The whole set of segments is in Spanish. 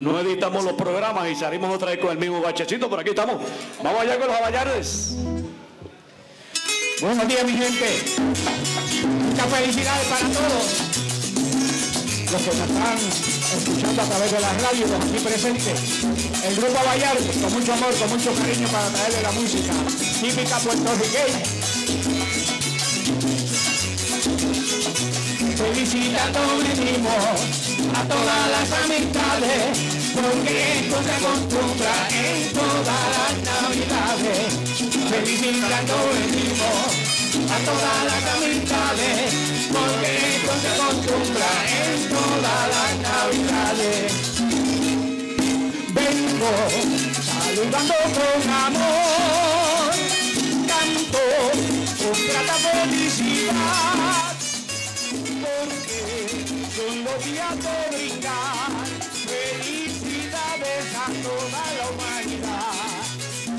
No editamos los programas y salimos otra vez con el mismo bachecito, pero aquí estamos. Vamos allá con los abayardes. Buenos días, mi gente. Muchas felicidades para todos los que nos están escuchando a través de la radio, los aquí presentes. El grupo Vallarde, con mucho amor, con mucho cariño para traerle la música típica puertorriqueña. Felicitando venimos a todas las amistades, porque esto se en todas las navidades. Felicitando venimos a todas las amistades, porque esto se en todas las navidades. Vengo saludando con amor, canto con grata felicidad, son los días de brindar felicidades a toda la humanidad.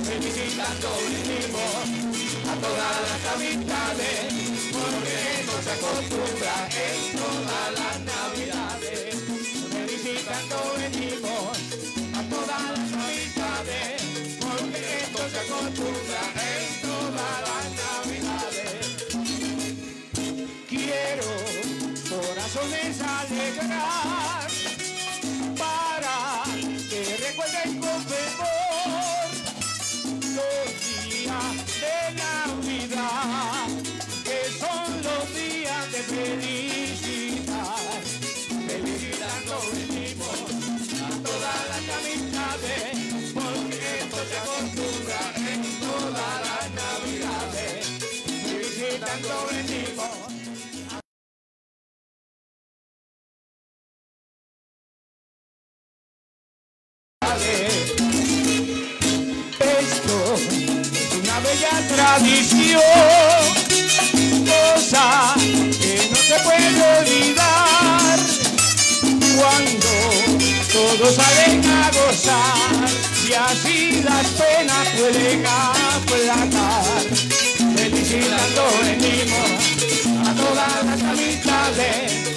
Felicitando venimos a todas las amistades, porque esto se acostumbra en todas las navidades. Felicitando venimos a todas las amistades, porque esto se acostumbra alegrar Esto es una bella tradición, cosa que no se puede olvidar. Cuando todos salen a gozar, y así las penas pueden aplacar. Felicitando venimos a todas las amistades,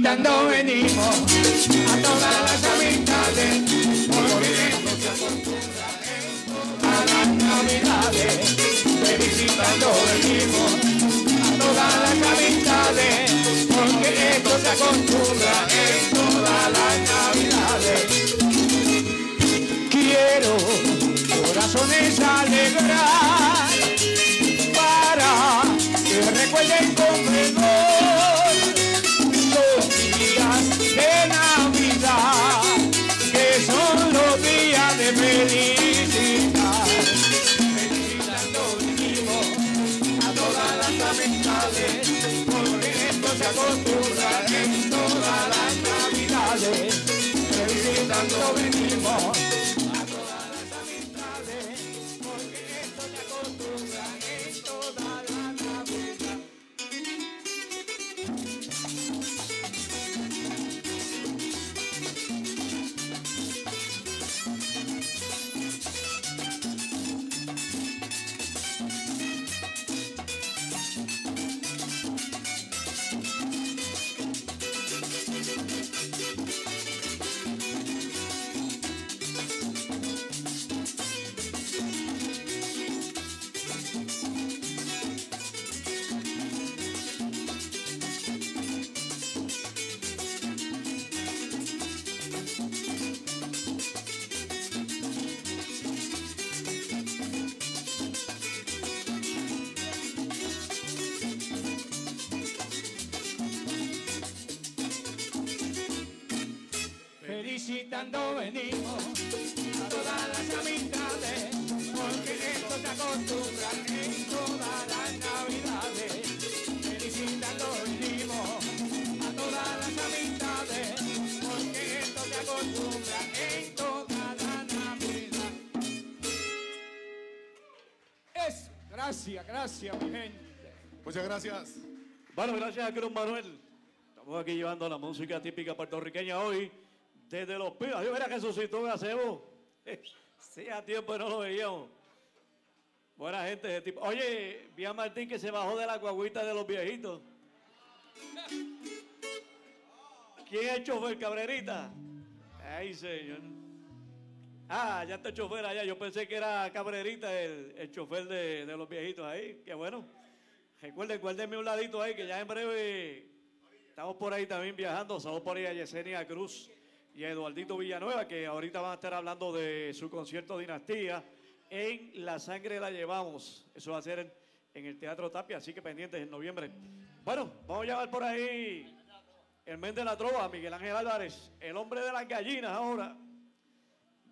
Felicitando venimos a todas las amistades, en todas las navidades. Felicitando venimos a todas las amistades, porque esto se acostumbra en todas las navidades. Quiero corazones alegrar felicitando venimos a todas las amistades, porque esto se acostumbra en todas las navidades. Felicitando venimos a todas las amistades, porque esto se acostumbra en todas las navidades. Eso, gracias, gracias mi gente. Muchas gracias. Bueno, gracias a Cruz Manuel. Estamos aquí llevando la música típica puertorriqueña hoy desde los pibas. Yo verá que suscitó acebo. Sí, a tiempo no lo veíamos. Buena gente de tipo. Oye, vi a Martín que se bajó de la guaguita de los viejitos. ¿Quién es el chofer, Cabrerita? Ay, señor. Ah, ya está el chofer allá. Yo pensé que era Cabrerita el, el chofer de, de los viejitos ahí. Qué bueno. Recuerden, guárdenme un ladito ahí que ya en breve estamos por ahí también viajando. Saludos por ahí a Yesenia Cruz y a Eduardito Villanueva, que ahorita van a estar hablando de su concierto Dinastía en La Sangre la Llevamos. Eso va a ser en, el Teatro Tapia, así que pendientes en noviembre. Bueno, vamos a llevar por ahí el men de la trova, Miguel Ángel Álvarez, el hombre de las gallinas ahora.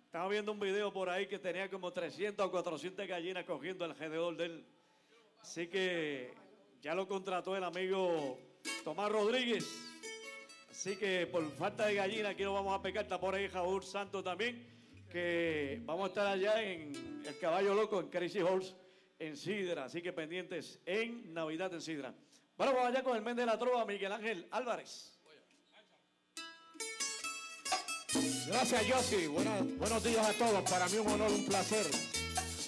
Estaba viendo un video por ahí que tenía como 300 o 400 gallinas cogiendo alrededor de él. Así que ya lo contrató el amigo Tomás Rodríguez. Así que por falta de gallina aquí no vamos a pecar. Está por ahí Jaúl Santos también. Que vamos a estar allá en el Caballo Loco, en Crazy Horse, en Sidra. Así que pendientes en Navidad en Sidra. Bueno, vamos allá con el men de la trova, Miguel Ángel Álvarez. Gracias, Yossi. Buenos, buenos días a todos. Para mí un honor, un placer.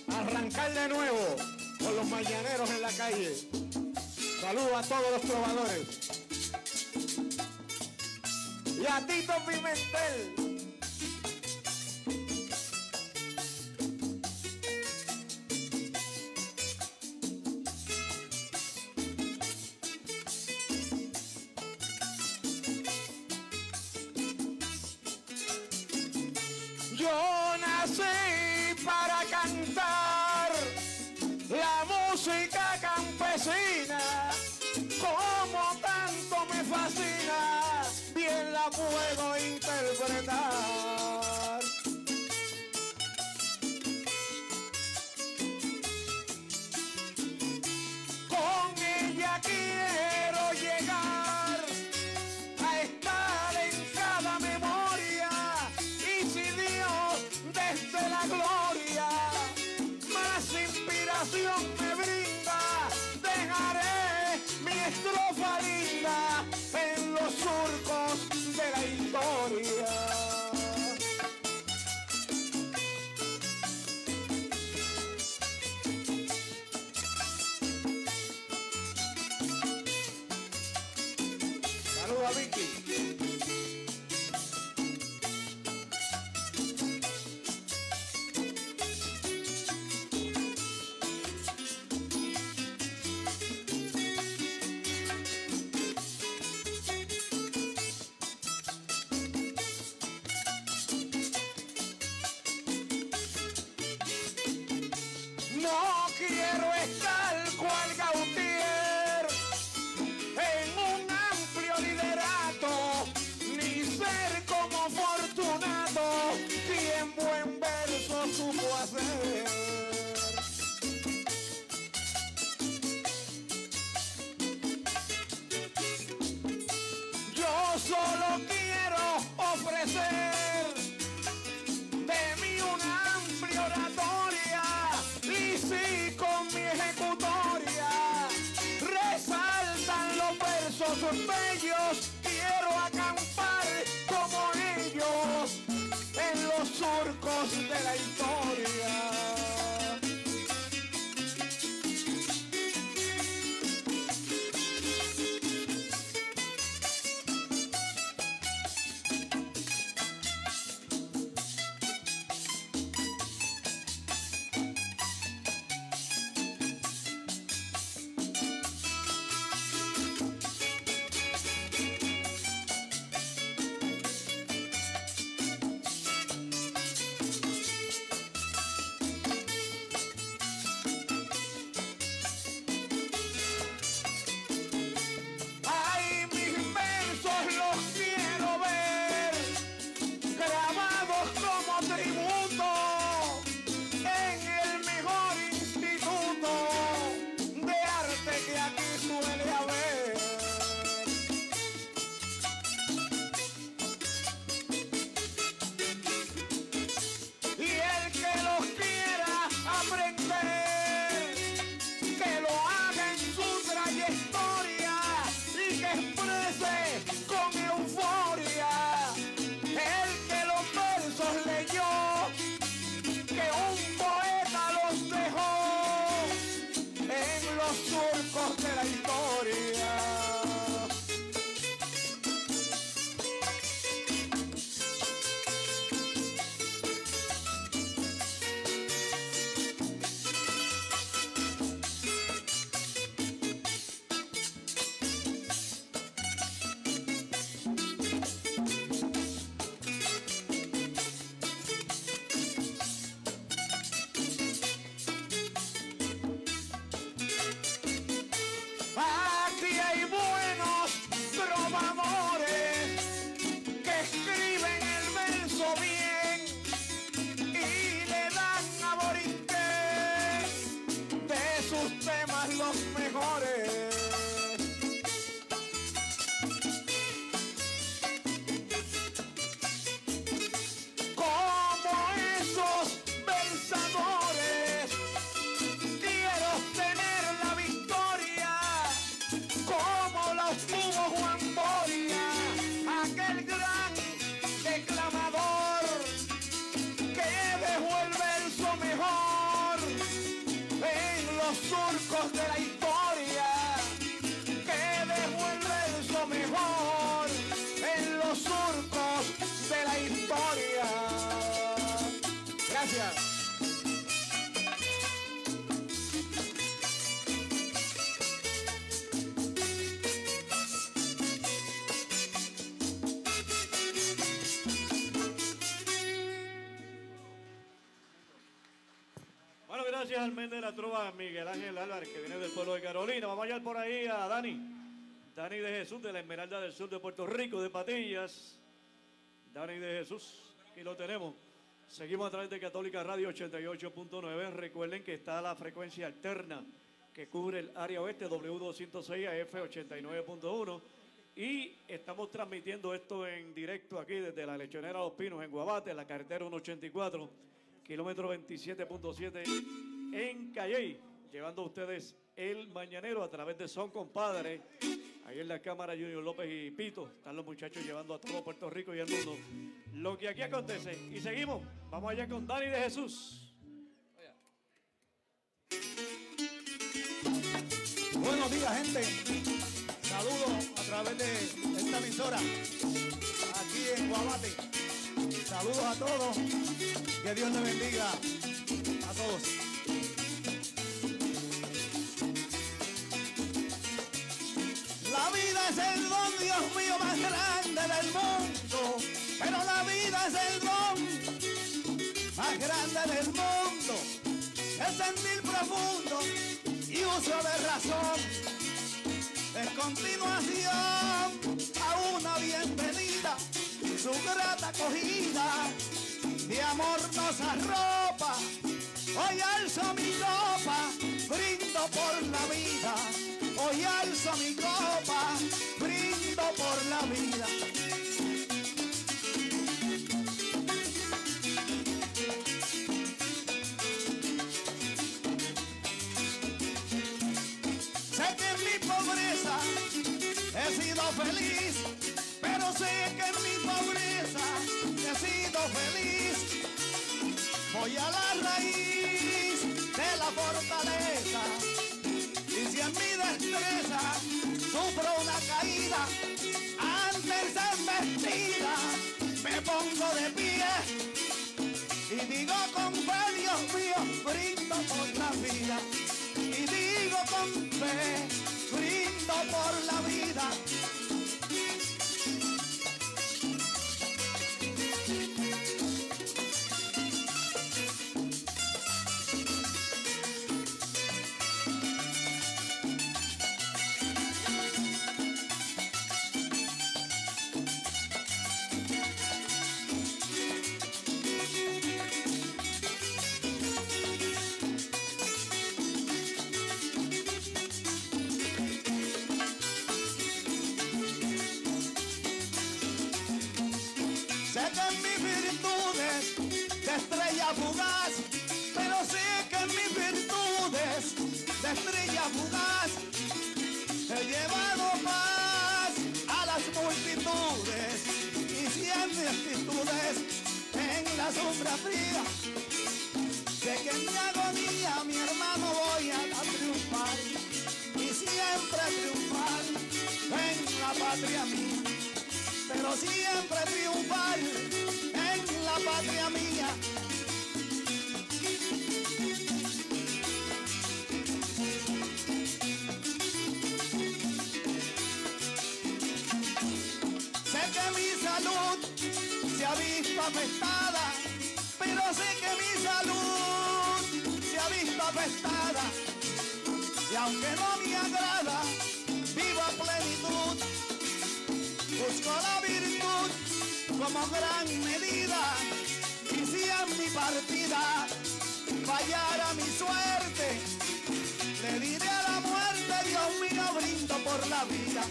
Arrancar de nuevo con los mañaneros en la calle. Saludos a todos los trovadores. Y a Tito Pimentel. Temas gracias al men de la trova Miguel Ángel Álvarez, que viene del pueblo de Carolina. Vamos a hallar por ahí a Dani. Dani de Jesús, de la Esmeralda del Sur de Puerto Rico, de Patillas. Dani de Jesús, aquí lo tenemos. Seguimos a través de Católica Radio 88.9. Recuerden que está la frecuencia alterna que cubre el área oeste, W206 AF 89.1. Y estamos transmitiendo esto en directo aquí desde la Lechonera Los Pinos, en Guabate, la carretera 184, kilómetro 27.7 en Calley, llevando a ustedes el mañanero a través de Son Compadre. Ahí en la cámara Junior López y Pito, están los muchachos llevando a todo Puerto Rico y el mundo lo que aquí acontece. Y seguimos, vamos allá con Dani de Jesús. Buenos días, gente. Saludos a través de esta emisora aquí en Guabate. Saludos a todos. Que Dios les bendiga a todos. Es el don, Dios mío, más grande del mundo. Pero la vida es el don más grande del mundo. El sentir profundo y uso de razón. En continuación a una bienvenida, su grata acogida, de amor nos arropa. Hoy alzo mi copa, brindo por la vida. Hoy alzo mi copa, brindo por la vida. Sé que en mi pobreza he sido feliz, pero sé que en mi pobreza he sido feliz. Voy a la raíz de la fortaleza mi destreza sufro una caída, antes embestida me pongo de pie y digo con fe, Dios mío, brindo por la vida. Y digo con fe, brindo por la vida. Sombra fría. Sé que en mi agonía mi hermano voy a triunfar y siempre triunfar en la patria mía. Pero siempre triunfar en la patria mía. Afectada, pero sé que mi salud se ha visto afectada. Y aunque no me agrada, vivo a plenitud. Busco la virtud como gran medida. Y si en mi partida fallara mi suerte, le diré a la muerte, Dios mío, brindo por la vida.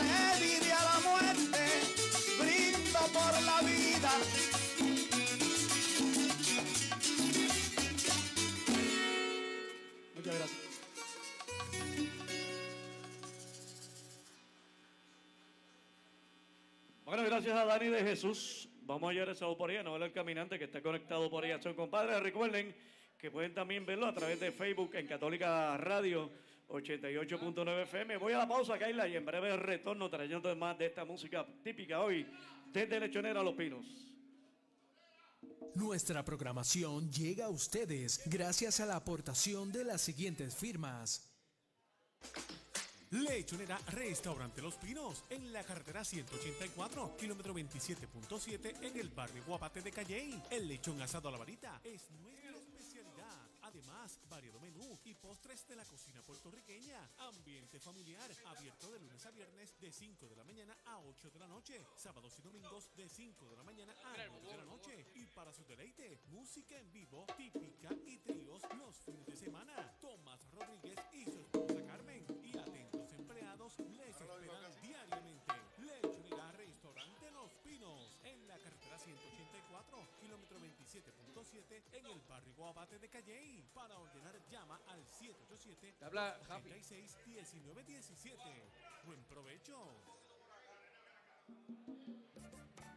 Le diré a la muerte, por la vida. Muchas gracias. Bueno, gracias a Dani de Jesús. Vamos a llevar esa voz por allá, no ver el caminante que está conectado por allá. Son compadres, recuerden que pueden también verlo a través de Facebook en Católica Radio 88.9 FM. Voy a la pausa, Kaila, y en breve retorno trayendo más de esta música típica hoy desde Lechonera a Los Pinos. Nuestra programación llega a ustedes gracias a la aportación de las siguientes firmas. Lechonera Restaurante Los Pinos, en la carretera 184, kilómetro 27.7, en el barrio Guapate de Calley. El lechón asado a la varita es nuestra especialidad. Además, variado menú y postres de la cocina puertorriqueña. Ambiente familiar, abierto de lunes a viernes de 5 de la mañana a 8 de la noche. Sábados y domingos de 5 de la mañana a 9 de la noche. Y para su deleite, música en vivo, típica y tríos los fines de semana. Tomás Rodríguez y su esposa Carmen. Y atentos empleados les esperan diariamente. Lechonera Restaurante Los Pinos, en la carretera 184, kilómetro 27.7, en el barrio Guabate de Calley. Para ordenar, llama al 787 Te habla Happy. 36 1917. Buen provecho.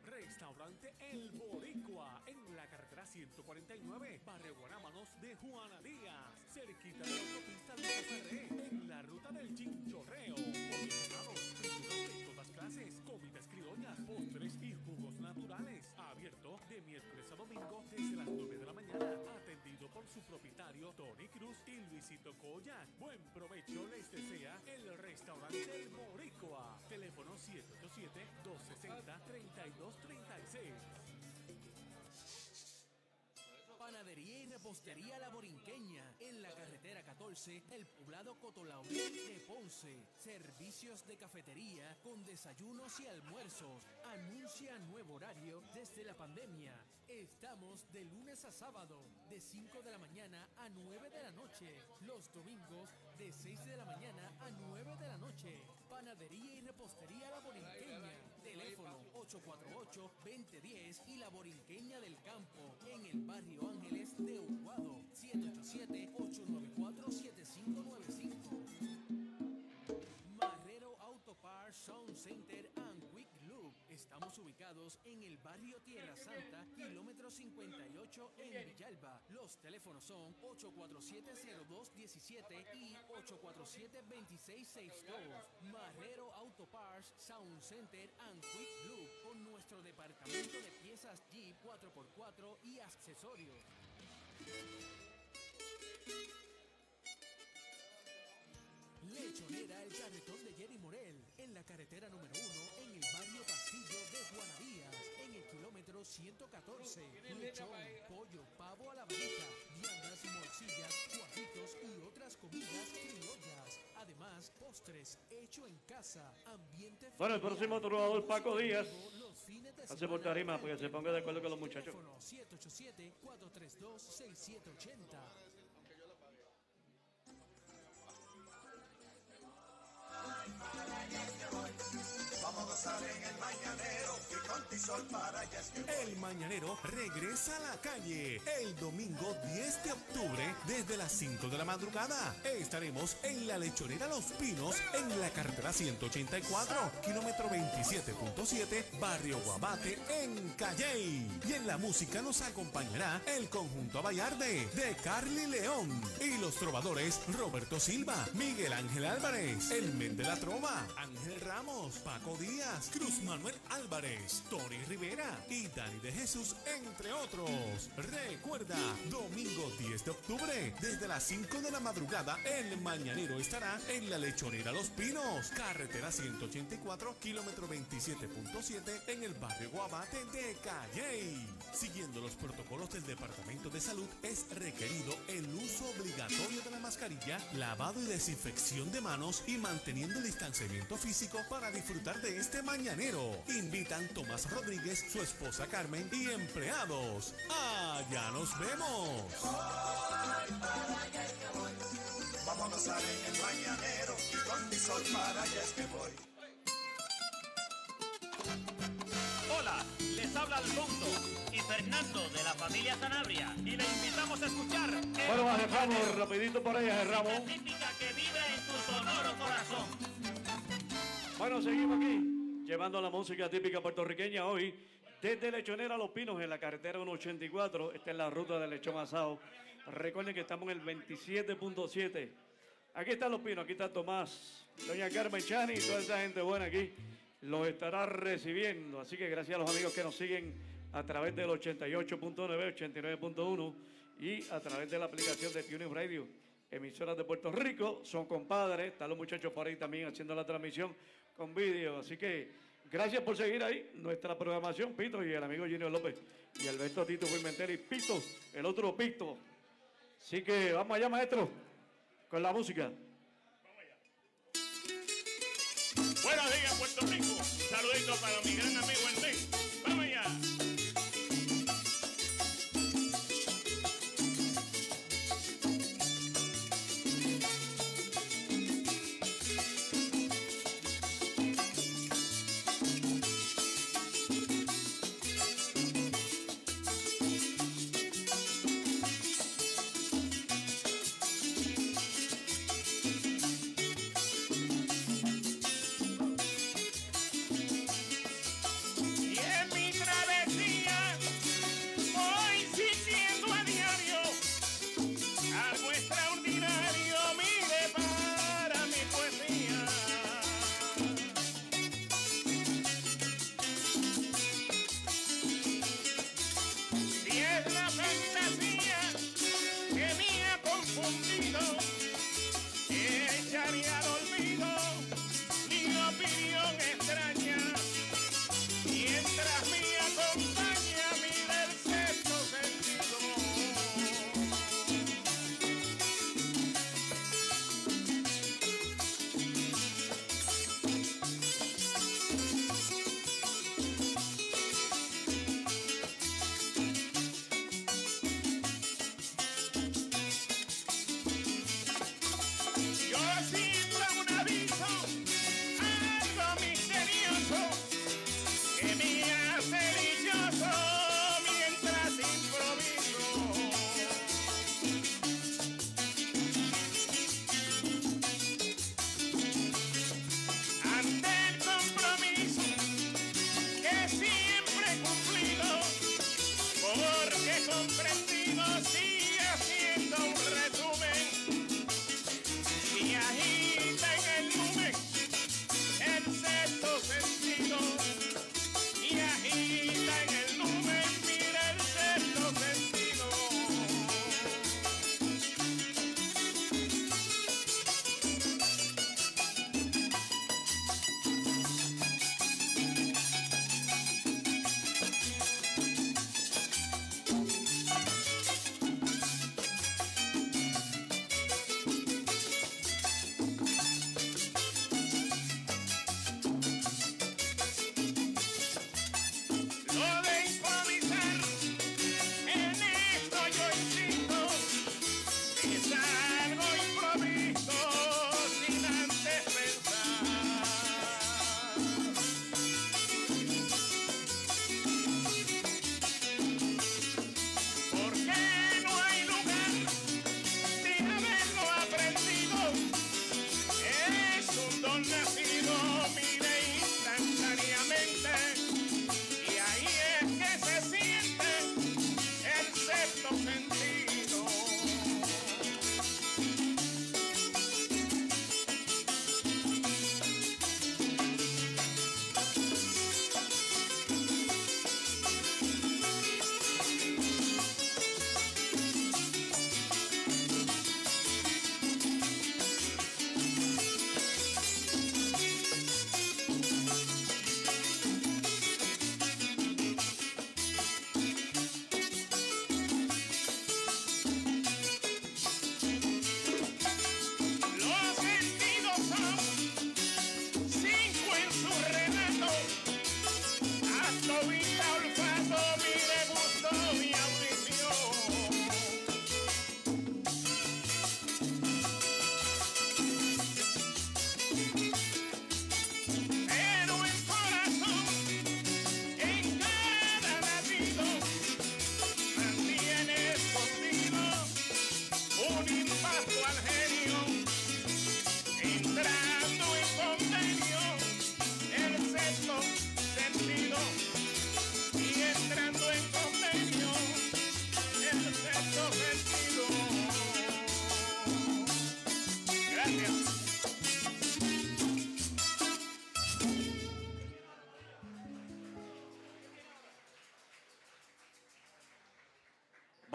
Restaurante El Boricua en la carretera 149, Barrio Guanámanos de Juana Díaz, cerquita de la autopista de Ferré, en la ruta del Chinchorreo. De todas clases, su propietario Tony Cruz y Luisito Coya. Buen provecho les desea el restaurante El Boricua. Teléfono 787-260-3236. Repostería La Borinqueña, en la carretera 14, el poblado Cotolaurel de Ponce. Servicios de cafetería con desayunos y almuerzos. Anuncia nuevo horario desde la pandemia. Estamos de lunes a sábado, de 5 de la mañana a 9 de la noche. Los domingos, de 6 de la mañana a 9 de la noche. Panadería y repostería La Borinqueña. Teléfono 848-2010 y La Borinqueña del Campo, en el barrio Ángeles de Uguado. 787-894-7595. Ubicados en el barrio Tierra Santa, kilómetro 58 en Villalba. Los teléfonos son 847-0217 y 847-2662. Marrero Auto Parts Sound Center and Quick Loop con nuestro departamento de piezas Jeep 4x4 y accesorios. Lechonera El Carretón de Jenny Morel, en la carretera número 1, en el barrio Castillo de Juanadías, en el kilómetro 114. Lechón, pollo, pavo a la varita, viandas, morcillas, cuajitos y otras comidas criollas. Además, postres hecho en casa, ambiente... Bueno, el próximo trovador Paco Díaz. Hace por tarima, porque se ponga de acuerdo con los muchachos. 787 432 6780 pasar el mañanero. Y con para allá El mañanero regresa a la calle el domingo 10 de octubre desde las 5 de la madrugada. Estaremos en la lechonera Los Pinos en la carretera 184, kilómetro 27.7, barrio Guabate en Calley. Y en la música nos acompañará el conjunto Abayarde de Carly León y los trovadores Roberto Silva, Miguel Ángel Álvarez, el men de la trova, Ángel Ramos, Paco Díaz. Cruz Manuel Álvarez, Tony Rivera y Dani de Jesús, entre otros. Recuerda, domingo 10 de octubre, desde las 5 de la madrugada, el mañanero estará en la lechonera Los Pinos, carretera 184, kilómetro 27.7, en el barrio Guabate de Calley. Siguiendo los protocolos del Departamento de Salud, es requerido el uso obligatorio de la mascarilla, lavado y desinfección de manos y manteniendo el distanciamiento físico para disfrutar de este mañanero. Invitan Tomás Rodríguez, su esposa Carmen y empleados. ¡Allá nos vemos! Vamos a en el mañanero y con mi sol para allá es que voy. Hola, les habla Alfonso y Fernando de la familia Sanabria y le invitamos a escuchar el Bueno, agarramos rapidito por ahí, agarramos. música típica que vibra en tu sonoro corazón. Bueno, seguimos aquí, llevando la música típica puertorriqueña hoy, desde Lechonera a Los Pinos, en la carretera 184. Esta es la ruta del lechón asado. Recuerden que estamos en el 27.7. Aquí están Los Pinos, aquí está Tomás, doña Carmen Chani y toda esa gente buena aquí. Los estará recibiendo. Así que gracias a los amigos que nos siguen a través del 88.9, 89.1 y a través de la aplicación de Tuning Radio emisoras de Puerto Rico, son compadres, están los muchachos por ahí también haciendo la transmisión con vídeo, así que gracias por seguir ahí nuestra programación, Pito y el amigo Junior López y Alberto Tito Pimentel y Pito, el otro Pito. Así que vamos allá, maestro, con la música. Buenos días, Puerto Rico. Un saludito para mi gran amigo el.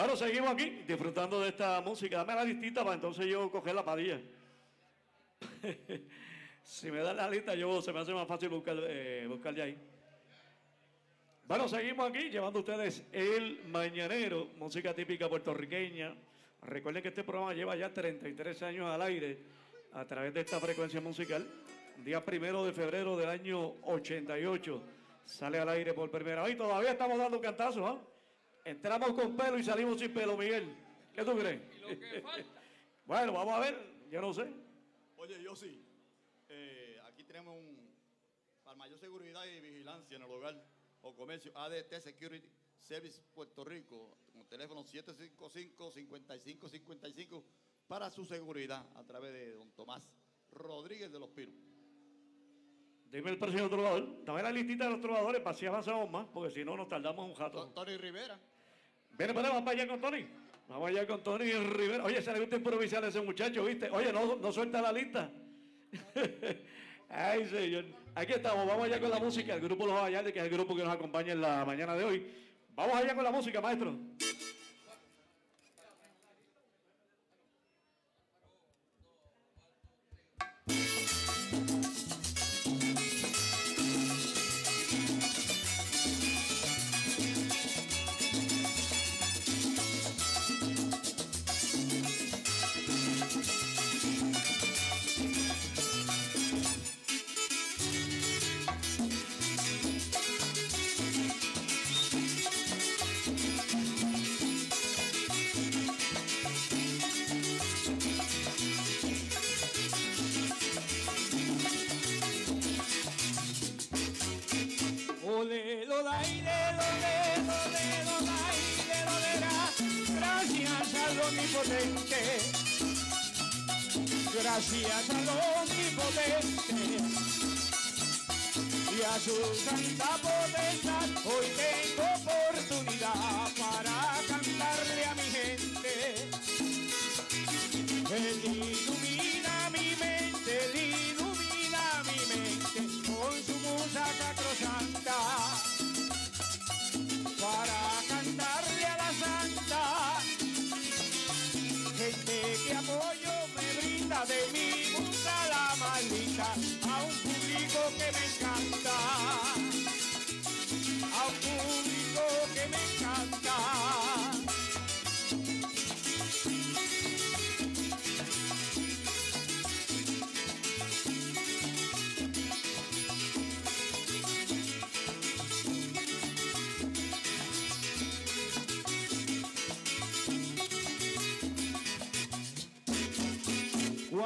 Bueno, seguimos aquí disfrutando de esta música. Dame la listita para entonces yo coger la padilla. si me dan la lista, yo se me hace más fácil buscar, eh, buscar de ahí. Bueno, seguimos aquí llevando ustedes el Mañanero, música típica puertorriqueña. Recuerden que este programa lleva ya 33 años al aire a través de esta frecuencia musical. Día primero de febrero del año 88 sale al aire por primera vez. Todavía estamos dando cantazos, ¿ah? Entramos con pelo y salimos sin pelo, Miguel. ¿Qué tú crees? bueno, vamos a ver, yo no sé. Oye, yo sí. Eh, aquí tenemos un. Para mayor seguridad y vigilancia en el hogar o comercio, ADT Security Service Puerto Rico, con teléfono 755-5555 para su seguridad a través de don Tomás Rodríguez de los Pinos. Dime el precio del trovador. Dame la listita de los trovadores para si avanzamos más, porque si no nos tardamos un rato. Don Tony Rivera. Viene, para vamos para allá con Tony. Vamos allá con Tony Rivera. Oye, se le gusta improvisar a ese muchacho, ¿viste? Oye, no, no suelta la lista. Ay, señor. Aquí estamos, vamos allá con la música. El grupo Los Vallardes, que es el grupo que nos acompaña en la mañana de hoy. Vamos allá con la música, maestro. Gracias al omnipotente. Y a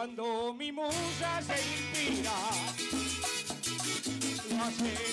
Cuando mi musa se inspira, lo hace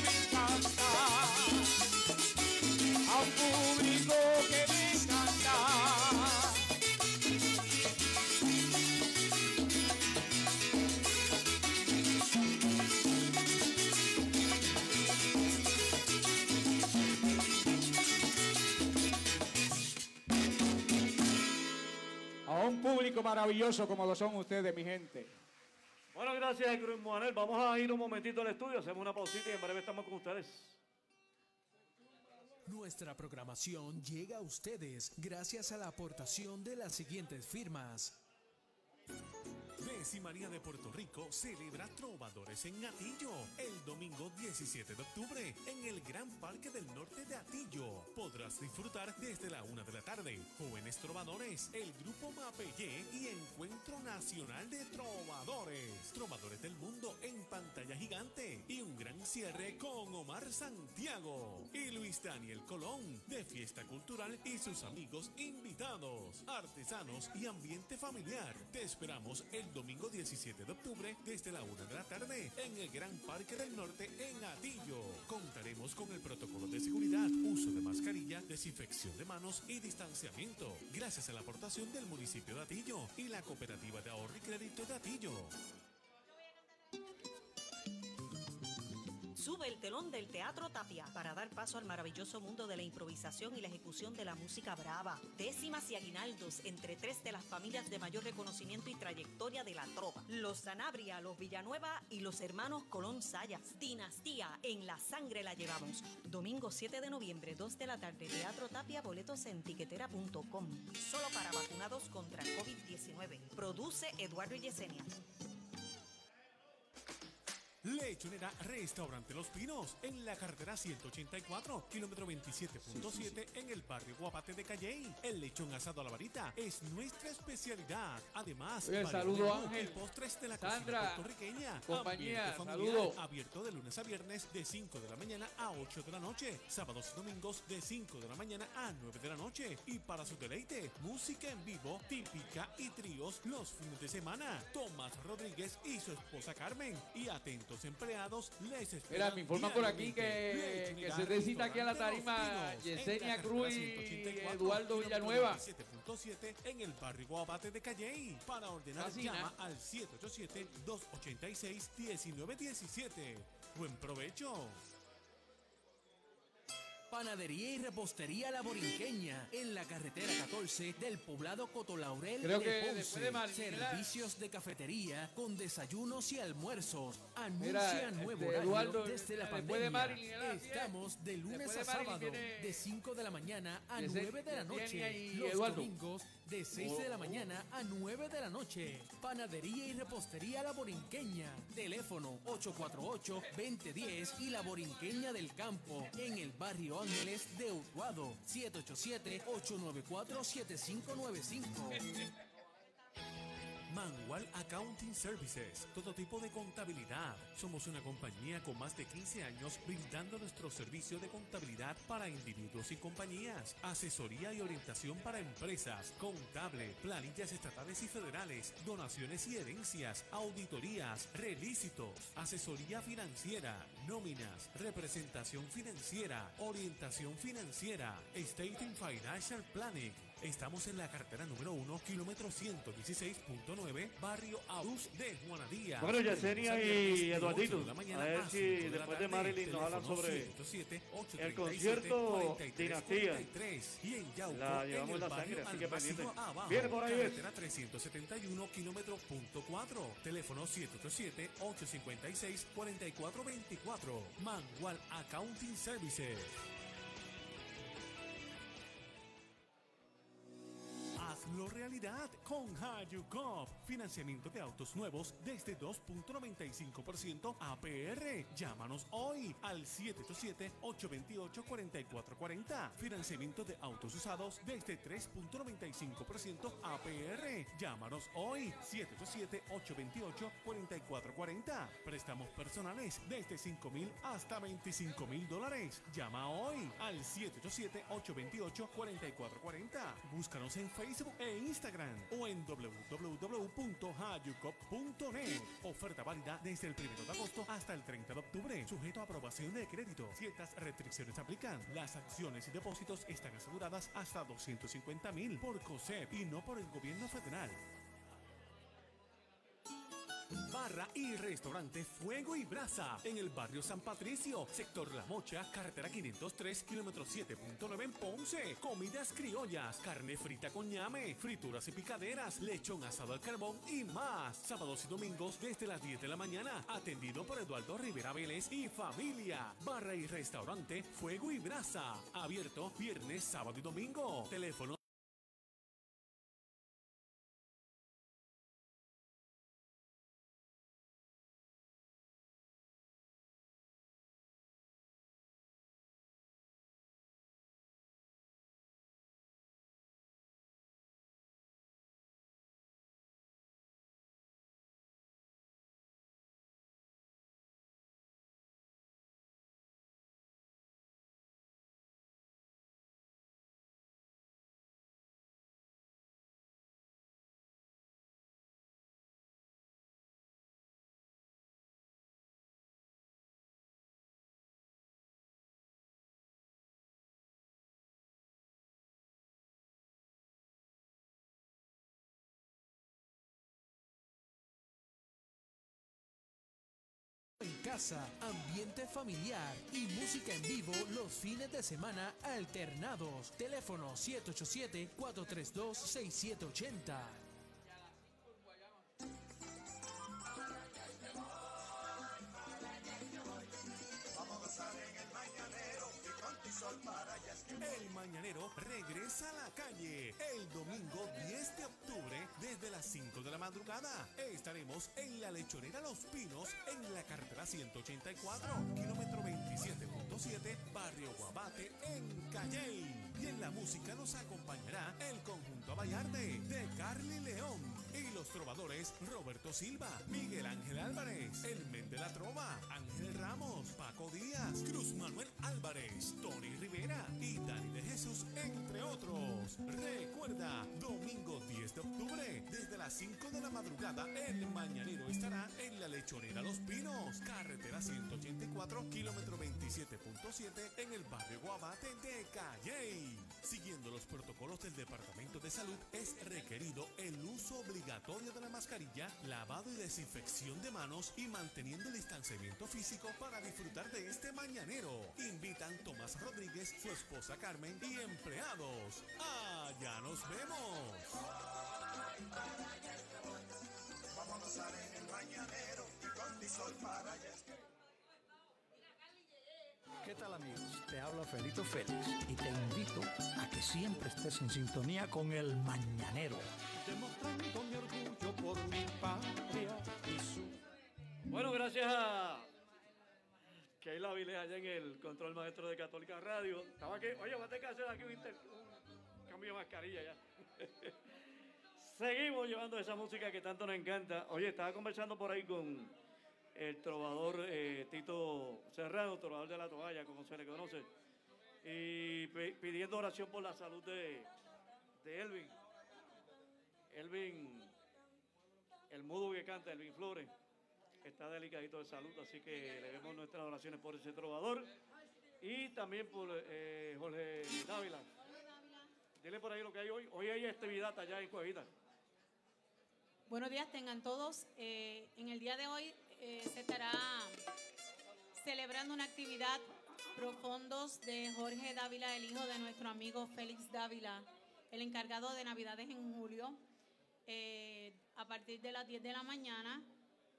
me encanta. A un público que me encanta. A un público maravilloso como lo son ustedes, mi gente. Bueno, gracias, Cruz Manuel. Vamos a ir un momentito al estudio, hacemos una pausita y en breve estamos con ustedes. Nuestra programación llega a ustedes gracias a la aportación de las siguientes firmas. María de Puerto Rico celebra Trovadores en Atillo el domingo 17 de octubre en el Gran Parque del Norte de Atillo. Podrás disfrutar desde la una de la tarde. Jóvenes Trovadores, el Grupo Mapellé y Encuentro Nacional de Trovadores. Trovadores del Mundo en pantalla gigante y un gran cierre con Omar Santiago y Luis Daniel Colón de Fiesta Cultural y sus amigos invitados, artesanos y ambiente familiar. Te esperamos el domingo 17 de octubre desde la una de la tarde en el Gran Parque del Norte en Atillo. Contaremos con el protocolo de seguridad, uso de mascarilla, desinfección de manos y distanciamiento. Gracias a la aportación del municipio de Atillo y la cooperativa de ahorro y crédito de Atillo. Sube el telón del Teatro Tapia para dar paso al maravilloso mundo de la improvisación y la ejecución de la música brava. Décimas y aguinaldos entre tres de las familias de mayor reconocimiento y trayectoria de la trova. Los Sanabria, los Villanueva y los hermanos Colón Sayas. Dinastía, en la sangre la llevamos. Domingo 7 de noviembre, 2 de la tarde, Teatro Tapia, boletos en tiquetera.com. Solo para vacunados contra COVID-19. Produce Eduardo Yesenia. Lechonera Restaurante Los Pinos, en la carretera 184, kilómetro 27.7, en el barrio Guapate de Calley. El lechón asado a la varita es nuestra especialidad. Además, Oye, saludo, Ángel. postres de la Sandra, cocina puertorriqueña. compañía, familiar, saludo. Abierto de lunes a viernes de 5 de la mañana a 8 de la noche. Sábados y domingos de 5 de la mañana a 9 de la noche. Y para su deleite, música en vivo, típica y tríos los fines de semana. Tomás Rodríguez y su esposa Carmen. Y atentos empleados les esperan Mira, me informan por aquí que, se necesita aquí a la tarima Yesenia Cruz y 184, Eduardo Villanueva. 27.7 en el barrio Guabate de Calley. Para ordenar, llama al 787-286-1917. Buen provecho. Panadería y repostería La Borinqueña, en la carretera 14 del poblado Cotolaurel Creo de que Ponce. de Servicios de cafetería con desayunos y almuerzos. Anuncia Mira, nuevo este, horario Eduardo, desde la de pandemia. Estamos de lunes a sábado, de 5 de la mañana a Yesen- 9 de la noche. Los domingos de 6 de la mañana a 9 de la noche. Panadería y repostería La Borinqueña. Teléfono 848-2010 y La Borinqueña del Campo. En el barrio Ángeles de Utuado. 787-894-7595. Manual Accounting Services, todo tipo de contabilidad. Somos una compañía con más de 15 años brindando nuestro servicio de contabilidad para individuos y compañías, asesoría y orientación para empresas, contable, planillas estatales y federales, donaciones y herencias, auditorías, relícitos, asesoría financiera, nóminas, representación financiera, orientación financiera, State and Financial Planning. Estamos en la cartera número 1, kilómetro 116.9, barrio Aarhus de Juanadía. Bueno, Yesenia y Eduardito, de mañana a ver si de después de. Marilyn nos hablan sobre 107 el concierto 43 Dinastía. 43. Y en Yauco, La en llevamos el la sangre, así que pendiente. abajo, Viene por ahí, carretera 371, kilómetro punto 4. Teléfono 787-856-4424. Manual Accounting Services. Hazlo realidad con Hayucop. Financiamiento de autos nuevos desde 2.95% APR. Llámanos hoy al 787-828-4440. Financiamiento de autos usados desde 3.95% APR. Llámanos hoy 787-828-4440. Préstamos personales desde 5 mil hasta 25 mil dólares. Llama hoy al 787-828-4440. Búscanos en Facebook e Instagram o en www.hayucop.net. Oferta válida desde el 1 de agosto hasta el 30 de octubre. Sujeto a aprobación de crédito. Ciertas restricciones aplican. Las acciones y depósitos están aseguradas hasta 250 mil por COSEP y no por el gobierno federal. Barra y restaurante Fuego y Brasa en el barrio San Patricio, sector La Mocha, carretera 503, kilómetro 7.9 en Ponce. Comidas criollas, carne frita con ñame, frituras y picaderas, lechón asado al carbón y más. Sábados y domingos desde las 10 de la mañana, atendido por Eduardo Rivera Vélez y familia. Barra y restaurante Fuego y Brasa, abierto viernes, sábado y domingo. Teléfono casa, ambiente familiar y música en vivo los fines de semana alternados. Teléfono 787-432-6780. El Mañanero regresa a la calle el domingo 10 de octubre desde las 5 de la madrugada. Estaremos en la lechonera Los Pinos en la carretera 184, kilómetro 27.7, barrio Guabate en Calley. Y en la música nos acompañará el conjunto Vallarde de Carly León y los trovadores Roberto Silva, Miguel Ángel Álvarez, El Men de la Trova, Ángel Ramos, Paco Díaz, Cruz Manuel Álvarez, Tony Rivera y Dani de Jesús, entre otros. Recuerda, domingo 10 de octubre, desde las 5 de la madrugada, el mañanero estará en la lechonera Los Pinos, carretera 184, kilómetro 27.7, en el barrio Guabate de Calley. Siguiendo los protocolos del Departamento de Salud, es requerido el uso obligatorio de la mascarilla, lavado y desinfección de manos y manteniendo el distanciamiento físico para disfrutar de este mañanero. Invitan Tomás Rodríguez, su esposa Carmen y empleados. ¡Allá nos vemos! ¿Qué tal amigos? Te habla Felito Félix y te invito a que siempre estés en sintonía con el Mañanero. Demostrando mi orgullo por mi patria y su Bueno, gracias a Keila Vilés allá en el control maestro de Católica Radio. Estaba aquí, oye, voy a tener que hacer aquí un, inter- cambio de mascarilla ya. Seguimos llevando esa música que tanto nos encanta. Oye, estaba conversando por ahí con el trovador eh, Tito Serrano, trovador de la toalla, como se le conoce, y pidiendo oración por la salud de, de Elvin. Elvin, el mudo que canta, Elvin Flores, está delicadito de salud, así que le demos nuestras oraciones por ese trovador y también por eh, Jorge Dávila. Dile por ahí lo que hay hoy. Hoy hay actividad allá en Cuevita. Buenos días, tengan todos. Eh, en el día de hoy eh, se estará celebrando una actividad profundos de Jorge Dávila, el hijo de nuestro amigo Félix Dávila, el encargado de Navidades en julio, eh, a partir de las 10 de la mañana.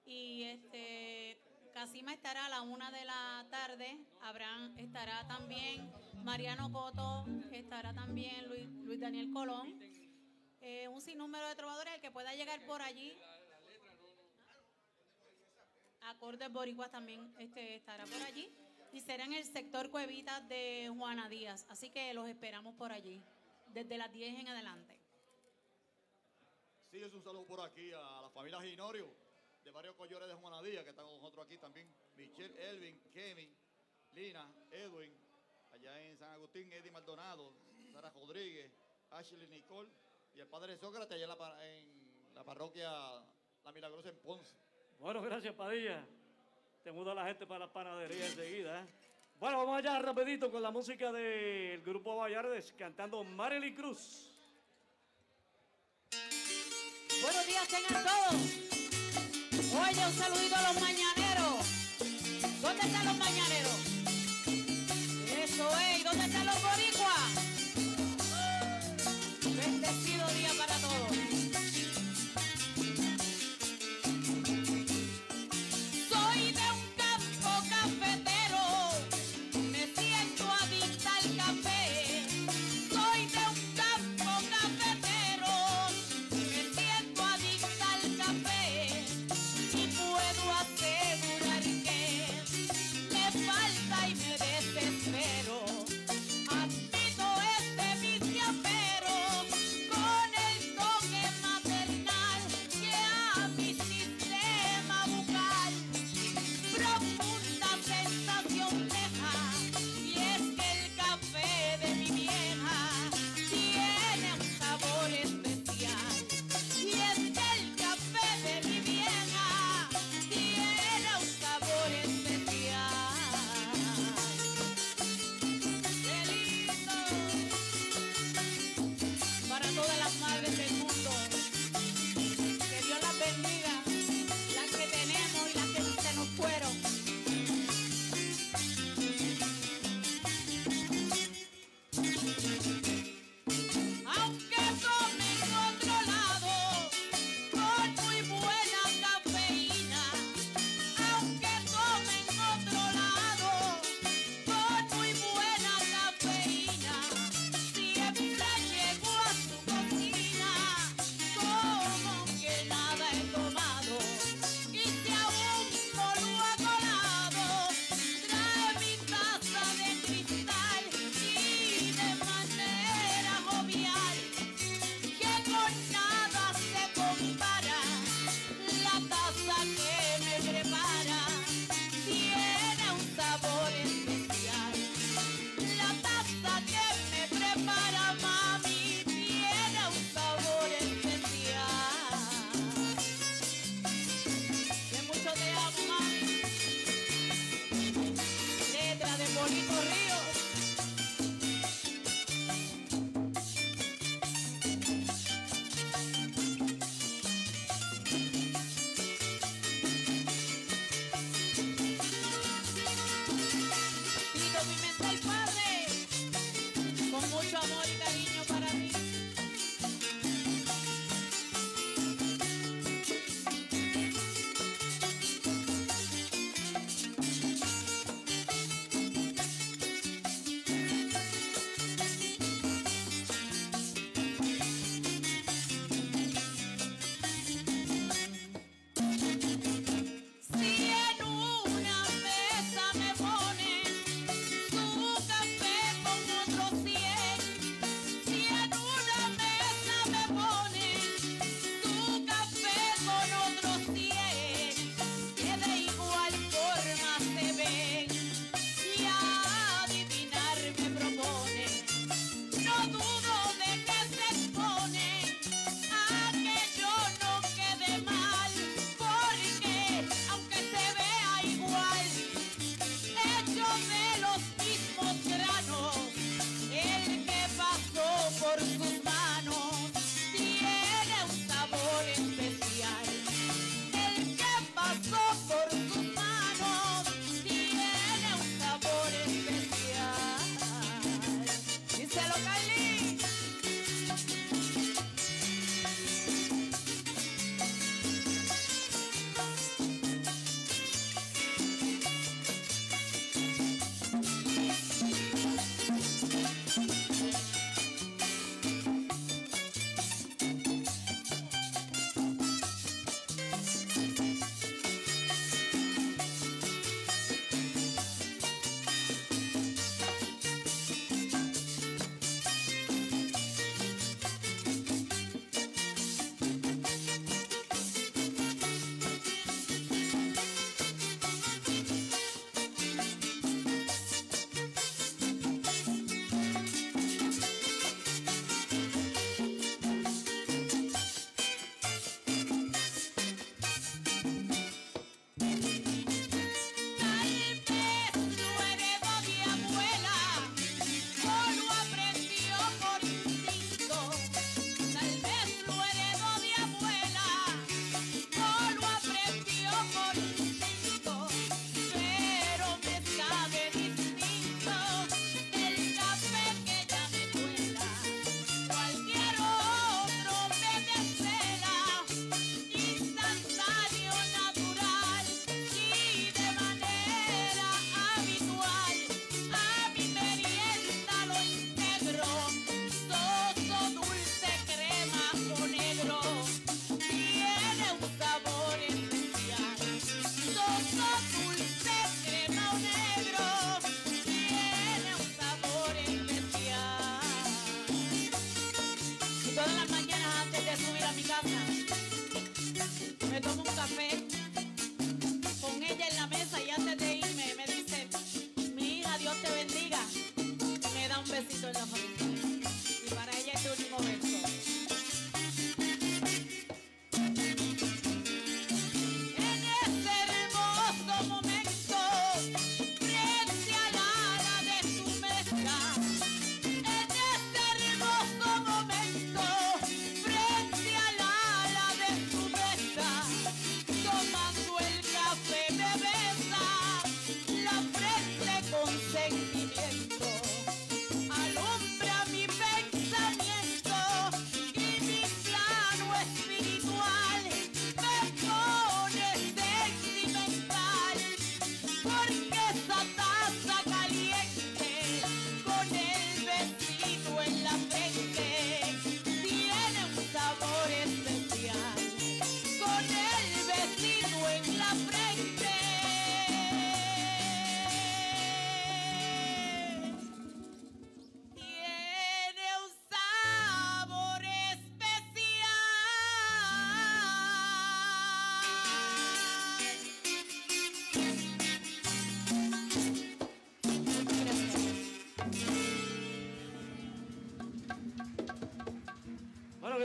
Y este Casima estará a la una de la tarde. Abraham estará también. Mariano Coto estará también. Luis, Luis Daniel Colón. Eh, un sinnúmero de trovadores, el que pueda llegar por allí. Acordes Boricuas también este, estará por allí. Y será en el sector Cuevitas de Juana Díaz. Así que los esperamos por allí, desde las 10 en adelante. Sí, es un saludo por aquí a la familia Ginorio de Barrio Collores de Juanadía, que están con nosotros aquí también. Michelle, Elvin, Kemi, Lina, Edwin, allá en San Agustín, Eddie Maldonado, Sara Rodríguez, Ashley Nicole y el padre Sócrates allá en la, parroquia La Milagrosa en Ponce. Bueno, gracias, Padilla. Te muda la gente para la panadería enseguida. ¿eh? Bueno, vamos allá rapidito con la música del grupo Vallardes cantando Marilyn Cruz. Buenos días, tengan todos. Oye, un saludito a los mañaneros. ¿Dónde están los mañaneros? Eso es, ¿y dónde están los boricuas? Bendecido día para todos.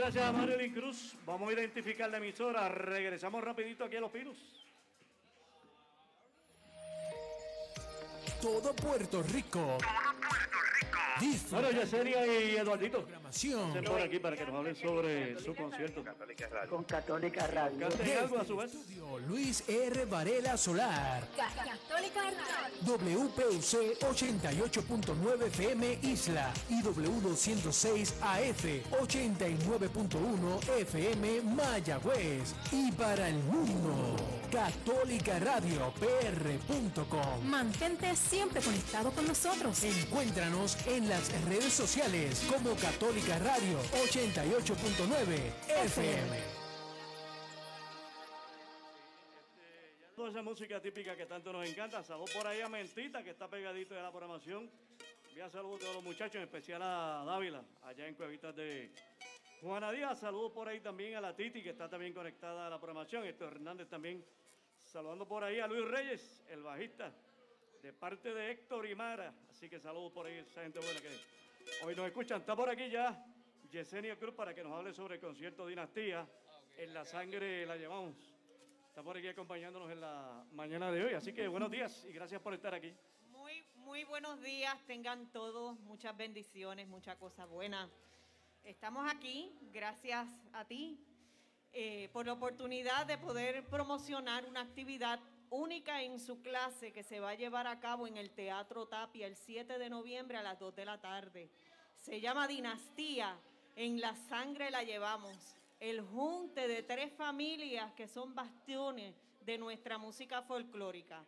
Gracias a Marilyn Cruz. Vamos a identificar la emisora. Regresamos rapidito aquí a Los Pinos. Todo Puerto Rico. Bueno, Yesenia y Eduardito. Programación. Estén por aquí para que nos hablen sobre su concierto. Con Católica Radio. Canten algo a su vez. Estudio Luis R. Varela Solar. Católica Radio. WPUC 88.9 FM Isla y W206 AF 89.1 FM Mayagüez y para el mundo Católica Radio PR.com. Mantente siempre conectado con nosotros. Encuéntranos en las redes sociales como Católica Radio 88.9 FM. Toda esa música típica que tanto nos encanta. Saludos por ahí a Mentita, que está pegadito de la programación. Envía saludos a todos los muchachos, en especial a Dávila, allá en Cuevitas de Juana Díaz. Saludos por ahí también a la Titi, que está también conectada a la programación. Héctor Hernández también. Saludando por ahí a Luis Reyes, el bajista, de parte de Héctor y Mara. Así que saludos por ahí, esa gente buena que hoy nos escuchan. Está por aquí ya Yesenia Cruz para que nos hable sobre el concierto Dinastía. En la sangre la llevamos. Está por aquí acompañándonos en la mañana de hoy. Así que buenos días y gracias por estar aquí. Muy, muy buenos días, tengan todos muchas bendiciones, muchas cosas buenas. Estamos aquí, gracias a ti, eh, por la oportunidad de poder promocionar una actividad única en su clase que se va a llevar a cabo en el Teatro Tapia el 7 de noviembre a las 2 de la tarde. Se llama Dinastía, en la sangre la llevamos. El junte de tres familias que son bastiones de nuestra música folclórica.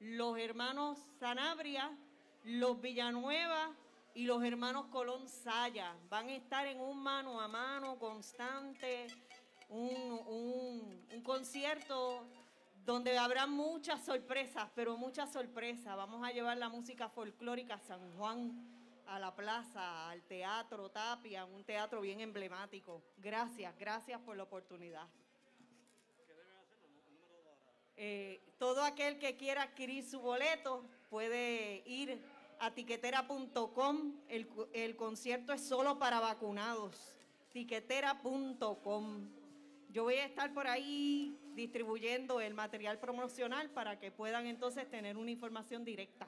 Los hermanos Sanabria, los Villanueva y los hermanos Colón Saya van a estar en un mano a mano constante, un, un- un concierto donde habrá muchas sorpresas, pero muchas sorpresas. Vamos a llevar la música folclórica San Juan, a la plaza, al teatro Tapia, un teatro bien emblemático. Gracias, gracias por la oportunidad. Eh, todo aquel que quiera adquirir su boleto puede ir a tiquetera.com. El, el concierto es solo para vacunados. Tiquetera.com. Yo voy a estar por ahí distribuyendo el material promocional para que puedan entonces tener una información directa.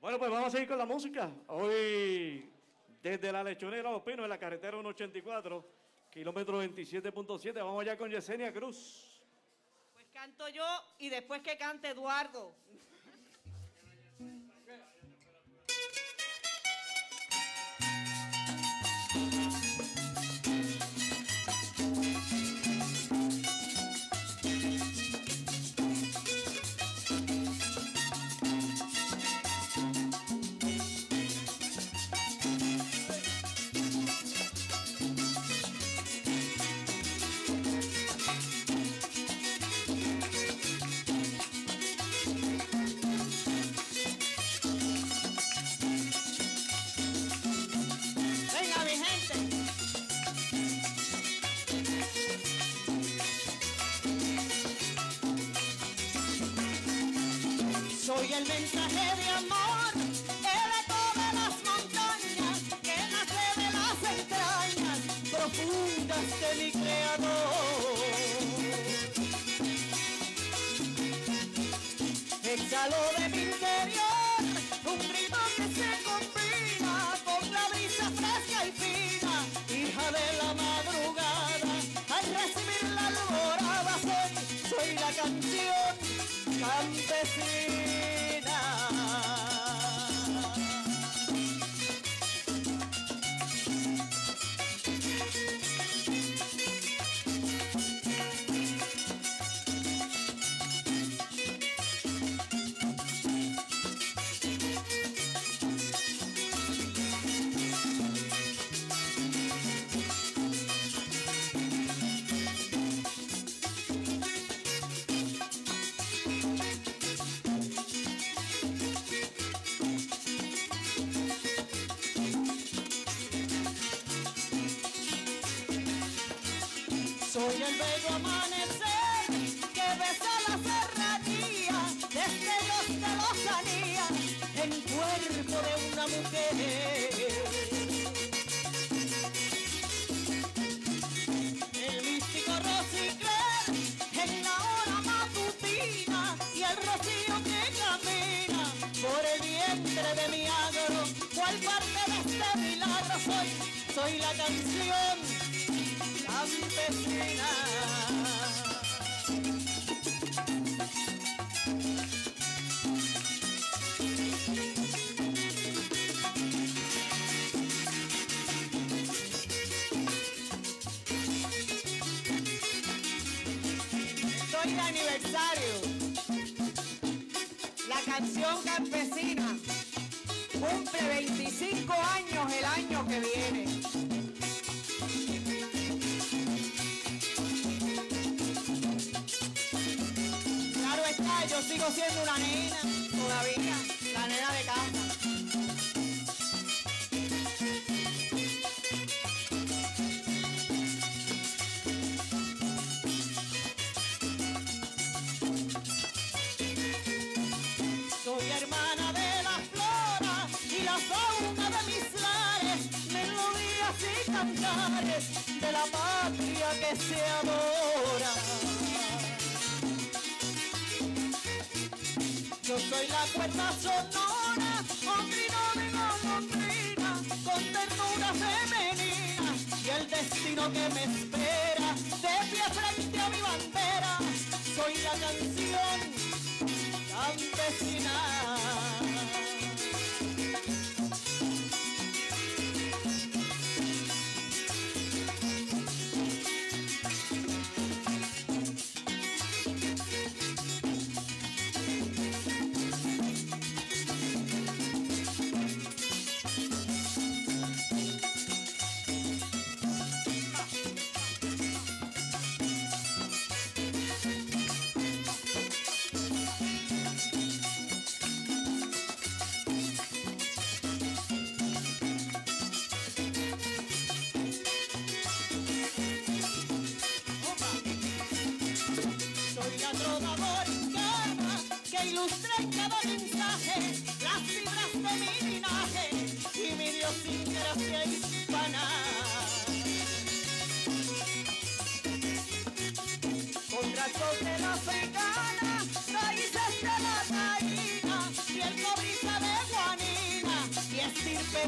Bueno, pues vamos a seguir con la música. Hoy, desde la lechonera Los Pinos, en la carretera 184, kilómetro 27.7, vamos allá con Yesenia Cruz. Pues canto yo y después que cante Eduardo. Soy el bello amanecer que besa la serranía, destellos de lozanía en cuerpo de una mujer. El místico rosicler en la hora matutina y el rocío que camina por el vientre de mi agro, cual parte de este milagro soy, soy la canción Estoy de aniversario. La canción campesina cumple 25 años el año que viene. Yo sigo siendo una nena campesina.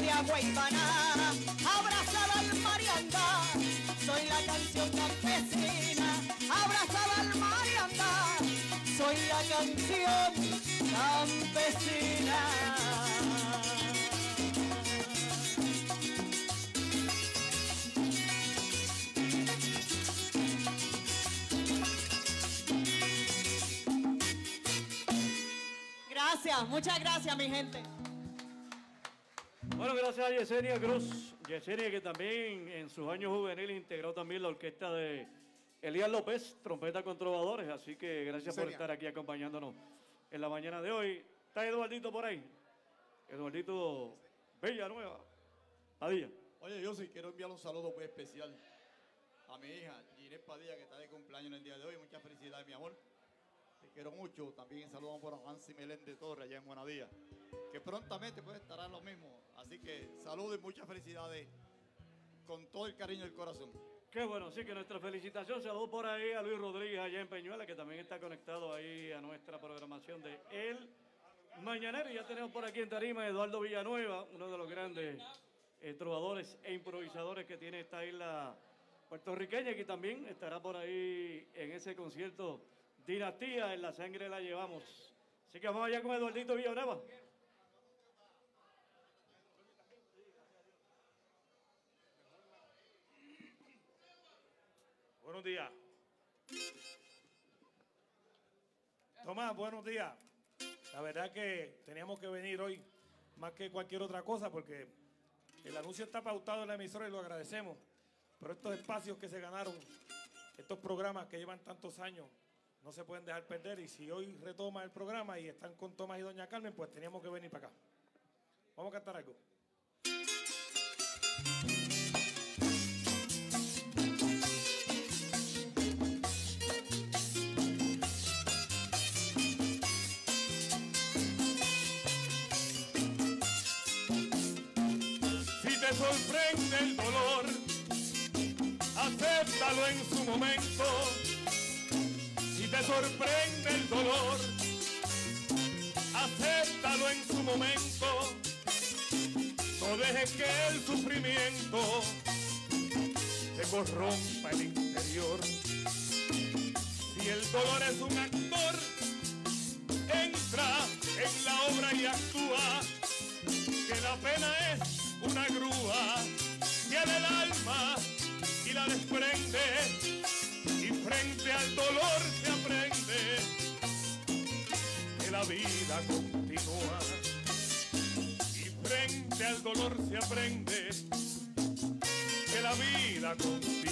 De agua ivana, abrazada al mariandá, soy la canción campesina, abrazada al mariandá, soy la canción campesina. Gracias, muchas gracias mi gente. Yesenia Cruz. Yesenia que también en sus años juveniles integró también la orquesta de Elías López, trompeta con trovadores. Así que gracias por estar aquí acompañándonos en la mañana de hoy. ¿Está Eduardito por ahí? Eduardito Villanueva. Padilla. Oye, yo sí quiero enviar un saludo muy especial a mi hija, Ginés Padilla, que está de cumpleaños en el día de hoy. Muchas felicidades, mi amor. Quiero mucho. También saludamos por Nancy Meléndez Torres, allá en Buenadía, que prontamente pues estará lo mismo. Así que saludos y muchas felicidades con todo el cariño del corazón. Qué bueno, sí que nuestra felicitación se por ahí a Luis Rodríguez allá en Peñuela, que también está conectado ahí a nuestra programación de El Mañanero. Y ya tenemos por aquí en Tarima a Eduardo Villanueva, uno de los grandes eh, trovadores e improvisadores que tiene esta isla puertorriqueña, que también estará por ahí en ese concierto Dinastía, en la sangre la llevamos. Así que vamos allá con Eduardito Villanueva. Buenos días. Tomás, buenos días. La verdad que teníamos que venir hoy más que cualquier otra cosa porque el anuncio está pautado en la emisora y lo agradecemos. Pero estos espacios que se ganaron, estos programas que llevan tantos años, no se pueden dejar perder. Y si hoy retoma el programa y están con Tomás y Doña Carmen, pues teníamos que venir para acá. Vamos a cantar algo. Si te sorprende el dolor, acéptalo en su momento. Te sorprende el dolor, acéptalo en su momento. No dejes que el sufrimiento te corrompa el interior. Si el dolor es un actor, entra en la obra y actúa, que la pena es una grúa que el alma y la desprende la vida continúa. Y frente al dolor se aprende que la vida continúa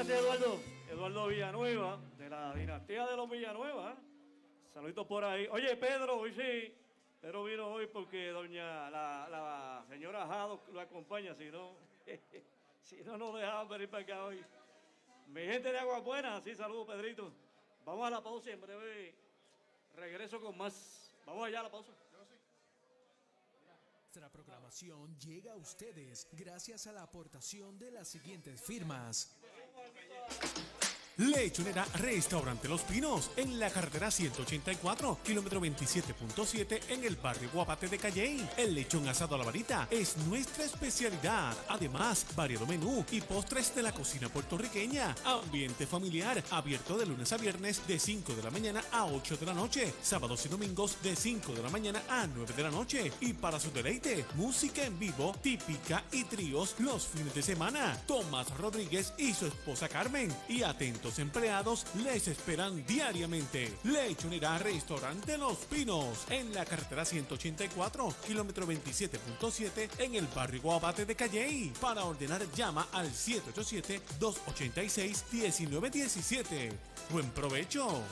gracias Eduardo. Eduardo Villanueva, de la dinastía de los Villanueva. Saluditos por ahí. Oye, Pedro, hoy sí. Pedro vino hoy porque doña, la, la señora Jado lo acompaña, si no, si no nos dejaban venir para acá hoy. Mi gente de Agua Buena, sí, saludos Pedrito. Vamos a la pausa y en breve regreso con más. Vamos allá a la pausa. Nuestra programación llega a ustedes gracias a la aportación de las siguientes firmas. Thank you. Lechonera Restaurante Los Pinos, en la carretera 184, kilómetro 27.7, en el barrio Guapate de Calley. El lechón asado a la varita es nuestra especialidad. Además, variado menú y postres de la cocina puertorriqueña. Ambiente familiar, abierto de lunes a viernes de 5 de la mañana a 8 de la noche. Sábados y domingos de 5 de la mañana a 9 de la noche. Y para su deleite, música en vivo, típica y tríos los fines de semana. Tomás Rodríguez y su esposa Carmen. Y atentos empleados les esperan diariamente. Lechonera Restaurante Los Pinos, en la carretera 184, kilómetro 27.7, en el barrio Guabate de Calley. Para ordenar, llama al 787-286-1917. Buen provecho.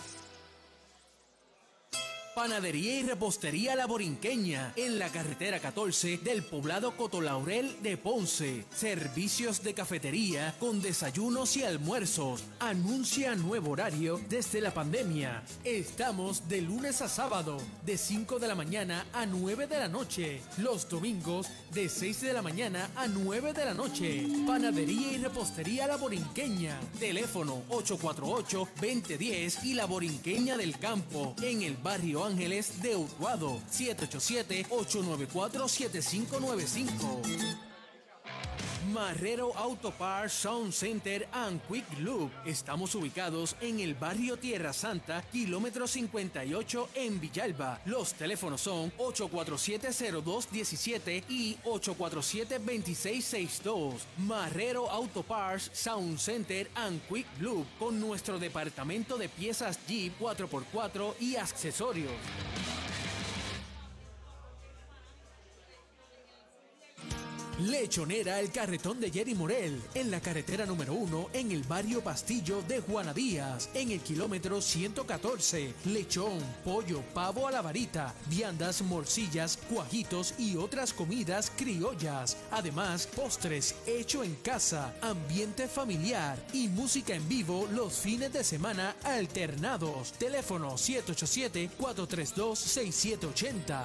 Panadería y repostería La Borinqueña, en la carretera 14 del poblado Cotolaurel de Ponce. Servicios de cafetería con desayunos y almuerzos. Anuncia nuevo horario desde la pandemia. Estamos de lunes a sábado, de 5 de la mañana a 9 de la noche. Los domingos, de 6 de la mañana a 9 de la noche. Panadería y repostería La Borinqueña. Teléfono 848-2010 y La Borinqueña del Campo, en el barrio Ángeles de Utuado, 787-894-7595. Marrero Auto Parts Sound Center and Quick Loop. Estamos ubicados en el barrio Tierra Santa, kilómetro 58 en Villalba. Los teléfonos son 847-0217 y 847-2662. Marrero Auto Parts Sound Center and Quick Loop con nuestro departamento de piezas Jeep 4x4 y accesorios. Lechonera El Carretón de Jerry Morel, en la carretera número 1, en el barrio Pastillo de Juana Díaz, en el kilómetro 114. Lechón, pollo, pavo a la varita, viandas, morcillas, cuajitos y otras comidas criollas. Además, postres hecho en casa, ambiente familiar y música en vivo los fines de semana alternados. Teléfono 787-432-6780.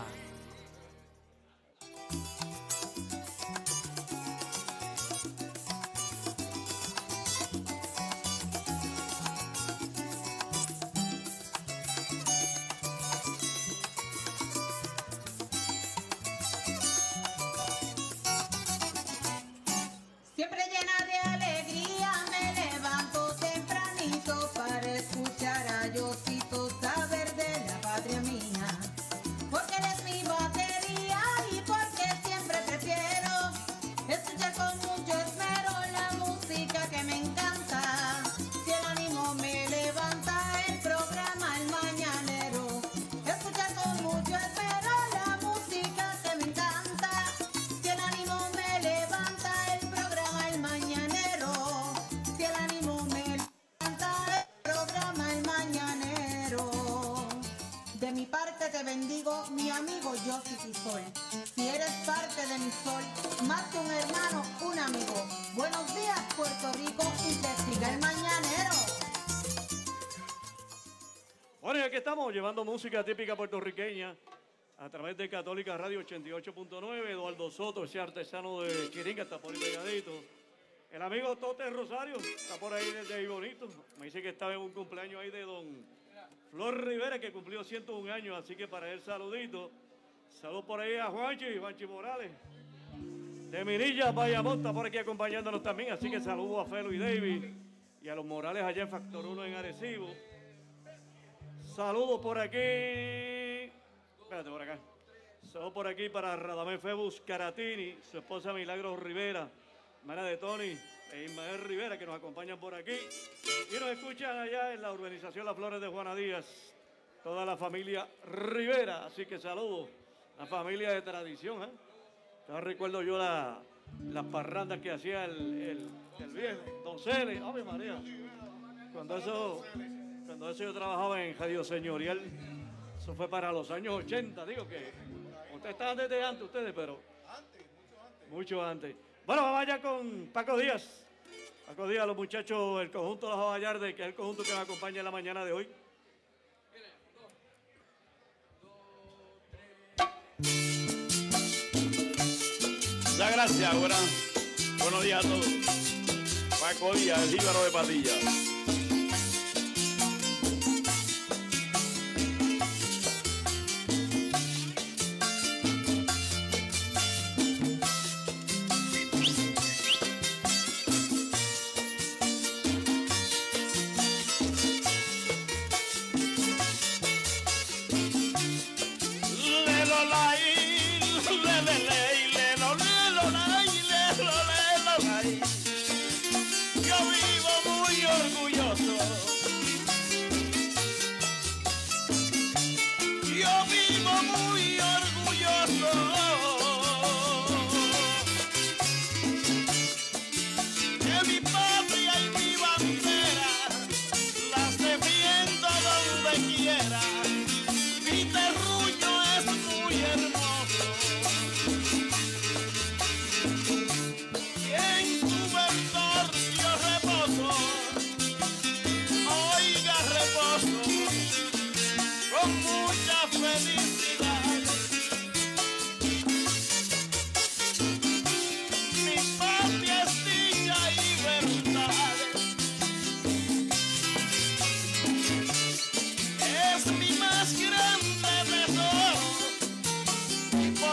Música típica puertorriqueña a través de Católica Radio 88.9. Eduardo Soto, ese artesano de Quiringa, está por ahí pegadito. El amigo Tote Rosario está por ahí desde ahí bonito. Me dice que estaba en un cumpleaños ahí de don Flor Rivera, que cumplió 101 años, así que para él saludito. Salud por ahí a Juanchi, Juanchi Morales. De Mirilla, Bayamón, está por aquí acompañándonos también, así que saludo a Felo y David y a los Morales allá en Factor 1 en Arecibo. Saludos por aquí. Espérate por acá. Saludos por aquí para Radamés Febus Caratini, su esposa Milagros Rivera, hermana de Tony e Ismael Rivera, que nos acompañan por aquí. Y nos escuchan allá en la urbanización Las Flores de Juana Díaz, toda la familia Rivera. Así que saludos, la familia de tradición. ¿eh? Yo recuerdo yo la- las parrandas que hacía el, el, el viejo, Don Cele, Ave María. Cuando eso, cuando eso yo trabajaba en Radio Señorial, eso fue para los años 80, digo que ustedes estaban desde antes ustedes, pero mucho antes. Bueno, vamos allá con Paco Díaz. Paco Díaz, los muchachos, el conjunto de los Vallarde, que es el conjunto que me acompaña en la mañana de hoy. Muchas gracias, ahora. Buenos días a todos. Paco Díaz, el jíbaro de Patilla. One.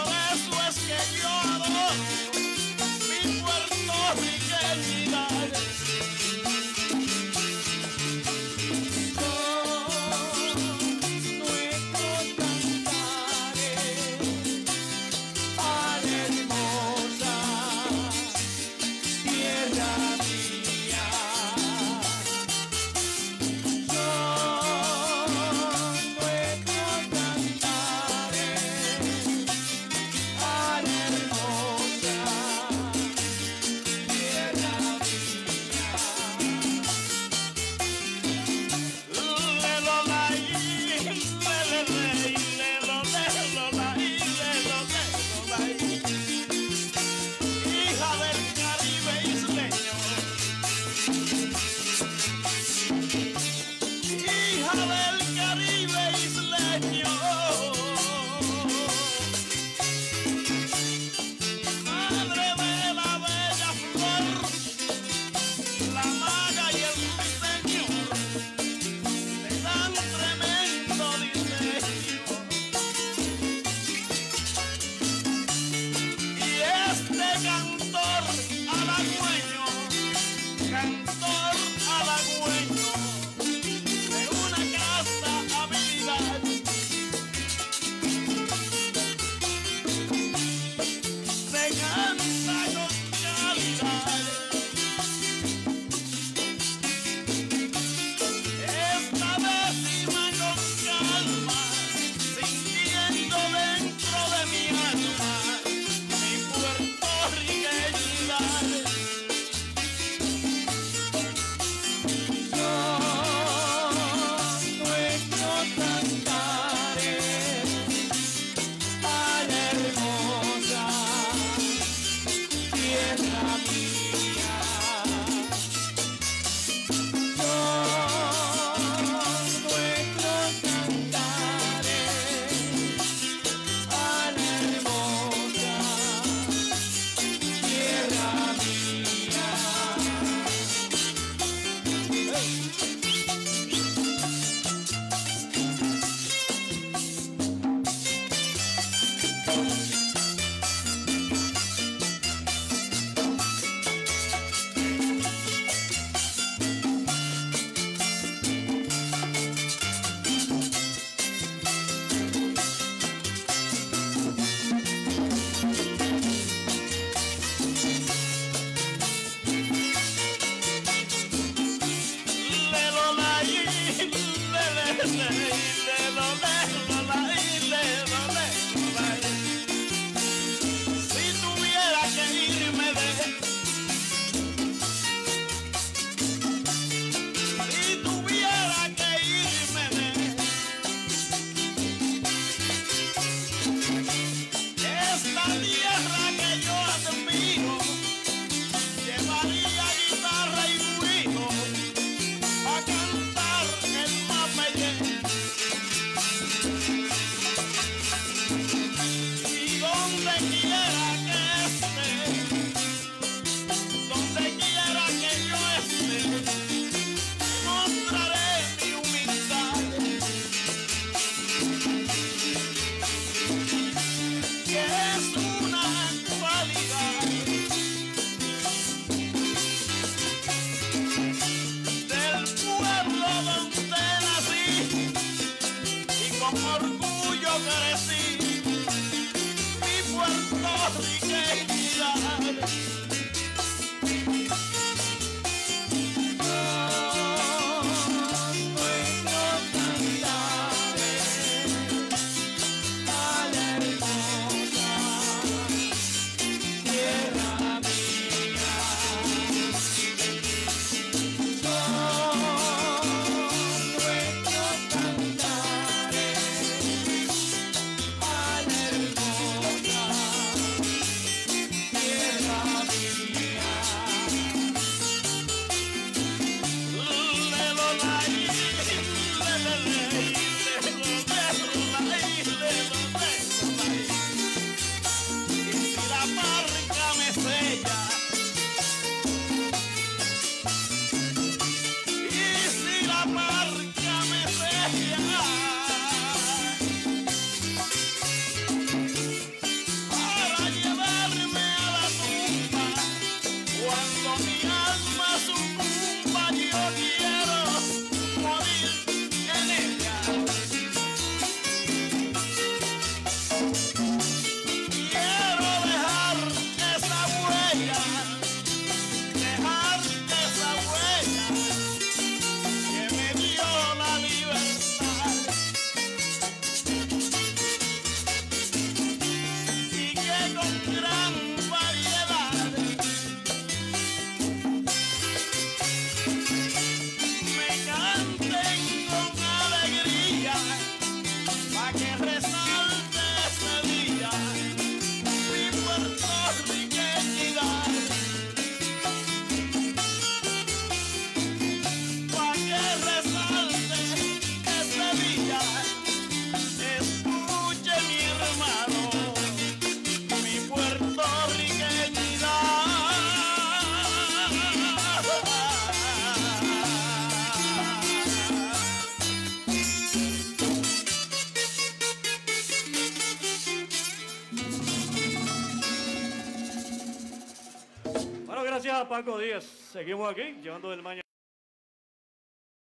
Díaz. Seguimos aquí, llevando el mañana.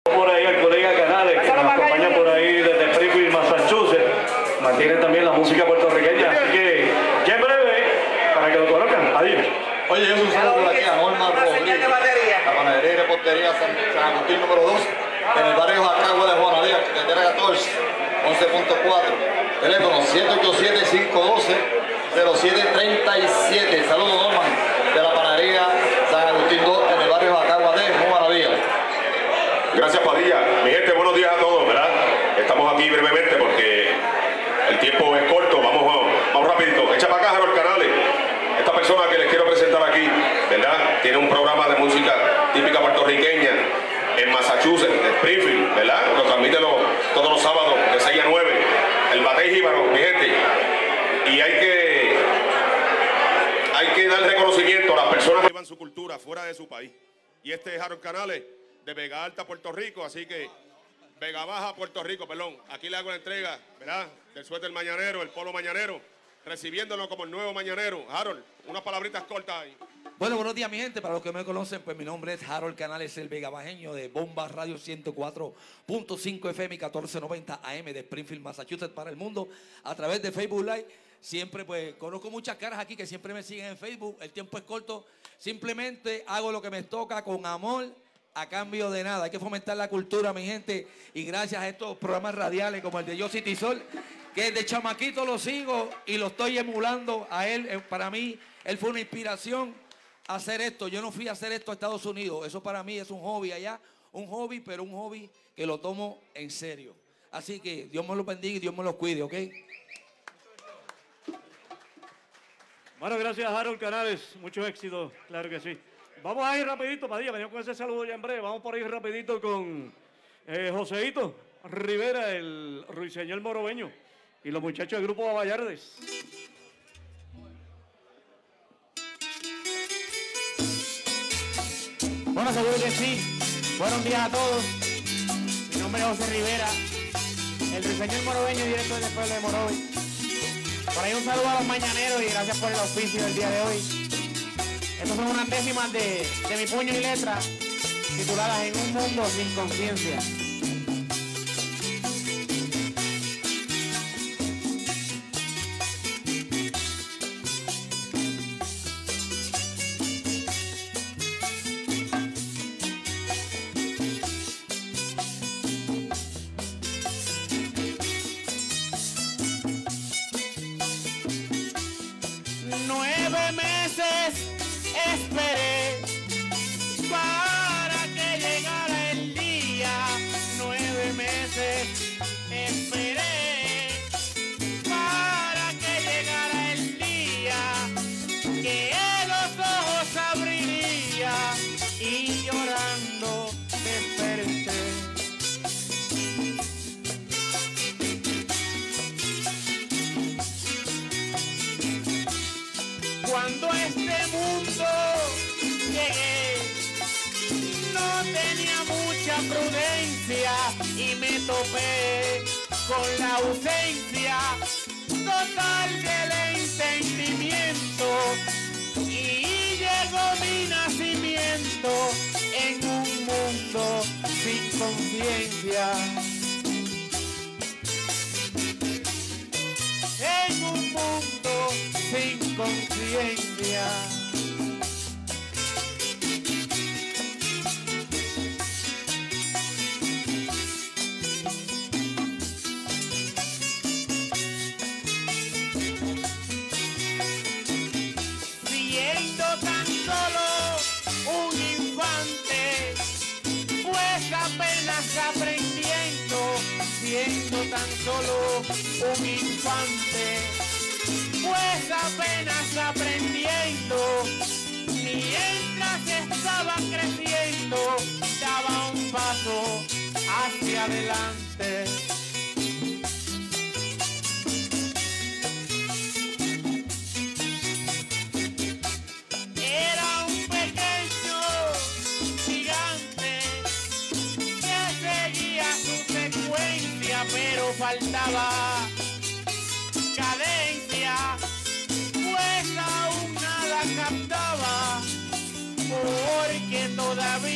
Por ahí al colega Canales, que nos acompaña por ahí desde Springfield, Massachusetts. Mantiene también la música puertorriqueña. Así que, ya en breve, para que lo conozcan. Adiós. Oye, es un saludo por aquí a Norma Rodríguez, la panadería y repostería San, San Agustín número 2, en el barrio Jacagua de Juanadía, carretera 14, 11.4. Teléfono 787-512-0737. Saludos, Norman, de la panadería San Agustín 2, en el barrio Jacagua de Juanadía. Gracias, Padilla. Mi gente, buenos días a todos, ¿verdad? Estamos aquí brevemente porque el es corto. Vamos, vamos, vamos rapidito. Echa para acá, Harold Canales. Esta persona que les quiero presentar aquí, ¿verdad? Tiene un programa de música típica puertorriqueña en Massachusetts, en Springfield, ¿verdad? Lo transmite los- todos los sábados de 6 a 9. El Batey Jíbaro, mi gente. Y hay que, hay que dar reconocimiento a las personas que llevan su cultura fuera de su país. Y este es Harold Canales de Vega Alta, Puerto Rico, así que Vega Baja, Puerto Rico, perdón. Aquí le hago la entrega, ¿verdad? Del suéter mañanero, el polo mañanero, recibiéndolo como el nuevo mañanero. Harold, unas palabritas cortas ahí. Bueno, buenos días, mi gente. Para los que me conocen, pues mi nombre es Harold Canales, el vegabajeño de Bomba Radio 104.5 FM y 1490 AM de Springfield, Massachusetts, para el mundo, a través de Facebook Live. Siempre, pues, conozco muchas caras aquí que siempre me siguen en Facebook. El tiempo es corto. Simplemente hago lo que me toca con amor, a cambio de nada. Hay que fomentar la cultura, mi gente. Y gracias a estos programas radiales como el de Yo City Sol, que de chamaquito lo sigo y lo estoy emulando a él. Eh, Para mí, él fue una inspiración a hacer esto. Yo no fui a hacer esto a Estados Unidos. Eso para mí es un hobby allá. Un hobby, pero un hobby que lo tomo en serio. Así que Dios me los bendiga y Dios me los cuide, ¿ok? Bueno, gracias Harold Canales, mucho éxito, claro que sí. Vamos a ir rapidito, Padilla, venimos con ese saludo ya en breve. Vamos por ir rapidito con eh, Joseito Rivera, el ruiseñor morobeño, y los muchachos del grupo Baballardes. Bueno, seguro que sí. Buenos días a todos. Mi nombre es José Rivera, el ruiseñor morobeño director del pueblo de Morobe. Por ahí un saludo a los mañaneros y gracias por el auspicio del día de hoy. Estas son unas décimas de, de mi puño y letra tituladas En un mundo sin conciencia.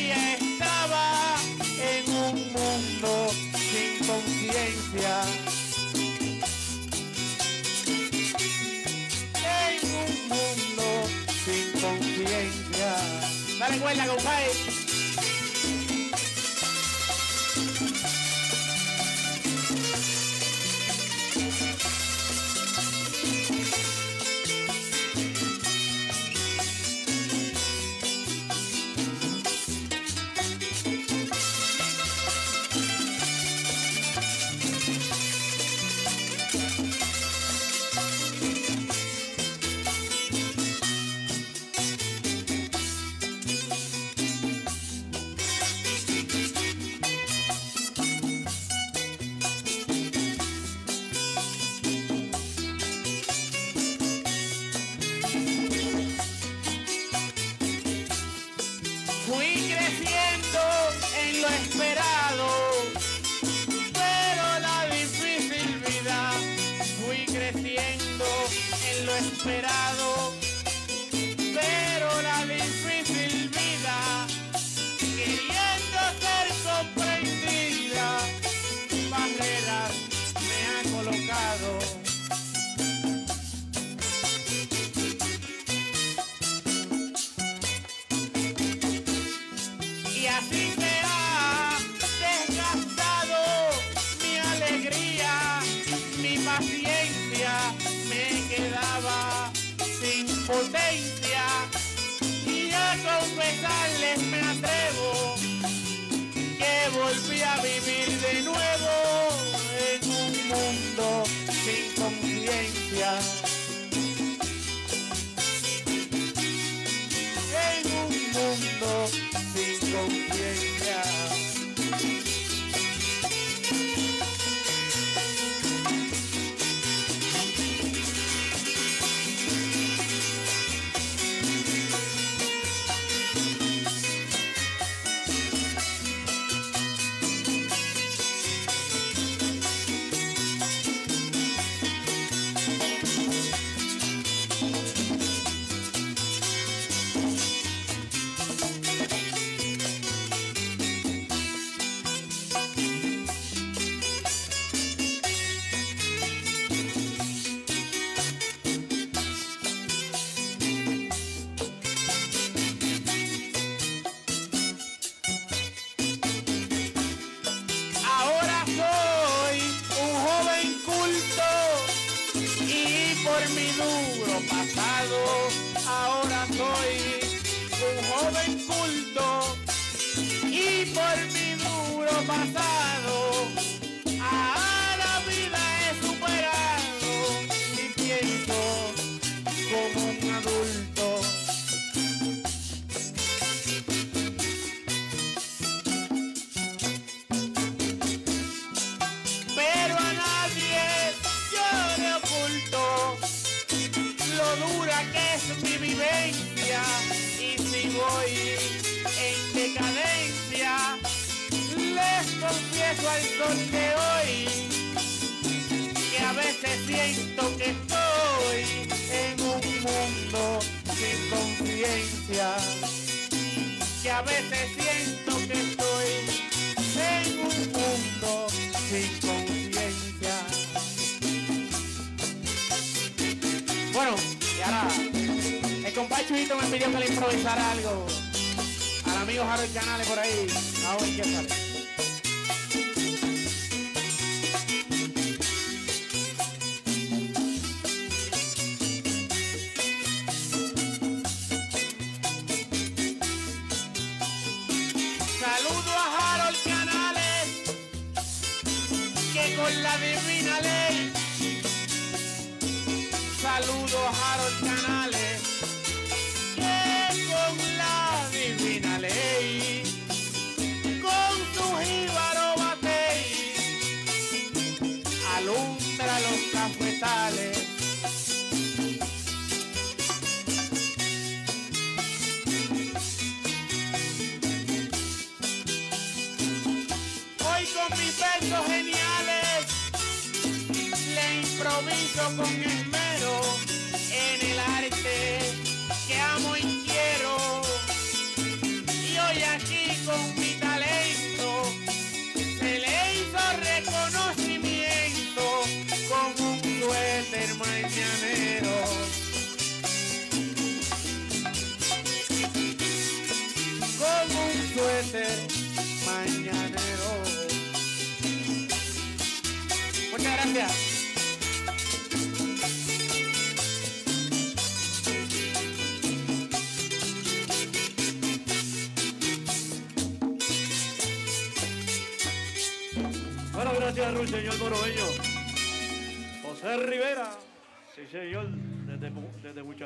día estaba en un mundo sin conciencia. En un mundo sin conciencia. Dale cuerda, compadre.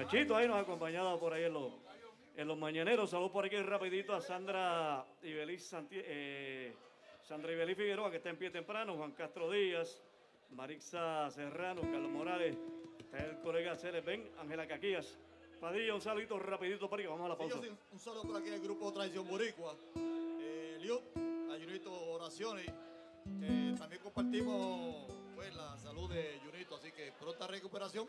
Muchachito ahí nos ha acompañado por ahí en los, en los mañaneros. Saludos por aquí rapidito a Sandra Ibeliz Santi- eh, Sandra Ibeliz Figueroa, que está en pie temprano, Juan Castro Díaz, Marixa Serrano, Carlos Morales, está el colega Celes Ben, Ángela Caquías. Padilla, un saludito rapidito para que vamos a la pausa. sí, un saludo por aquí al grupo Tradición Boricua, eh, Liu, a Junito Oraciones. Eh, también compartimos pues, la salud de Junito, así que pronta recuperación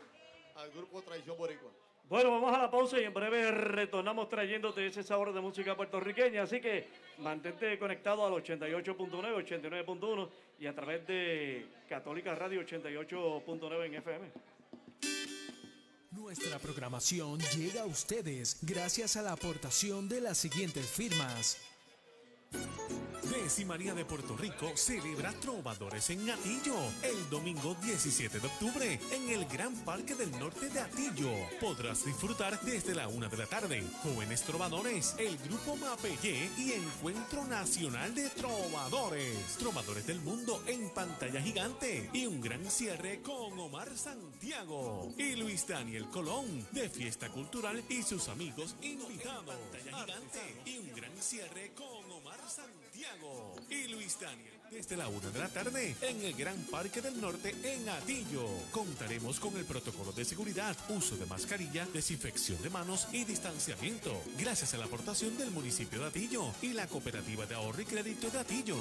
al grupo Tradición Boricua. Bueno, vamos a la pausa y en breve retornamos trayéndote ese sabor de música puertorriqueña. Así que mantente conectado al 88.9, 89.1 y a través de Católica Radio 88.9 en FM. Nuestra programación llega a ustedes gracias a la aportación de las siguientes firmas. María de Puerto Rico celebra Trovadores en Atillo el domingo 17 de octubre en el Gran Parque del Norte de Atillo. Podrás disfrutar desde la una de la tarde. Jóvenes Trovadores, el Grupo Mapellé y Encuentro Nacional de Trovadores. Trovadores del Mundo en pantalla gigante y un gran cierre con Omar Santiago y Luis Daniel Colón de Fiesta Cultural y sus amigos invitados. Pantalla gigante y un gran cierre con Omar Santiago y Luis Daniel. Desde la una de la tarde en el Gran Parque del Norte en Atillo. Contaremos con el protocolo de seguridad, uso de mascarilla, desinfección de manos y distanciamiento. Gracias a la aportación del municipio de Atillo y la Cooperativa de Ahorro y Crédito de Atillo.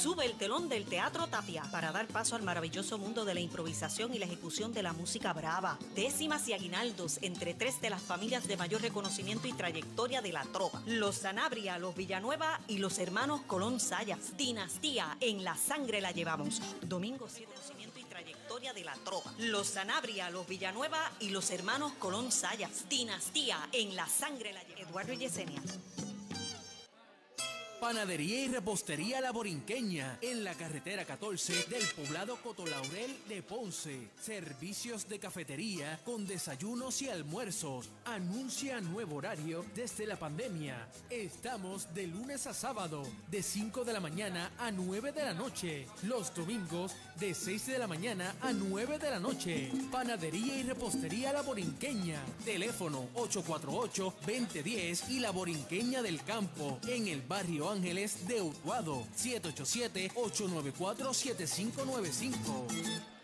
Sube el telón del Teatro Tapia para dar paso al maravilloso mundo de la improvisación y la ejecución de la música brava. Décimas y aguinaldos entre tres de las familias de mayor reconocimiento y trayectoria de la trova. Los Sanabria, los Villanueva y los hermanos Colón Sayas. Dinastía, en la sangre la llevamos. Domingo 7 conocimiento y trayectoria de la trova. Los Sanabria, los Villanueva y los hermanos Colón Sayas. Dinastía, en la sangre la llevamos. Eduardo y Yesenia. Panadería y repostería La Borinqueña en la carretera 14 del poblado Cotolaurel de Ponce. Servicios de cafetería con desayunos y almuerzos. Anuncia nuevo horario desde la pandemia. Estamos de lunes a sábado de 5 de la mañana a 9 de la noche. Los domingos de 6 de la mañana a 9 de la noche. Panadería y repostería La Borinqueña. Teléfono 848-2010 y La Borinqueña del Campo en el barrio Ángeles de Utuado. 787-894-7595.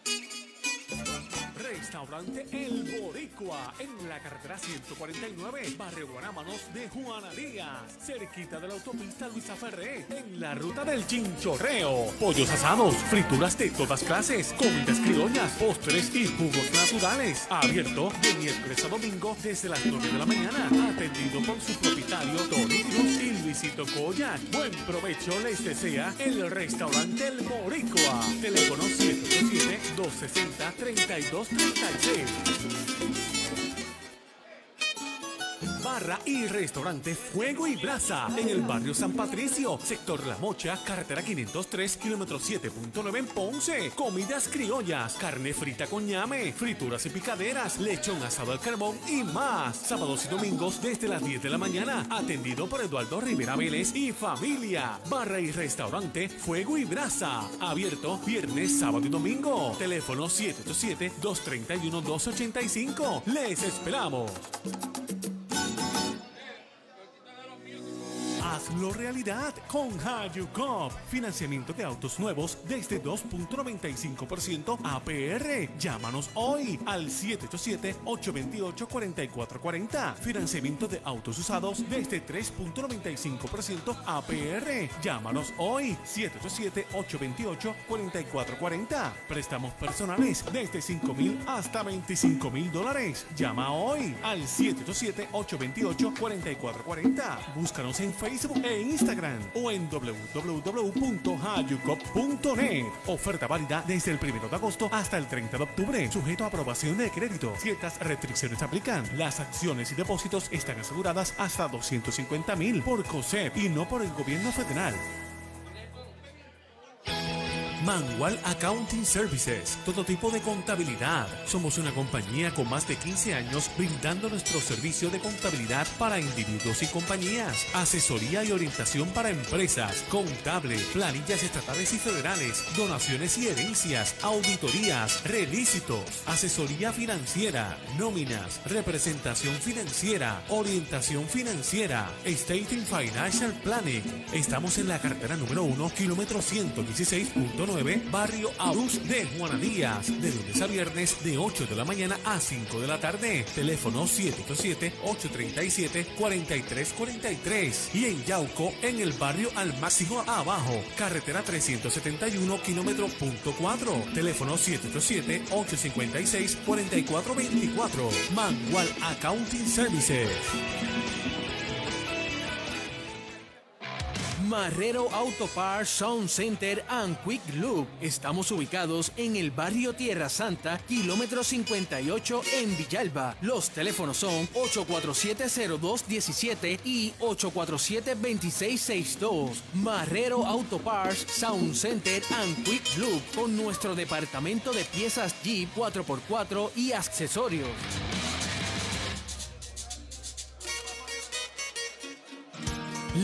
Restaurante El Boricua en la carretera 149, Barrio Guanámanos de Juana Díaz, cerquita de la autopista Luisa Ferré, en la ruta del Chinchorreo. Pollos asados, frituras de todas clases, comidas criollas, postres y jugos naturales. Abierto de miércoles a domingo desde las 9 de la mañana. Atendido por su propietario Tony y Luisito Coya. Buen provecho les desea el restaurante El Boricua. Teléfono 787 260 3236 Barra y restaurante Fuego y Brasa en el barrio San Patricio, sector La Mocha, carretera 503, kilómetro 7.9 en Ponce. Comidas criollas, carne frita con ñame, frituras y picaderas, lechón asado al carbón y más. Sábados y domingos desde las 10 de la mañana. Atendido por Eduardo Rivera Vélez y familia. Barra y restaurante Fuego y Brasa. Abierto viernes, sábado y domingo. Teléfono 787-231-285. Les esperamos. Hazlo realidad con Hayucop. Financiamiento de autos nuevos desde 2.95% APR. Llámanos hoy al 787-828-4440. Financiamiento de autos usados desde 3.95% APR. Llámanos hoy 787-828-4440. Préstamos personales desde 5 mil hasta 25 mil dólares. Llama hoy al 787-828-4440. Búscanos en Facebook e Instagram o en www.hayucop.net. Oferta válida desde el 1 de agosto hasta el 30 de octubre, sujeto a aprobación de crédito. Ciertas restricciones aplican. Las acciones y depósitos están aseguradas hasta 250 mil por COSEP y no por el gobierno federal. Manual Accounting Services, todo tipo de contabilidad. Somos una compañía con más de 15 años brindando nuestro servicio de contabilidad para individuos y compañías, asesoría y orientación para empresas, contable, planillas estatales y federales, donaciones y herencias, auditorías, relícitos, asesoría financiera, nóminas, representación financiera, orientación financiera, Stating Financial Planning. Estamos en la cartera número 1, kilómetro 116.9 Barrio Abruz de Juana Díaz, de lunes a viernes de 8 de la mañana a 5 de la tarde. Teléfono 787-837-4343. Y en Yauco, en el barrio Al Máximo Abajo, carretera 371, kilómetro punto 4. Teléfono 787-856-4424. Manual Accounting Services. Marrero Auto Parts Sound Center and Quick Loop. Estamos ubicados en el barrio Tierra Santa, kilómetro 58 en Villalba. Los teléfonos son 847-0217 y 847-2662. Marrero Auto Parts Sound Center and Quick Loop con nuestro departamento de piezas Jeep 4x4 y accesorios.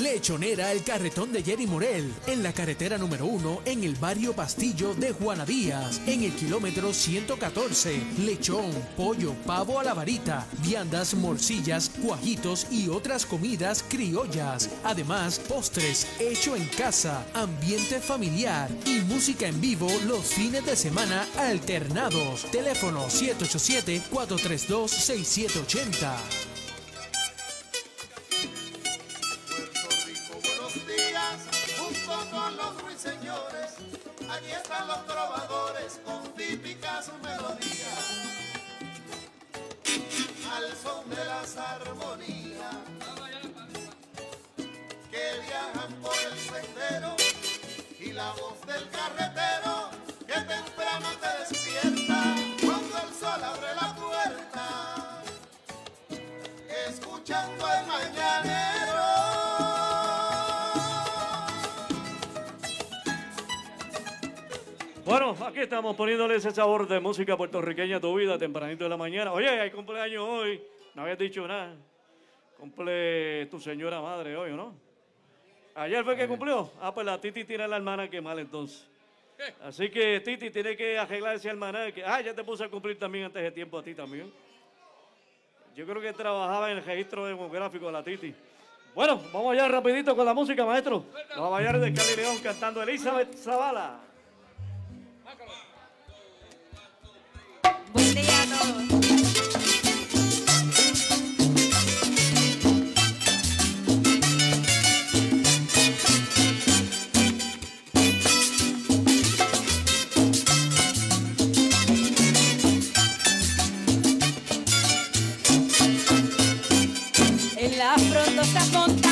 Lechonera El Carretón de Jerry Morel, en la carretera número 1, en el barrio Pastillo de Juana Díaz, en el kilómetro 114. Lechón, pollo, pavo a la varita, viandas, morcillas, cuajitos y otras comidas criollas. Además, postres hecho en casa, ambiente familiar y música en vivo los fines de semana alternados. Teléfono 787 432 6780. de las armonías que viajan por el sendero y la voz del carretero que temprano te despierta cuando el sol abre la puerta escuchando el mañanero Bueno, aquí estamos poniéndole ese sabor de música puertorriqueña a tu vida tempranito de la mañana. Oye, hay cumpleaños hoy. No habías dicho nada. Cumple tu señora madre hoy, ¿no? Ayer fue que cumplió. Ah, pues la Titi tiene la hermana que mal entonces. Así que Titi tiene que arreglar ese hermana. Ah, ya te puse a cumplir también antes de tiempo a ti también. Yo creo que trabajaba en el registro demográfico de la Titi. Bueno, vamos allá rapidito con la música, maestro. Los caballeros de Cali León cantando Elizabeth Zavala. Buen día a todos. los tapones.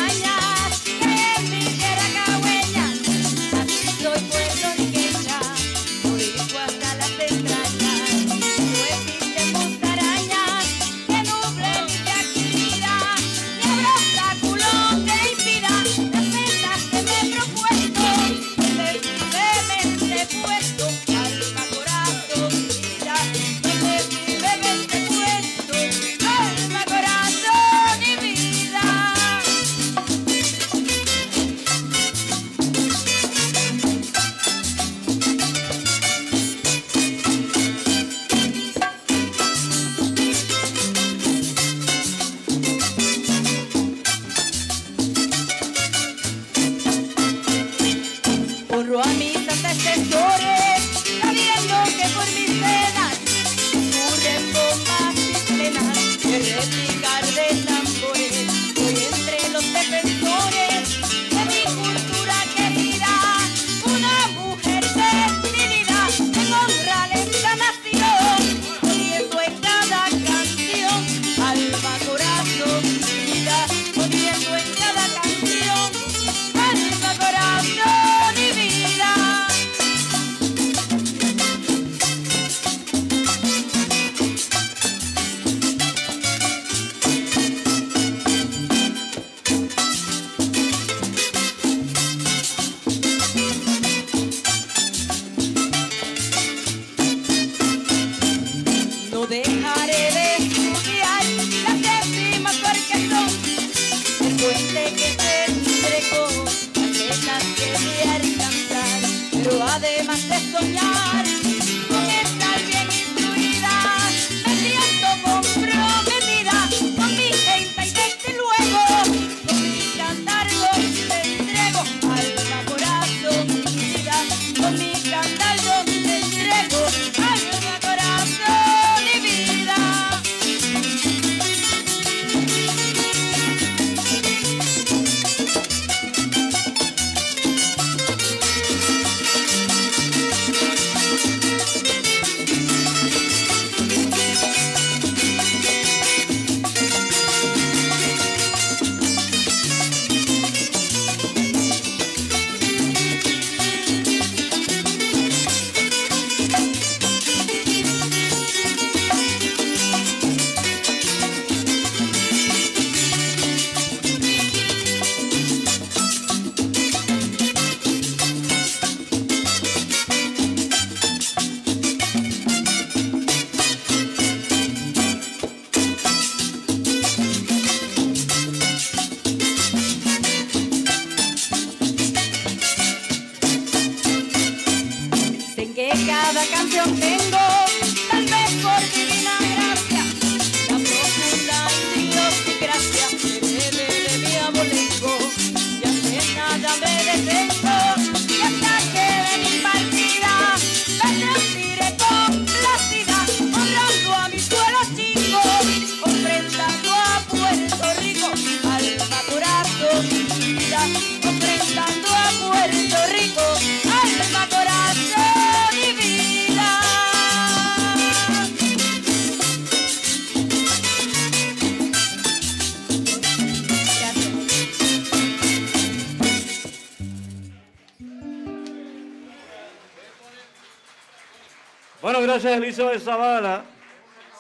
dice Elizabeth Zavala.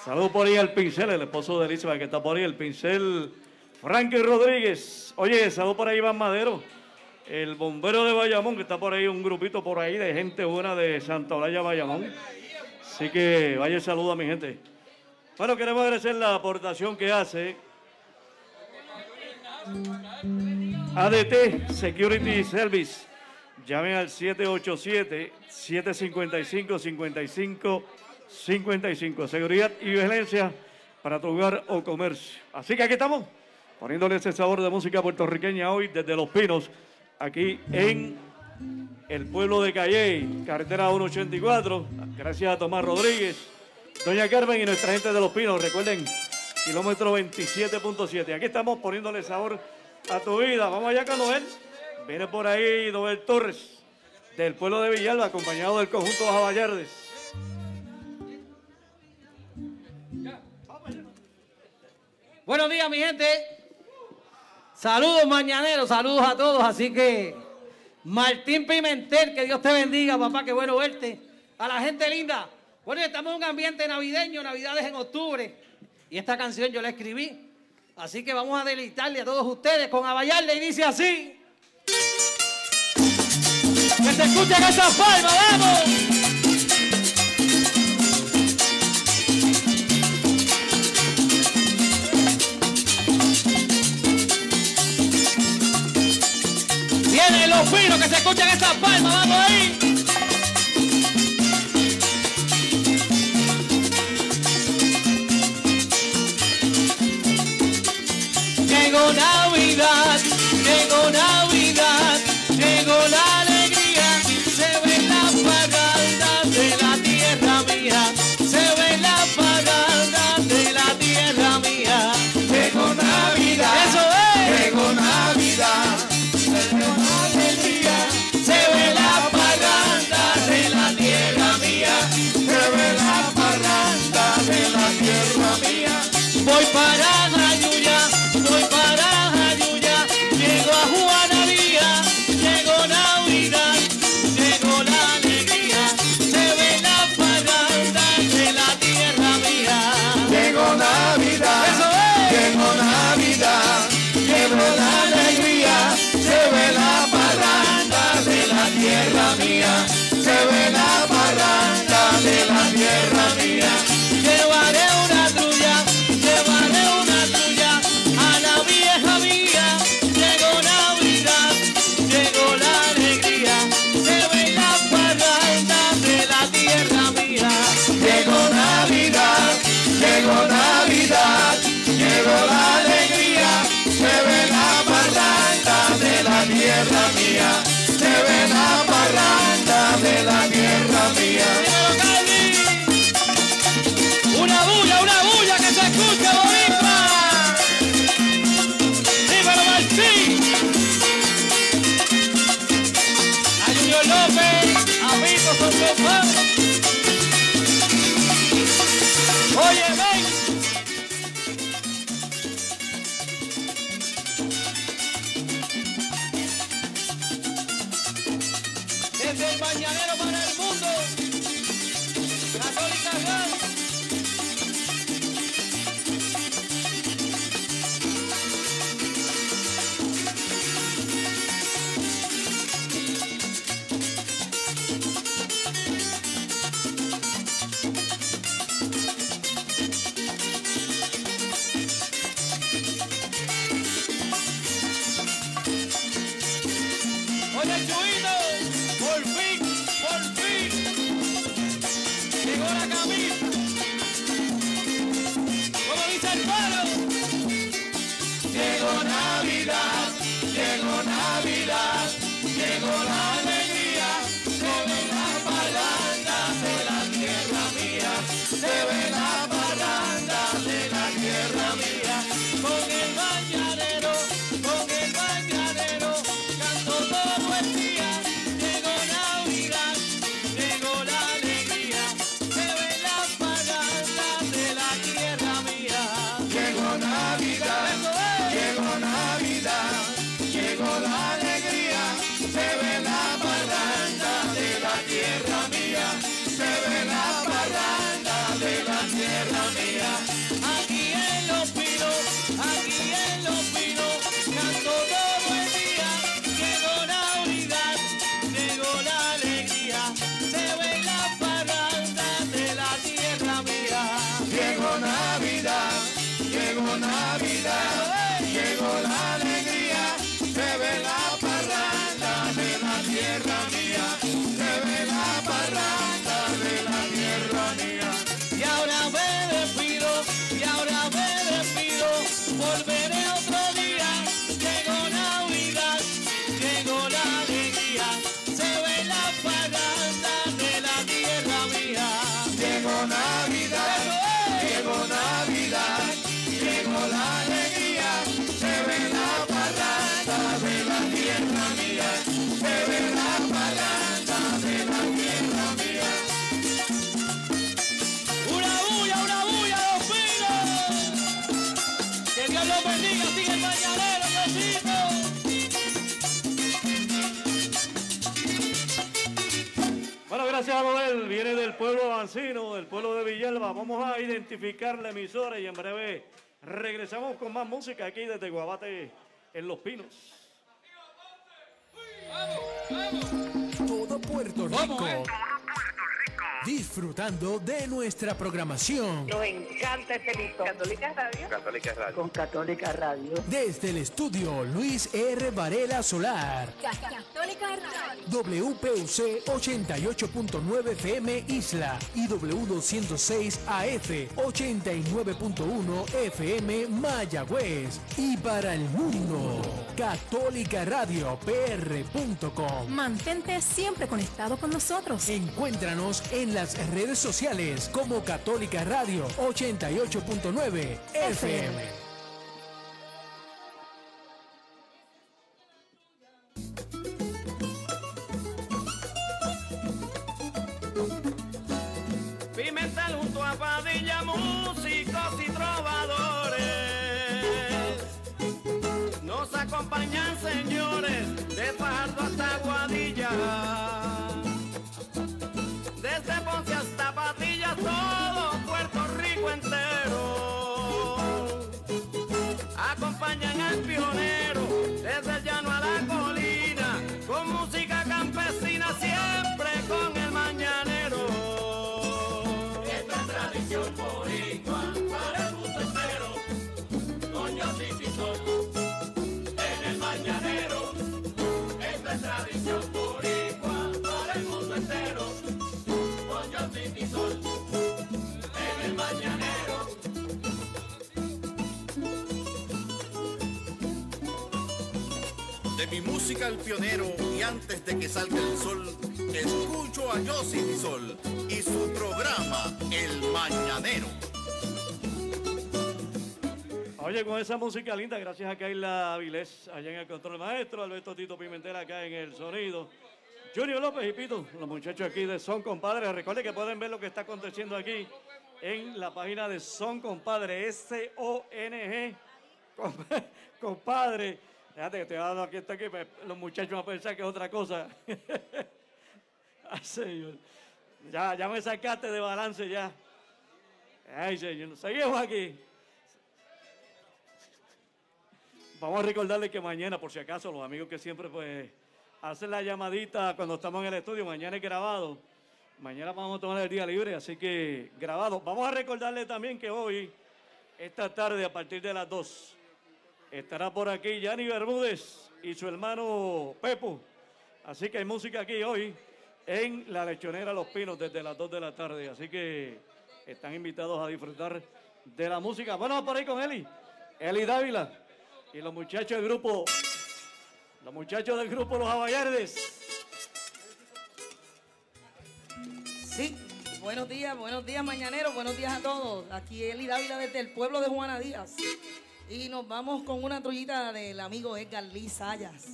Salud por ahí al pincel, el esposo de Elizabeth que está por ahí, el pincel Frankie Rodríguez. Oye, salud por ahí Iván Madero. El bombero de Bayamón, que está por ahí, un grupito por ahí de gente buena de Santa Olaya Bayamón. Así que vaya saludo a mi gente. Bueno, queremos agradecer la aportación que hace ADT Security Service. Llamen al 787-755-5555. Seguridad y vigilancia para tu hogar o comercio. Así que aquí estamos, poniéndole ese sabor de música puertorriqueña hoy desde Los Pinos, aquí en el pueblo de Calley, carretera 184. Gracias a Tomás Rodríguez, Doña Carmen y nuestra gente de Los Pinos. Recuerden, kilómetro 27.7. Aquí estamos poniéndole sabor a tu vida. Vamos allá con Noel. Viene por ahí Noel Torres, del pueblo de Villalba, acompañado del conjunto Baja. Buenos días, mi gente. Saludos mañaneros, saludos a todos. Así que, Martín Pimentel, que Dios te bendiga, papá, qué bueno verte. A la gente linda. Bueno, estamos en un ambiente navideño, Navidades en octubre. Y esta canción yo la escribí. Así que vamos a deleitarle a todos ustedes con Abayarle dice así. Que se escuchen esas palmas, vamos. Vienen los pinos, que se escuchen esas palmas, vamos ahí. Llegó Navidad, llegó Navidad, gracias a Noel, viene del pueblo avancino, del pueblo de Villalba. Vamos a identificar la emisora y en breve regresamos con más música aquí desde Guabate en Los Pinos. Todo Puerto Rico. Disfrutando de nuestra programación. Nos encanta este listo. Católica Radio. Católica Radio. Con Católica Radio. Desde el estudio Luis R. Varela Solar. Católica Radio. WPUC 88.9 FM Isla y W206 AF 89.1 FM Mayagüez y para el mundo católicaradiopr.com Mantente siempre conectado con nosotros. Encuéntranos en las redes sociales como Católica Radio 88.9 FM. Pimentel junto a Padilla, músicos y trovadores. Nos acompañan señores de Fajardo al pionero y antes de que salga el sol, escucho a Yossi Sol y su programa El Mañanero. Oye, con esa música linda, gracias a Kaila Avilés, allá en el control maestro, Alberto Tito Pimentel acá en el sonido. Junior López y Pito, los muchachos aquí de Son Compadre. Recuerden que pueden ver lo que está aconteciendo aquí en la página de Son Compadre, S-O-N-G, com- compadre. Fíjate que estoy hablando aquí, está aquí, pues, los muchachos van a pensar que es otra cosa. Ay, señor. Ya, ya me sacaste de balance ya. Ay, señor. Seguimos aquí. Vamos a recordarle que mañana, por si acaso, los amigos que siempre pues hacen la llamadita cuando estamos en el estudio, mañana es grabado. Mañana vamos a tomar el día libre, así que grabado. Vamos a recordarle también que hoy, esta tarde, a partir de las 2, estará por aquí Yanni Bermúdez y su hermano Pepo. Así que hay música aquí hoy en la lechonera Los Pinos desde las 2 de la tarde. Así que están invitados a disfrutar de la música. Bueno, por ahí con Eli. Eli Dávila y los muchachos del grupo, los muchachos del grupo Los Abayardes. Sí, buenos días, buenos días mañaneros, buenos días a todos. Aquí Eli Dávila desde el pueblo de Juana Díaz. Y nos vamos con una trullita del amigo Edgar Lee Sayas.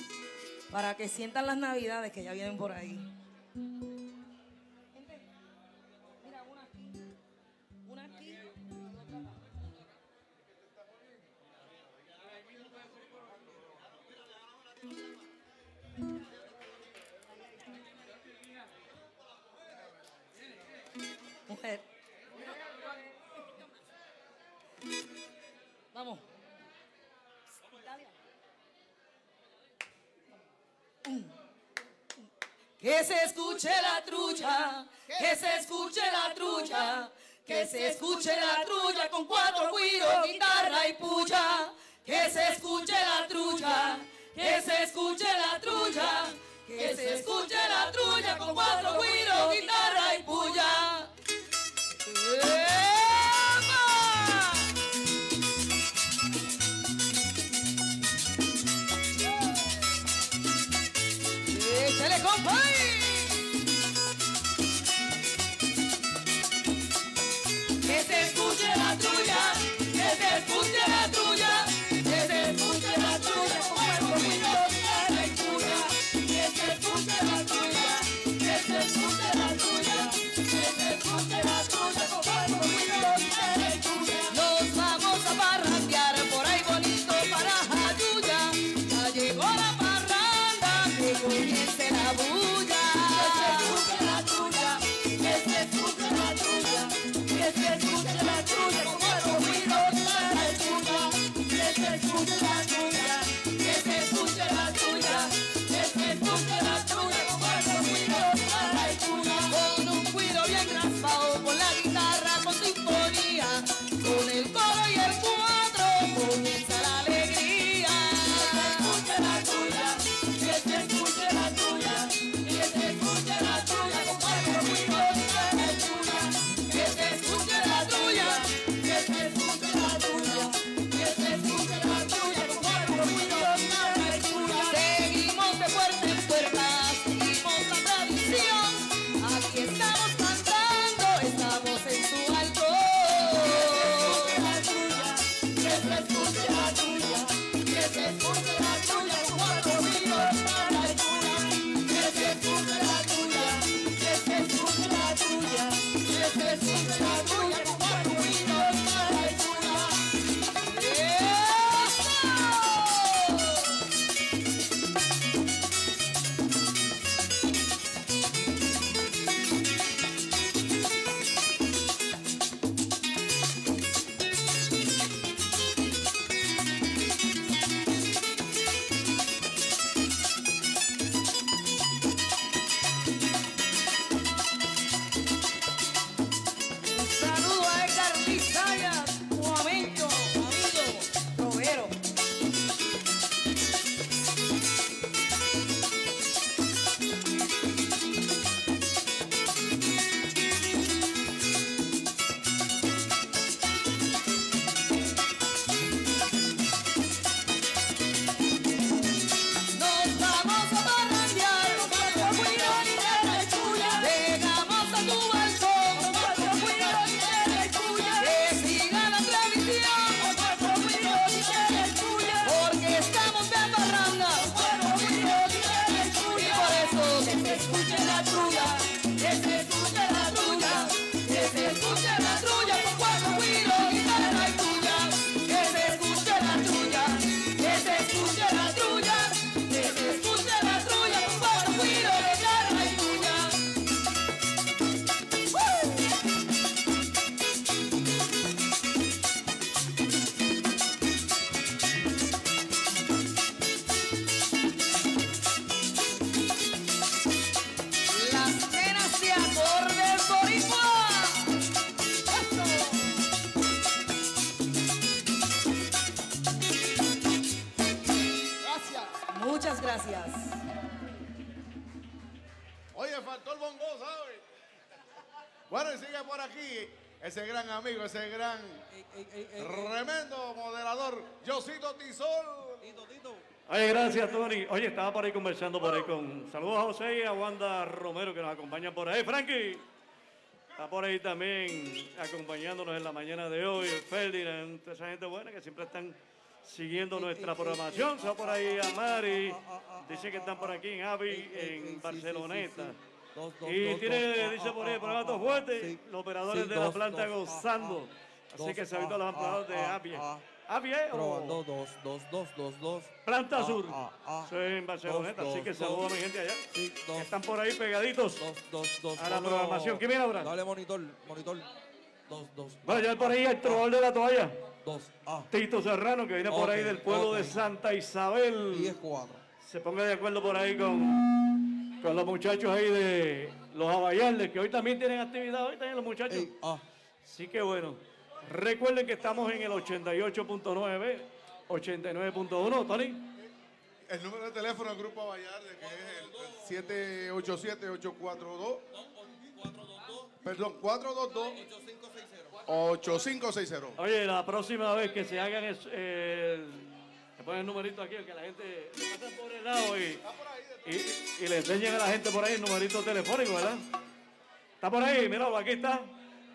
Para que sientan las navidades que ya vienen por ahí. Que se escuche la trucha, que se escuche la trucha, que se escuche la trucha con cuatro guiros, guitarra y puya. Que se escuche la trucha, que se escuche la trucha, que se escuche la trucha con cuatro guiros, guitarra y puya. Estaba por ahí conversando por ahí con. Saludos a José y a Wanda Romero que nos acompañan por ahí. Frankie. Está por ahí también acompañándonos en la mañana de hoy. Ferdinand, toda esa gente buena que siempre están siguiendo nuestra programación. Está por ahí a Mari. Dice que están por aquí en Avi, en Barceloneta. Y tiene, dice por ahí, el programa todo fuerte. Los operadores de la dos, planta dos, gozando. Así dos, que saludos a los empleados de Avie. Ah. ¿Avie o Probando dos, dos, dos, dos, dos. Planta Ah, Sur? ah, ah. Soy en Barceloneta, Dos, así que dos, saludos a mi gente allá. Sí, dos. Que están por ahí pegaditos Dos, dos. a la programación. ¿Qué viene ahora? Dale monitor, monitor. Dos, dos. Bueno, ya por ahí el trovador de la toalla. Dos. Ah. Tito Serrano, que viene por ahí del pueblo de ok. Santa Isabel. 10-4. Se ponga de acuerdo por ahí con, con los muchachos ahí de los Abayarles, que hoy también tienen actividad, hoy también los muchachos. ah. Así que bueno, recuerden que estamos en el 88.9, 89.1, Tony. El número de teléfono del Grupo Vallarde, que es el 787-842. Perdón, 422-8560. Oye, la próxima vez que se hagan es, eh, le ponen el numerito aquí, que la gente le pasan por el lado y, y, y le enseñen a la gente por ahí el numerito telefónico, ¿verdad? Está por ahí, míralo, aquí está.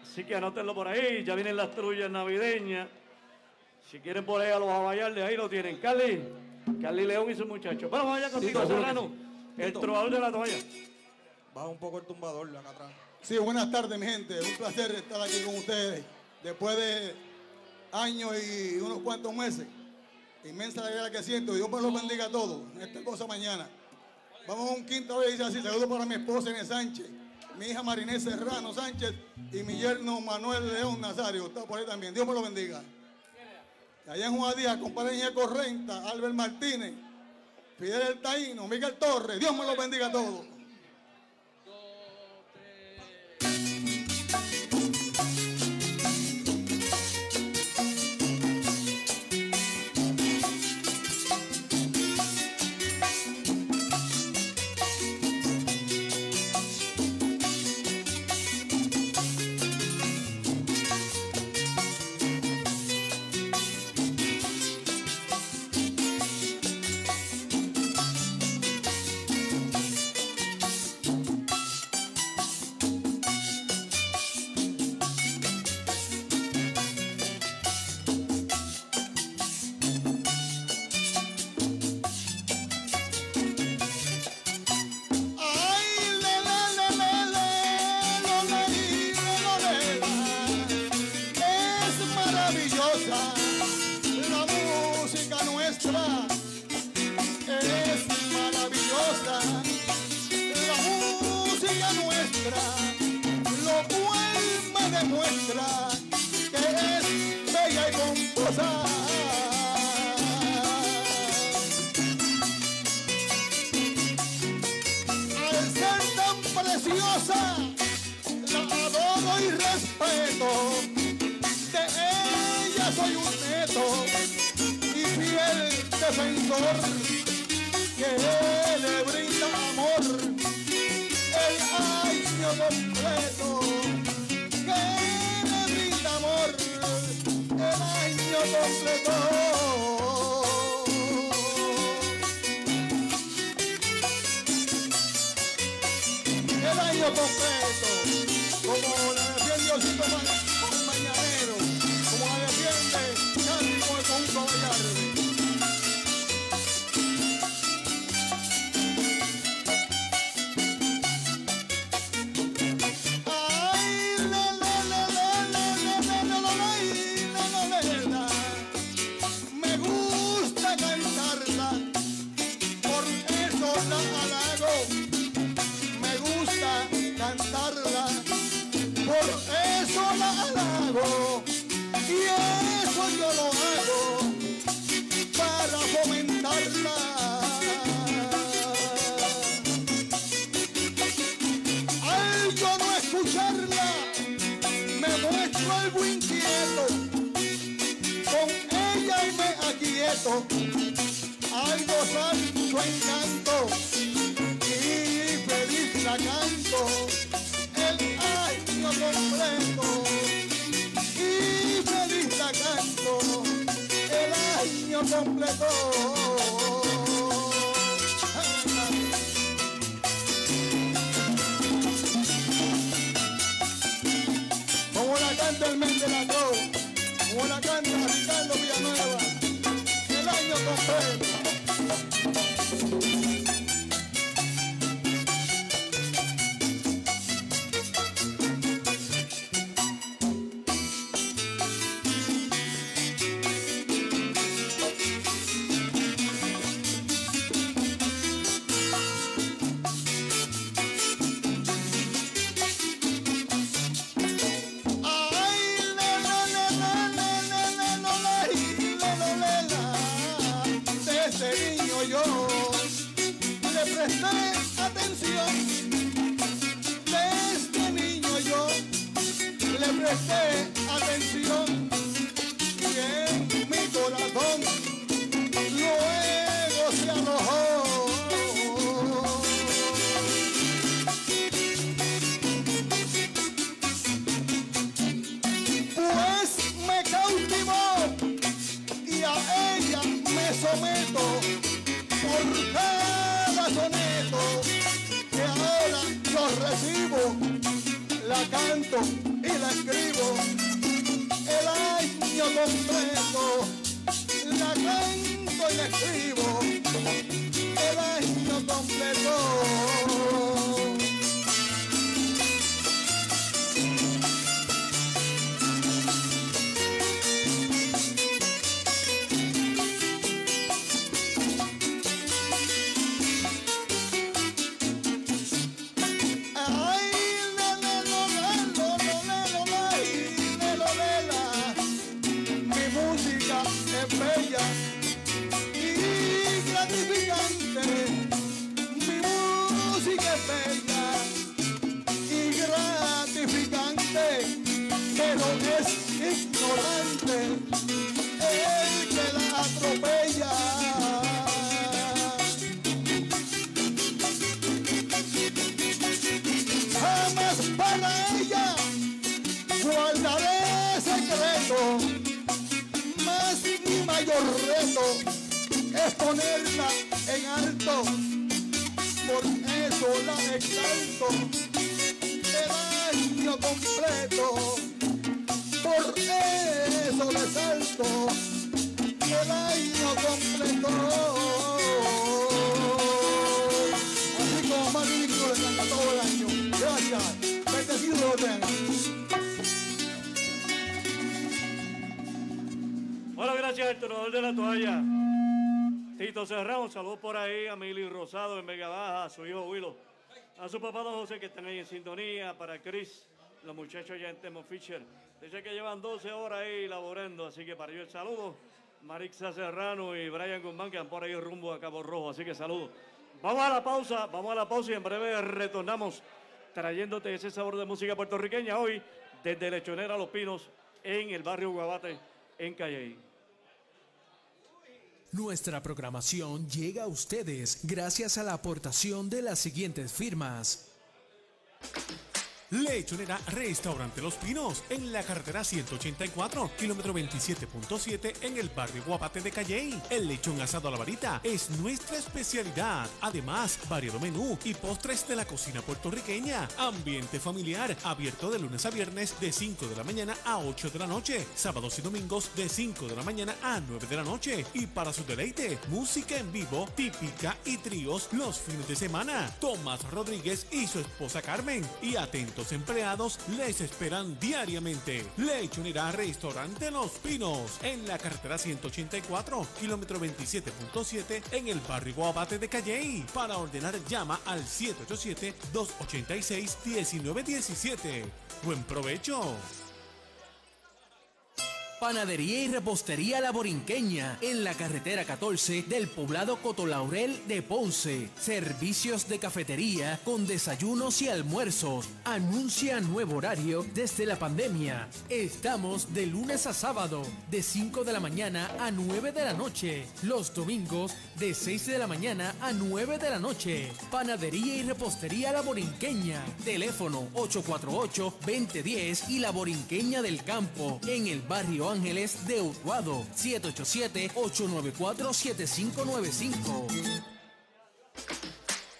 Así que anótenlo por ahí, ya vienen las trullas navideñas. Si quieren por ahí a los abayarles, ahí lo tienen. Carly, Carly León y sus muchachos. Bueno, vamos allá contigo, Serrano. sí. El trovador de la toalla. Baja un poco el tumbador acá atrás. Sí, buenas tardes, mi gente. Un placer estar aquí con ustedes. Después de años y unos cuantos meses. Inmensa alegría que siento. Dios me los bendiga a todos. Esta cosa mañana. Vamos a un quinto vez. Dice así. Saludos para mi esposa Inés Sánchez, mi hija Marinés Serrano Sánchez y mi yerno Manuel León Nazario. Está por ahí también. Dios me lo bendiga. Allá en Juan Díaz, compadre Inés Correnta, Albert Martínez, Fidel El Taíno, Miguel Torres. Dios me los bendiga a todos. Completo. Así como más digno le canta todo el año. Gracias. Bendecido lo. Bueno, gracias al tronador de la toalla. Tito Serrano, saludos por ahí a Mili Rosado en Vega Baja, a su hijo Willow, a su papá Don José que están ahí en sintonía, para Chris, los muchachos allá en Temo Fisher. Dice que llevan 12 horas ahí laborando, así que para ellos el saludo. Marixa Serrano y Brian Guzmán que van por ahí rumbo a Cabo Rojo, así que saludos. Vamos a la pausa, vamos a la pausa y en breve retornamos trayéndote ese sabor de música puertorriqueña hoy desde Lechonera Los Pinos en el barrio Guabate en Calley. Nuestra programación llega a ustedes gracias a la aportación de las siguientes firmas. Lechonera Restaurante Los Pinos, en la carretera 184, kilómetro 27.7, en el barrio Guapate de Calley. El lechón asado a la varita es nuestra especialidad. Además, variado menú y postres de la cocina puertorriqueña. Ambiente familiar, abierto de lunes a viernes de 5 de la mañana a 8 de la noche. Sábados y domingos de 5 de la mañana a 9 de la noche. Y para su deleite, música en vivo, típica y tríos los fines de semana. Tomás Rodríguez y su esposa Carmen. Y atentos empleados les esperan diariamente. Lechonera Restaurante Los Pinos, en la carretera 184, kilómetro 27.7, en el barrio Guabate de Calley. Para ordenar, llama al 787-286-1917. Buen provecho. Panadería y repostería La Borinqueña en la carretera 14 del poblado Cotolaurel de Ponce. Servicios de cafetería con desayunos y almuerzos. Anuncia nuevo horario desde la pandemia. Estamos de lunes a sábado de 5 de la mañana a 9 de la noche. Los domingos de 6 de la mañana a 9 de la noche. Panadería y repostería La Borinqueña. Teléfono 848-2010 y La Borinqueña del Campo en el barrio Ángeles de Utuado. 787-894-7595.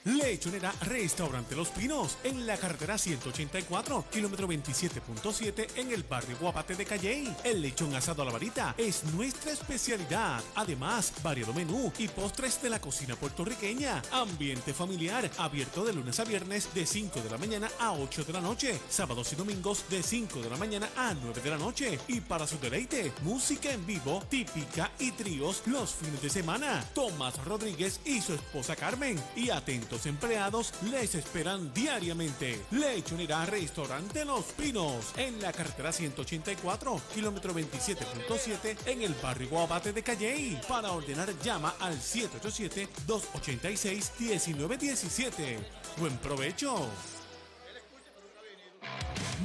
Lechonera Restaurante Los Pinos en la carretera 184, kilómetro 27.7 en el barrio Guapate de Calley. El lechón asado a la varita es nuestra especialidad. Además, variado menú y postres de la cocina puertorriqueña. Ambiente familiar, abierto de lunes a viernes de 5 de la mañana a 8 de la noche. Sábados y domingos de 5 de la mañana a 9 de la noche. Y para su deleite, música en vivo, típica y tríos los fines de semana. Tomás Rodríguez y su esposa Carmen. Y atentos empleados les esperan diariamente. Lechonera Restaurante Los Pinos en la carretera 184, kilómetro 27.7 en el barrio Guabate de Calley. Para ordenar llama al 787-286-1917. Buen provecho.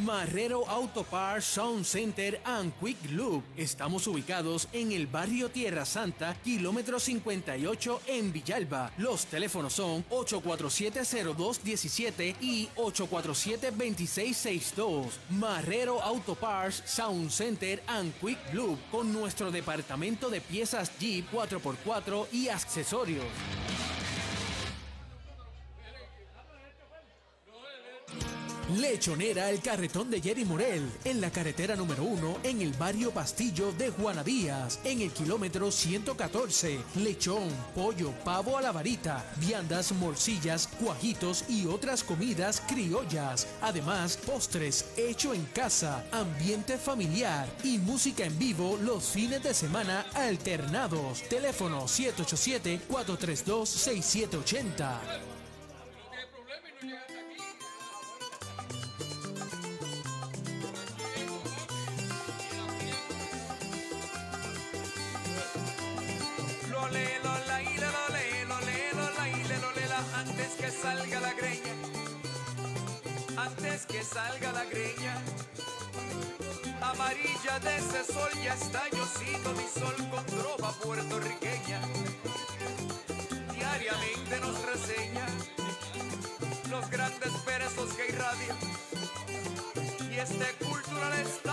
Marrero Auto Parts Sound Center and Quick Loop. Estamos ubicados en el barrio Tierra Santa, kilómetro 58 en Villalba. Los teléfonos son 847-0217 y 847-2662. Marrero Auto Parts Sound Center and Quick Loop con nuestro departamento de piezas Jeep 4x4 y accesorios. Lechonera El Carretón de Jerry Morel, en la carretera número 1, en el barrio Pastillo de Juanadías, en el kilómetro 114. Lechón, pollo, pavo a la varita, viandas, morcillas, cuajitos y otras comidas criollas. Además, postres hecho en casa, ambiente familiar y música en vivo los fines de semana alternados. Teléfono 787 432 6780. antes que salga la greña, antes que salga la greña. Amarilla de ese sol ya está llocido mi sol con trova puertorriqueña. Diariamente nos reseña los grandes perezos que irradian y este cultural es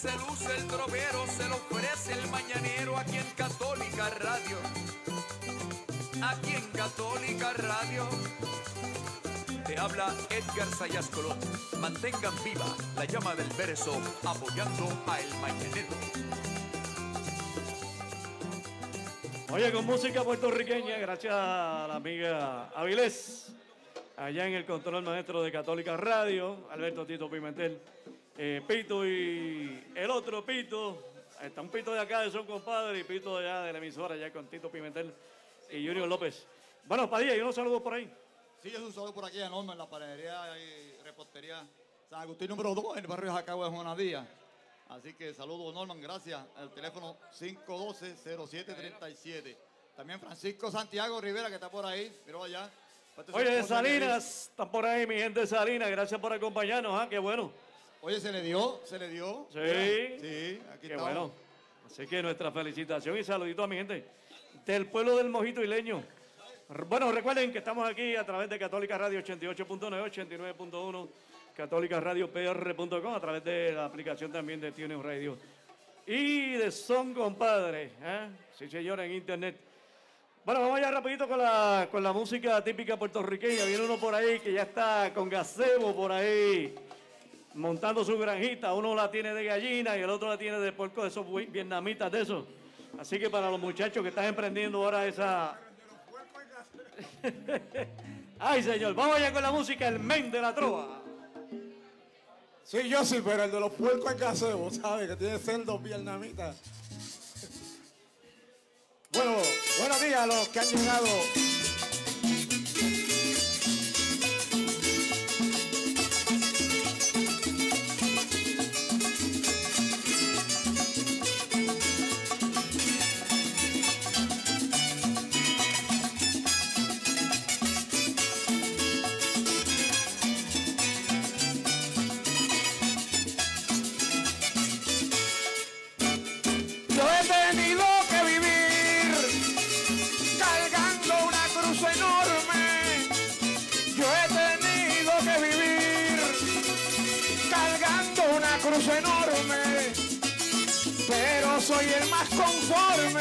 se luce el trovero, se lo ofrece el mañanero aquí en Católica Radio. Aquí en Católica Radio. Te habla Edgar Sayas Colón. Mantengan viva la llama del verso apoyando a El Mañanero. Oye, con música puertorriqueña, gracias a la amiga Avilés, allá en el control maestro de Católica Radio, Alberto Tito Pimentel, eh, Pito y el otro Pito, está un Pito de acá de Son Compadre y Pito de allá de la emisora, allá con Tito Pimentel y Junior López. Bueno, Padilla, y unos saludos por ahí. Sí, es un saludo por aquí a Norma en la panadería y repostería San Agustín número 2 en el barrio Jacagua de Juanadía. Así que saludos Norman, gracias. El teléfono 512-0737. También Francisco Santiago Rivera que está por ahí, miro allá. Su Oye, de Salinas, están por ahí mi gente de Salinas, gracias por acompañarnos, ¿ah? qué bueno. Oye, se le dio, se le dio. Sí, Sí, aquí qué estamos. bueno. Así que nuestra felicitación y saludito a mi gente del pueblo del Mojito Ileño. Bueno, recuerden que estamos aquí a través de Católica Radio 88.9, 89.1, católicaradiopr.com, a través de la aplicación también de TuneIn Radio. Y de Son Compadre, ¿eh? sí señor, en internet. Bueno, vamos ya rapidito con la, con la música típica puertorriqueña. Viene uno por ahí que ya está con gazebo por ahí, montando su granjita. Uno la tiene de gallina y el otro la tiene de puerco de esos vietnamitas de esos. Así que para los muchachos que están emprendiendo ahora esa... Ay, señor, vamos allá con la música, el men de la trova. Sí, yo sí, pero el de los puercos en gazebo, ¿sabes? Que tiene cerdos vietnamitas. Bueno, buenos días a los que han llegado. más conforme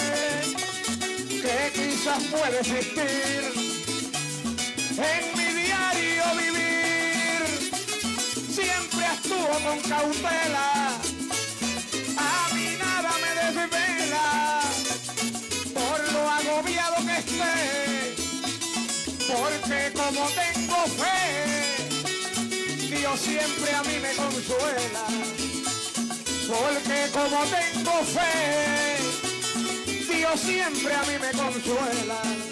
que quizás puede existir en mi diario vivir. Siempre actúo con cautela, a mí nada me desvela, por lo agobiado que esté, porque como tengo fe, Dios siempre a mí me consuela. Porque como tengo fe, Dios siempre a mí me consuela.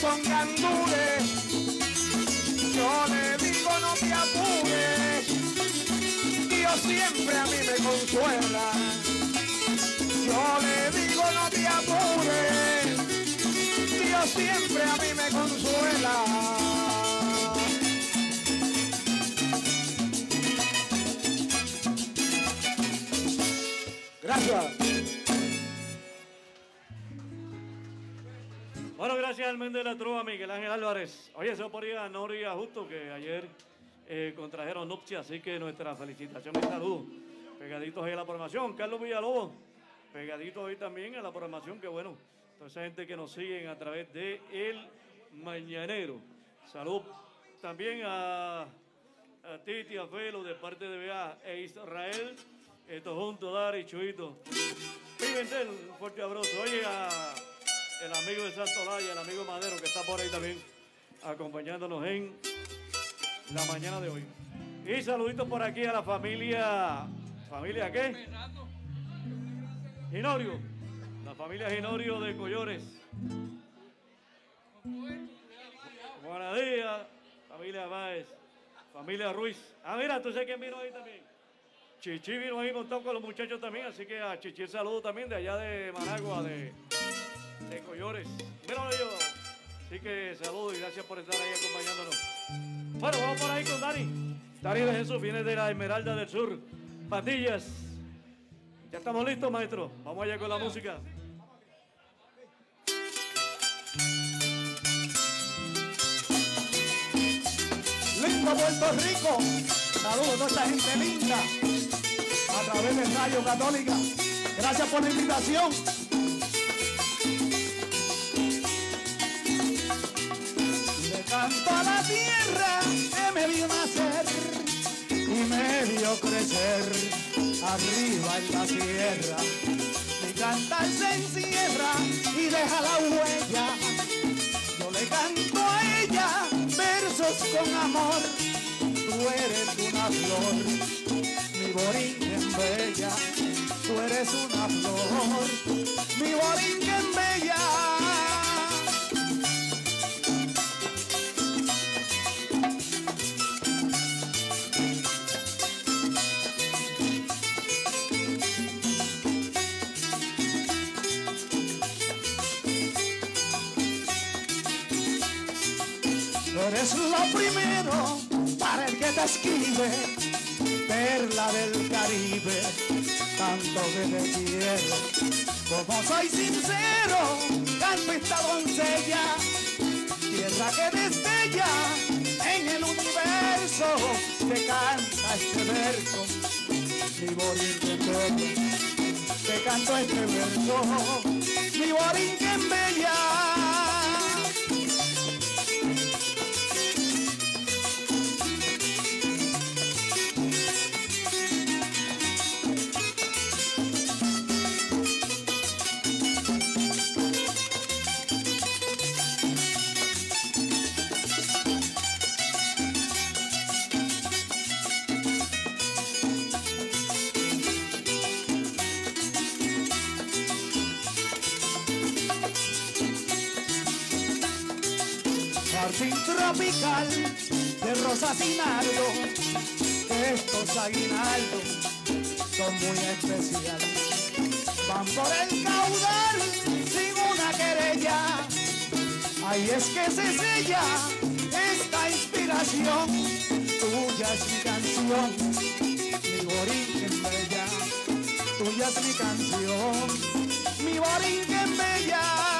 son gandules. Yo le digo no te apures, Dios siempre a mí me consuela. Yo le digo no te apures, Dios siempre a mí me consuela. Gracias. gracias al Méndez de la Trova, Miguel Ángel Álvarez. Oye, eso por ir a Nori Justo, que ayer eh, contrajeron nupcias, así que nuestra felicitación y salud. Pegaditos ahí a la programación. Carlos Villalobos, pegaditos ahí también a la programación, que bueno. Toda esa gente que nos siguen a través de El Mañanero. Salud también a, Titi, a Felo, de parte de BA e Israel. Esto junto, Dari, Chuito. Pimentel, un fuerte abrazo. Oye, a el amigo de Santo Laya, el amigo Madero, que está por ahí también, acompañándonos en la mañana de hoy. Y saluditos por aquí a la familia. ¿Familia qué? Ginorio. La familia Ginorio de Collores. Buenos días, familia Báez, familia Ruiz. Ah, mira, tú sabes quién vino ahí también. Chichi vino ahí montado con los muchachos también, así que a Chichi el saludo también de allá de Managua, de, de Collores. Míralo yo. Así que saludos y gracias por estar ahí acompañándonos. Bueno, vamos por ahí con Dani. Dani de Jesús viene de la Esmeralda del Sur. Patillas. Ya estamos listos, maestro. Vamos allá con la música. Lindo Puerto Rico. Saludos a toda esta gente linda. A través de Radio Católica. Gracias por la invitación. Tierra que me vio nacer y me vio crecer arriba en la sierra. Mi cantar se encierra y deja la huella. Yo le canto a ella versos con amor. Tú eres una flor, mi borinquen bella. Tú eres una flor, mi borinquen bella. Primero para el que te escribe, perla del Caribe, tanto que te quiero. Como soy sincero, canto esta doncella, tierra que destella en el universo, te canta este verso, mi borinquen bella, te canto este verso, mi borinquen bella. De rosas y nardo, estos aguinaldos son muy especiales. Van por el caudal sin una querella, ahí es que se sella esta inspiración. Tuya es mi canción, mi borinquen bella, tuya es mi canción, mi borinquen bella.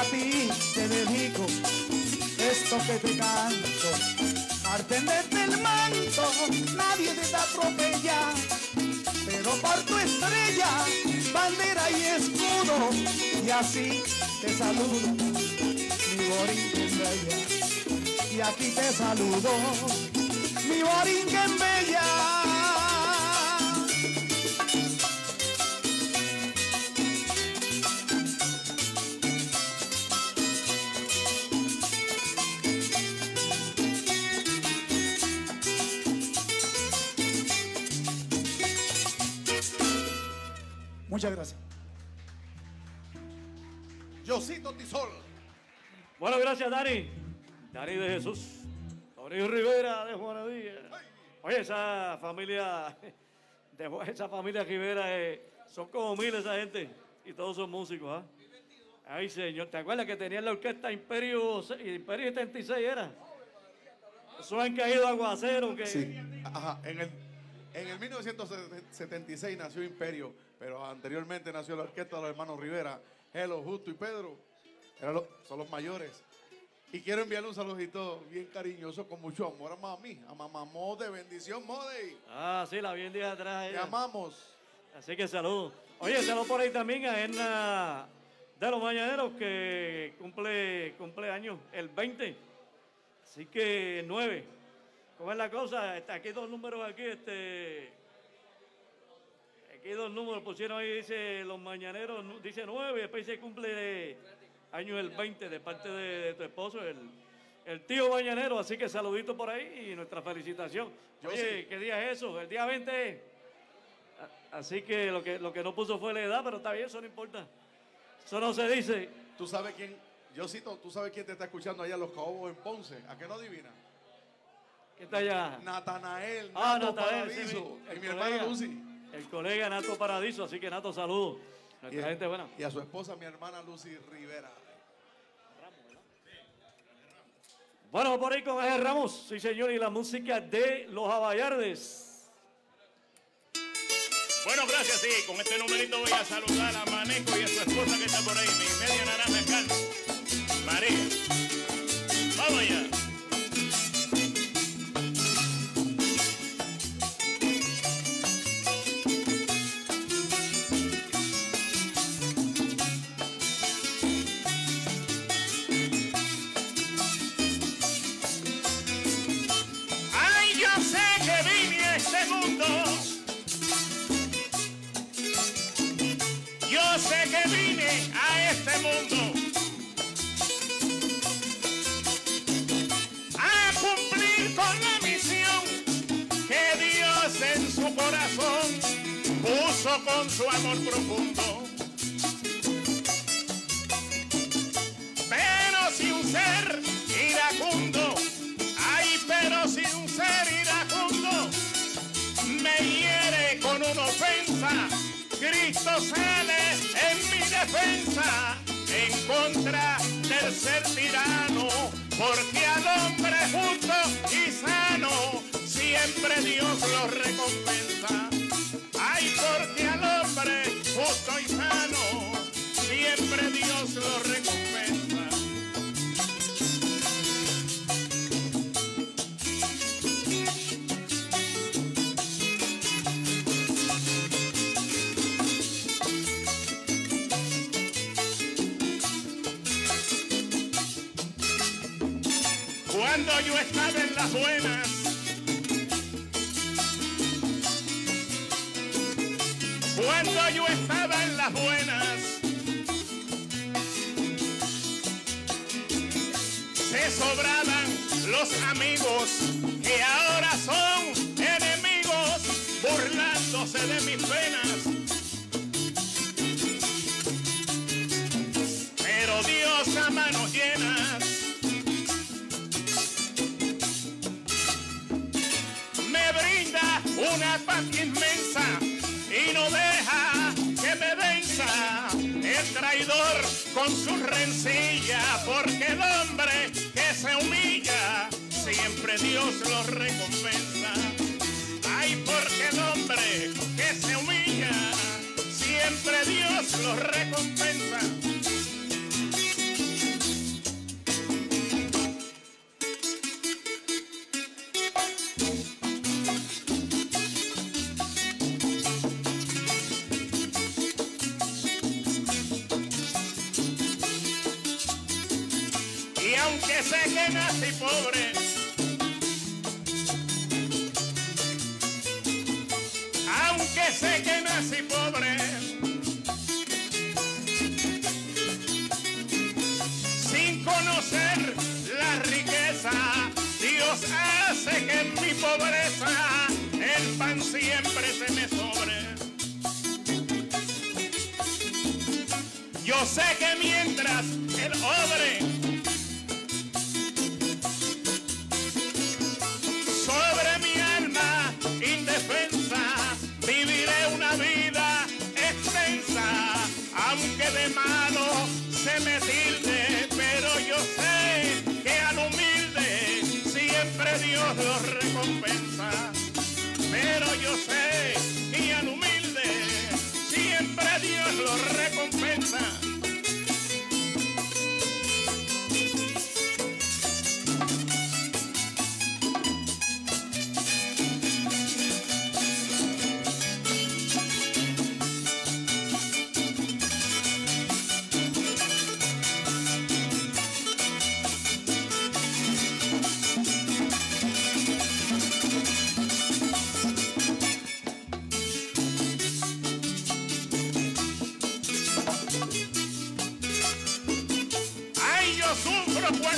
A ti te dedico esto que te canto. Al el manto, nadie te atropella, pero por tu estrella, bandera y escudo, y así te saludo, mi borinquen bella, y aquí te saludo, mi borinquen bella. Muchas gracias. Yosito Tisol. Bueno, gracias, Dani. Dani de Jesús. Aurelio Rivera de Juana Díaz. Oye, esa familia, de, esa familia Rivera, eh, son como mil esa gente. Y todos son músicos, ¿ah? Ay, señor, ¿te acuerdas que tenía la orquesta Imperio, Imperio 76 era? Eso han caído aguacero que... Sí, ajá. En el, en el 1976 nació Imperio, pero anteriormente nació la orquesta de los hermanos Rivera, Hello, Justo y Pedro. Eran los- son los mayores. Y quiero enviarle un saludito bien cariñoso, con mucho amor a mami, a mamá Mode, bendición Mode. Ah, sí, la el día atrás. Te ella. amamos. Así que saludos. Oye, saludos por ahí también a Edna de los Mañaneros que cumple, cumple años el 20. Así que 9. ¿Cómo es la cosa? Este, aquí dos números aquí, este. Aquí dos números pusieron ahí, dice los mañaneros, dice 9, después se cumple año el 20 de parte de, de tu esposo, el, el tío mañanero, así que saludito por ahí y nuestra felicitación. Oye. ¿qué día es eso? El día 20. A- Así que lo que lo que no puso fue la edad, pero está bien, eso no importa. Eso no se dice. ¿Tú sabes quién? Yo cito, ¿tú sabes quién te está escuchando allá en los Cobos en Ponce? ¿A qué no adivina? ¿Qué está allá? Natanael, Ah, Natanael, sí, mi- y mi hermana Lucy. El colega Nato Paradiso, así que Nato, saludos. Nuestra Y a- gente buena. Y a su esposa, mi hermana Lucy Rivera. Bueno, por ahí con Ángel Ramos, sí señor, y la música de los Abayardes. Bueno, gracias, sí. Con este numerito voy a saludar a Maneco y a su esposa que está por ahí, mi media naranja Carmen. María. Vamos allá. Su amor profundo. Pero si un ser iracundo, ay, pero si un ser iracundo me hiere con una ofensa, Cristo sale en mi defensa en contra del ser tirano, porque al hombre justo y sano siempre Dios lo recompensa. Buenas, cuando yo estaba en las buenas, se sobraban los amigos que ahora son una paz inmensa y no deja que me venza el traidor con su rencilla, porque el hombre que se humilla, siempre Dios lo recompensa. Ay, porque el hombre que se humilla, siempre Dios lo recompensa. Dios hace que en mi pobreza el pan siempre se me sobre. Yo sé que mientras el obre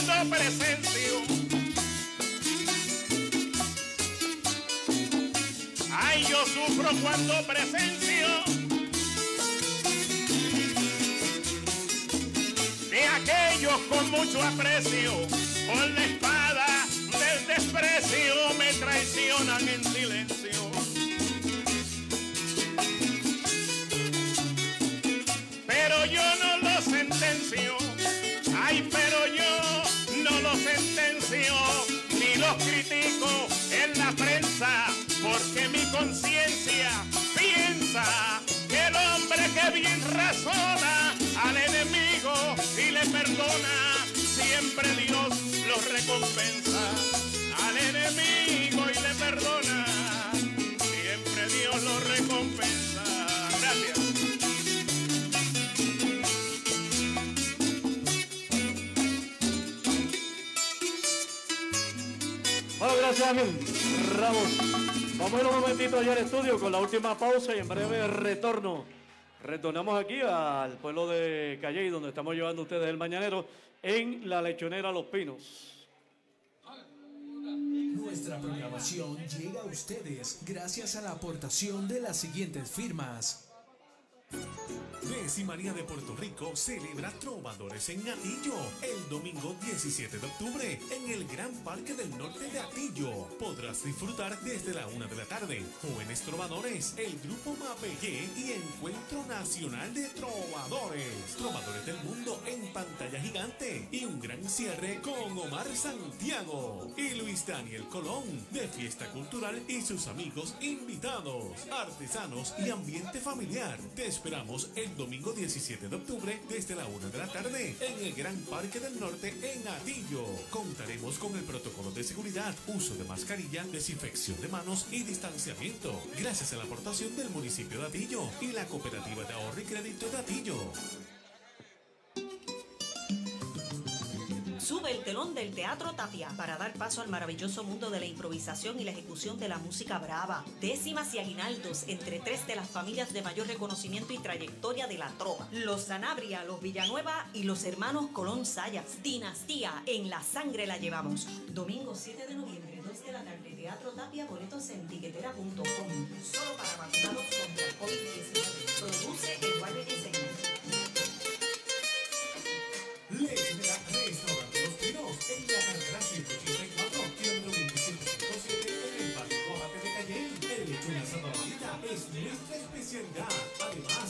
cuando presencio. Ay, yo sufro cuando presencio de aquellos con mucho aprecio, con la espada del desprecio razona al enemigo y le perdona, siempre Dios lo recompensa. Al enemigo y le perdona, siempre Dios lo recompensa. Gracias. Bueno, gracias Ángel Ramos. Vamos a ir un momentito allá al estudio con la última pausa y en breve retorno. Retornamos aquí al pueblo de Calley, donde estamos llevando ustedes el mañanero en la lechonera Los Pinos. Nuestra programación llega a ustedes gracias a la aportación de las siguientes firmas. Decimanía de Puerto Rico celebra Trovadores en Atillo el domingo 17 de octubre en el Gran Parque del Norte de Atillo. Podrás disfrutar desde la una de la tarde. Jóvenes Trovadores, el Grupo Mapellé y Encuentro Nacional de Trovadores. Trovadores del Mundo en pantalla gigante y un gran cierre con Omar Santiago y Luis Daniel Colón de Fiesta Cultural y sus amigos invitados, artesanos y ambiente familiar. Esperamos el domingo 17 de octubre desde la 1 de la tarde en el Gran Parque del Norte en Atillo. Contaremos con el protocolo de seguridad, uso de mascarilla, desinfección de manos y distanciamiento. Gracias a la aportación del municipio de Atillo y la cooperativa de ahorro y crédito de Atillo. Sube el telón del Teatro Tapia para dar paso al maravilloso mundo de la improvisación y la ejecución de la música brava. Décimas y aguinaldos entre tres de las familias de mayor reconocimiento y trayectoria de la trova. Los Sanabria, los Villanueva y los hermanos Colón Sayas. Dinastía, en la sangre la llevamos. Domingo 7 de noviembre, 2 de la tarde, Teatro Tapia, boletos en tiquetera.com. Solo para vacunados contra el COVID-19. Produce Eduardo Diseño. Además,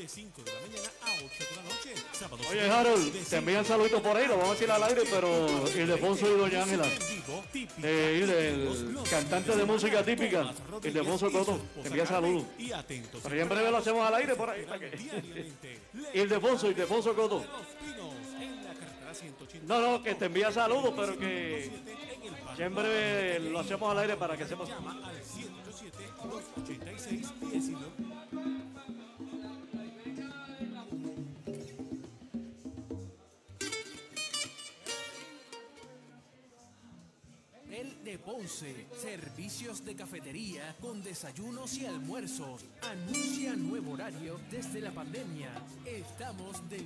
de 5 de la mañana a 8 de la noche. Sábados y Oye Harold, te envían saluditos por ahí, lo vamos a decir al aire, pero Ildefonso y Doña Ángela, eh, el cantante de música típica, Ildefonso Coto, te envía saludos. Pero ya en breve lo hacemos al aire por ahí. Ildefonso, Ildefonso Coto. En la carretera 180. No, no, que te envía saludos, pero que ya en breve lo hacemos al aire para que sepas. Llama al 787-286-19. El de Ponce, servicios de cafetería con desayunos y almuerzos. Anuncia nuevo horario desde la pandemia. Estamos de.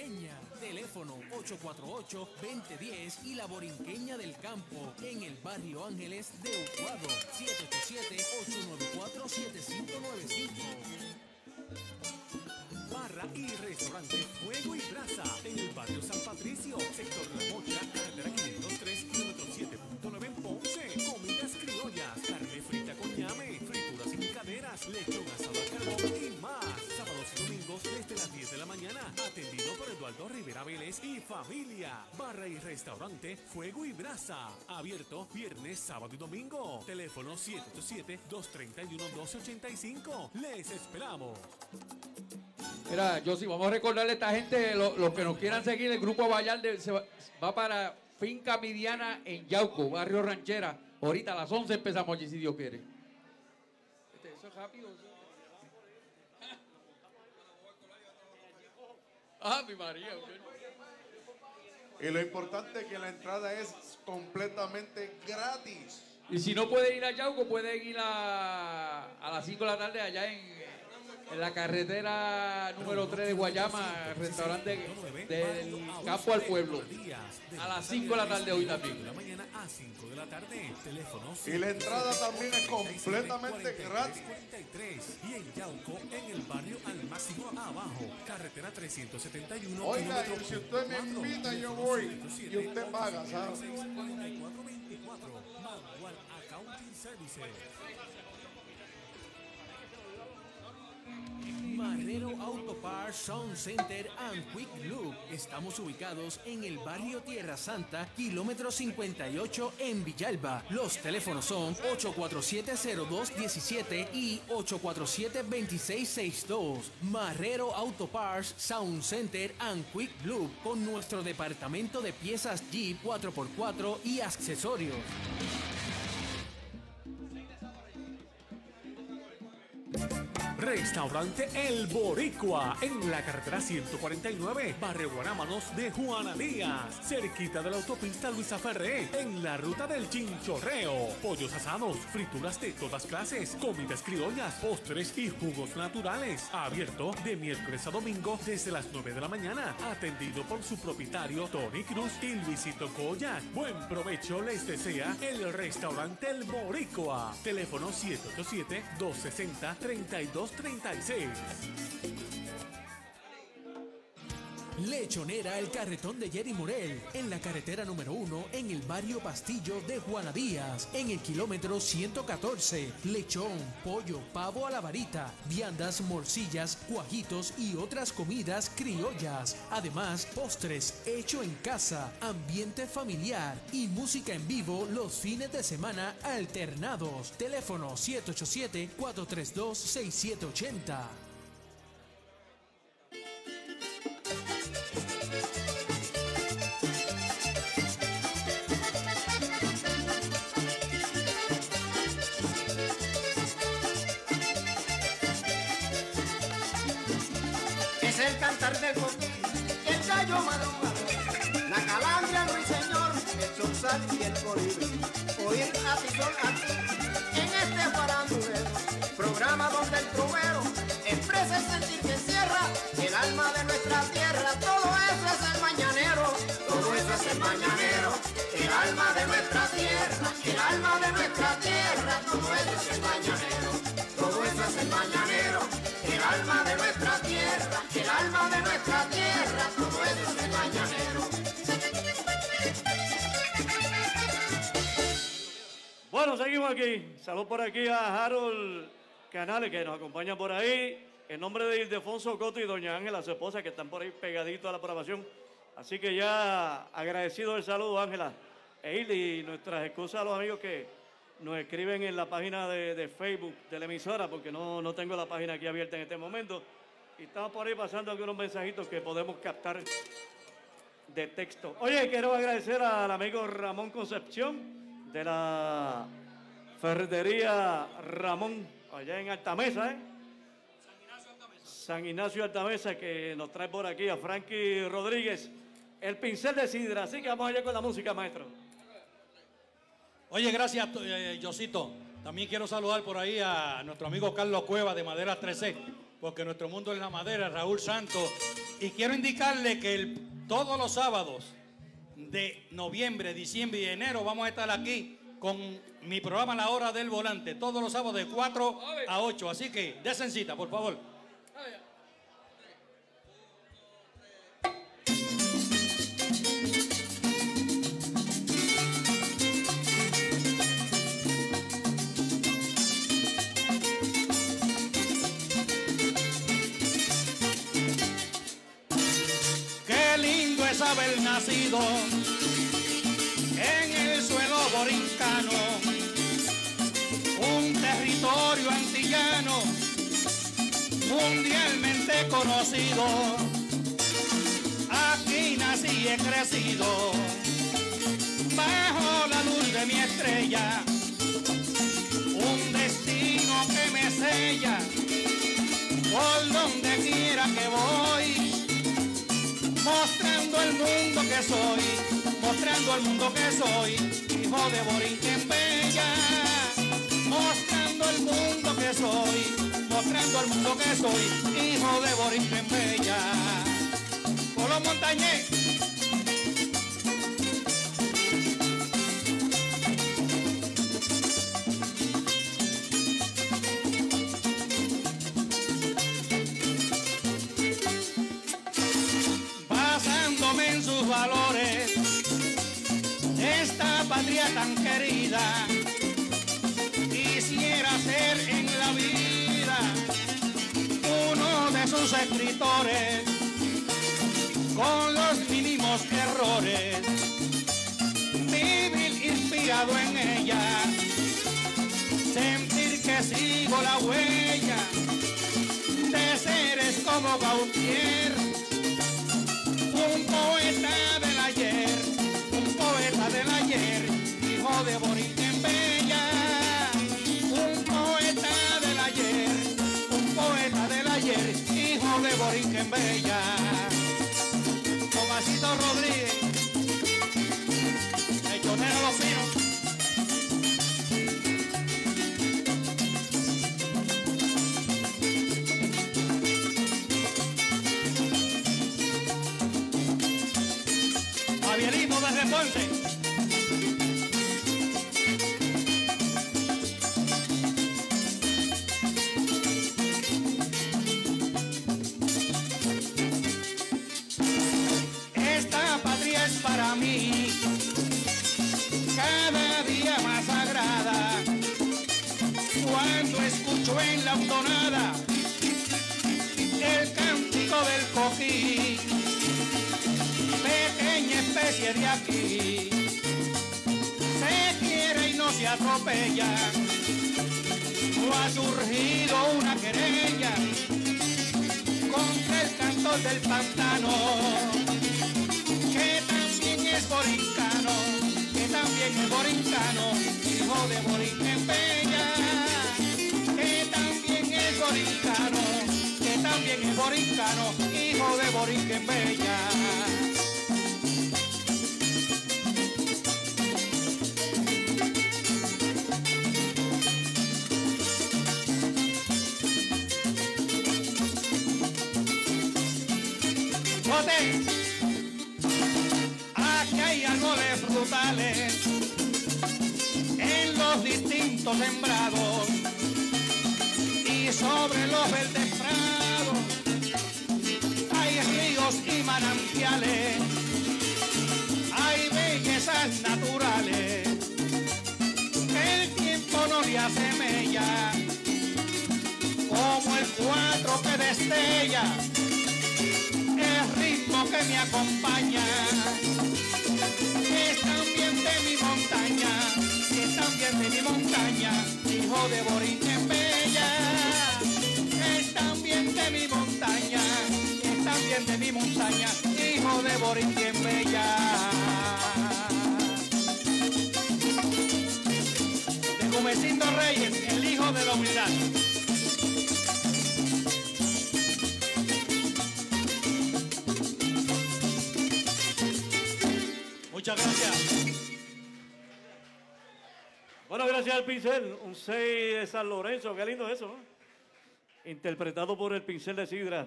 Borinqueña, teléfono 848-2010 y la Borinqueña del Campo en el barrio Ángeles de Utuado 787-894-7595. Y restaurante Fuego y Brasa en el barrio San Patricio, sector La Mocha, carretera 503, kilómetro 7.9 en Ponce. Comidas criollas, carne frita con ñame, frituras sin caderas, lechón asado al carbón y más. Sábados y domingos desde las 10 de la mañana, atendido Rivera Vélez y familia. Barra y restaurante Fuego y Brasa, abierto viernes, sábado y domingo. Teléfono 787-231-1285. Les esperamos. Mira, yo sí, vamos a recordarle a esta gente, lo- los que nos quieran seguir, el grupo Vallarde va, para Finca Midiana en Yauco, barrio Ranchera. Ahorita a las 11 empezamos allí, si Dios quiere. Este, Eso es rápido. Ah, mi María. Y lo importante es que la entrada es completamente gratis. Y si no pueden ir a Yauco, pueden ir a, a las 5 de la tarde allá en, en la carretera número 3 de Guayama, restaurante del campo al pueblo. A las 5 de la tarde hoy también. a 5 de la tarde. Teléfono Y la entrada también es completamente gratis. 43 y en Yauco, en el barrio al carretera 371. Oiga, y si usted me 4, invita, yo voy. Y usted paga, ¿sabes? 4424, Manual Accounting Services. Marrero Auto Parts Sound Center and Quick Look. Estamos ubicados en el barrio Tierra Santa, kilómetro 58 en Villalba. Los teléfonos son 847-0217 y 847-2662. Marrero Auto Parts Sound Center and Quick Look con nuestro departamento de piezas Jeep 4x4 y accesorios. Restaurante El Boricua en la carretera 149, Barrio Guanámanos de Juana Díaz, cerquita de la autopista Luisa Ferré, en la ruta del Chinchorreo. Pollos asados, frituras de todas clases, comidas criollas, postres y jugos naturales. Abierto de miércoles a domingo desde las 9 de la mañana. Atendido por su propietario Tony Cruz y Luisito Coya. Buen provecho les desea el restaurante El Boricua. Teléfono 787-260-3236. Lechonera El Carretón de Jerry Morel, en la carretera número 1, en el barrio Pastillo de Juanadías, en el kilómetro 114. Lechón, pollo, pavo a la varita, viandas, morcillas, cuajitos y otras comidas criollas. Además, postres hecho en casa, ambiente familiar y música en vivo los fines de semana alternados. Teléfono 787 432 6780 la calandria, el ruiseñor, el zorzal y el colibrí. Oír a tizón en este farandulero, programa donde el trovero expresa el sentir que encierra el alma de nuestra tierra. Todo eso es el mañanero, todo eso es el mañanero, el alma de nuestra tierra, el alma de nuestra tierra. Todo eso es el mañanero, Bueno, seguimos aquí. Salud por aquí a Harold Canales, que nos acompaña por ahí. En nombre de Ildefonso Coto y Doña Ángela, su esposa, que están por ahí pegaditos a la programación. Así que ya agradecido el saludo, Ángela. E y nuestras excusas a los amigos que nos escriben en la página de, de Facebook de la emisora, porque no, no tengo la página aquí abierta en este momento. Y estamos por ahí pasando algunos mensajitos que podemos captar de texto. Oye, quiero agradecer al amigo Ramón Concepción de la ferretería Ramón, allá en Altamesa, ¿eh? San Ignacio Altamesa, que nos trae por aquí a Frankie Rodríguez, el pincel de sidra. Así que vamos allá con la música, maestro. Oye, gracias, eh, Josito. También quiero saludar por ahí a nuestro amigo Carlos Cueva de Madera 13, porque nuestro mundo es la madera, Raúl Santos. Y quiero indicarle que todos los sábados de noviembre, diciembre y enero vamos a estar aquí con mi programa La Hora del Volante, todos los sábados de 4 a 8. Así que desen cita, por favor. Haber nacido en el suelo borincano, un territorio antillano mundialmente conocido. Aquí nací y he crecido bajo la luz de mi estrella, un destino que me sella por donde quiera que voy mostrando al mundo que soy, mostrando al mundo que soy, hijo de Borinquen Bella. Mostrando al mundo que soy, mostrando al mundo que soy, hijo de Borinquen Bella. Colo Montañés. Tan querida, quisiera ser en la vida uno de sus escritores, con los mínimos errores, vivir inspirado en ella, sentir que sigo la huella de seres como Gautier un poeta del de Borinquen Bella. Un poeta del ayer, un poeta del ayer, hijo de Borinquen Bella. Sembrados y sobre los verdes prados hay ríos y manantiales, hay bellezas naturales. El tiempo no le hace mella, como el cuatro que destella el ritmo que me acompaña gracias al pincel. Un 6 de San Lorenzo. Qué lindo eso. Interpretado por el pincel de Sidra.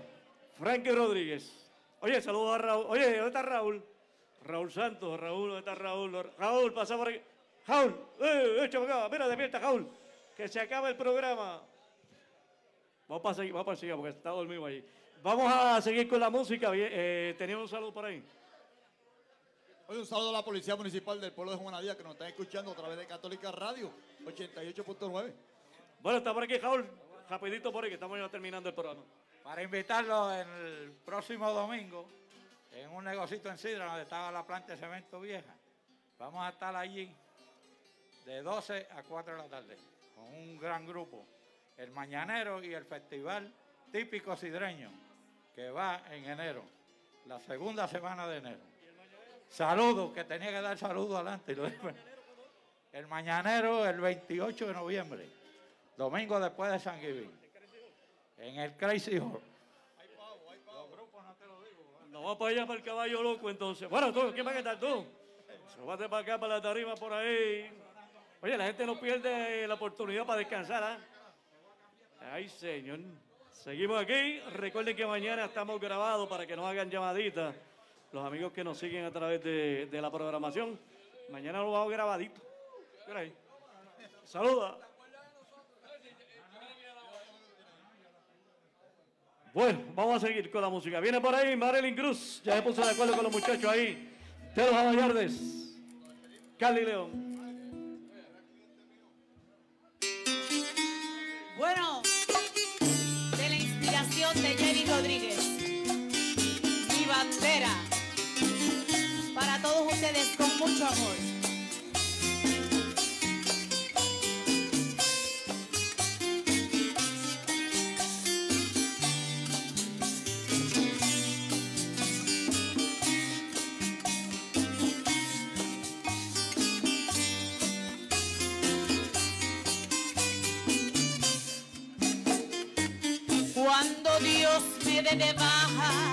Frankie Rodríguez. Oye, saludos a Raúl. Oye, ¿dónde está Raúl? Raúl Santos. Raúl, ¿dónde está Raúl? Raúl, pasa por aquí. Raúl, eh, eh, acá. Mira, despierta, Raúl. Que se acaba el programa. Vamos para seguir, vamos para seguir porque está dormido allí. Vamos a seguir con la música. Eh, teníamos un saludo por ahí. Hoy un saludo a la Policía Municipal del pueblo de Juanadía que nos están escuchando a través de Católica Radio 88.9. Bueno, está por aquí, Raúl. Rapidito por ahí, que estamos ya terminando el programa. Para invitarlos el próximo domingo en un negocito en Sidra donde estaba la planta de cemento vieja. Vamos a estar allí de 12 a 4 de la tarde con un gran grupo. El Mañanero y el Festival Típico Sidreño que va en enero, la segunda semana de enero. Saludos, que tenía que dar saludos adelante. y lo. El Mañanero el 28 de noviembre, domingo después de San Giving, en el Crazy Hall. No, Vamos para allá, para el caballo loco, entonces. Bueno, tú, ¿quién va a estar tú? Súbate para acá, para la tarima, por ahí. Oye, la gente no pierde la oportunidad para descansar, ¿ah? Ay, señor. Seguimos aquí. Recuerden que mañana estamos grabados para que nos hagan llamaditas. Los amigos que nos siguen a través de, de la programación. Mañana lo vamos grabadito. Por ahí. Saluda. Bueno, vamos a seguir con la música. Viene por ahí Marilyn Cruz. Ya se puso de acuerdo con los muchachos ahí. De los Avallardes. Cali León. Bueno, de la inspiración de Jenny Rodríguez, mi bandera, para todos ustedes con mucho amor. Dios me dé de baja,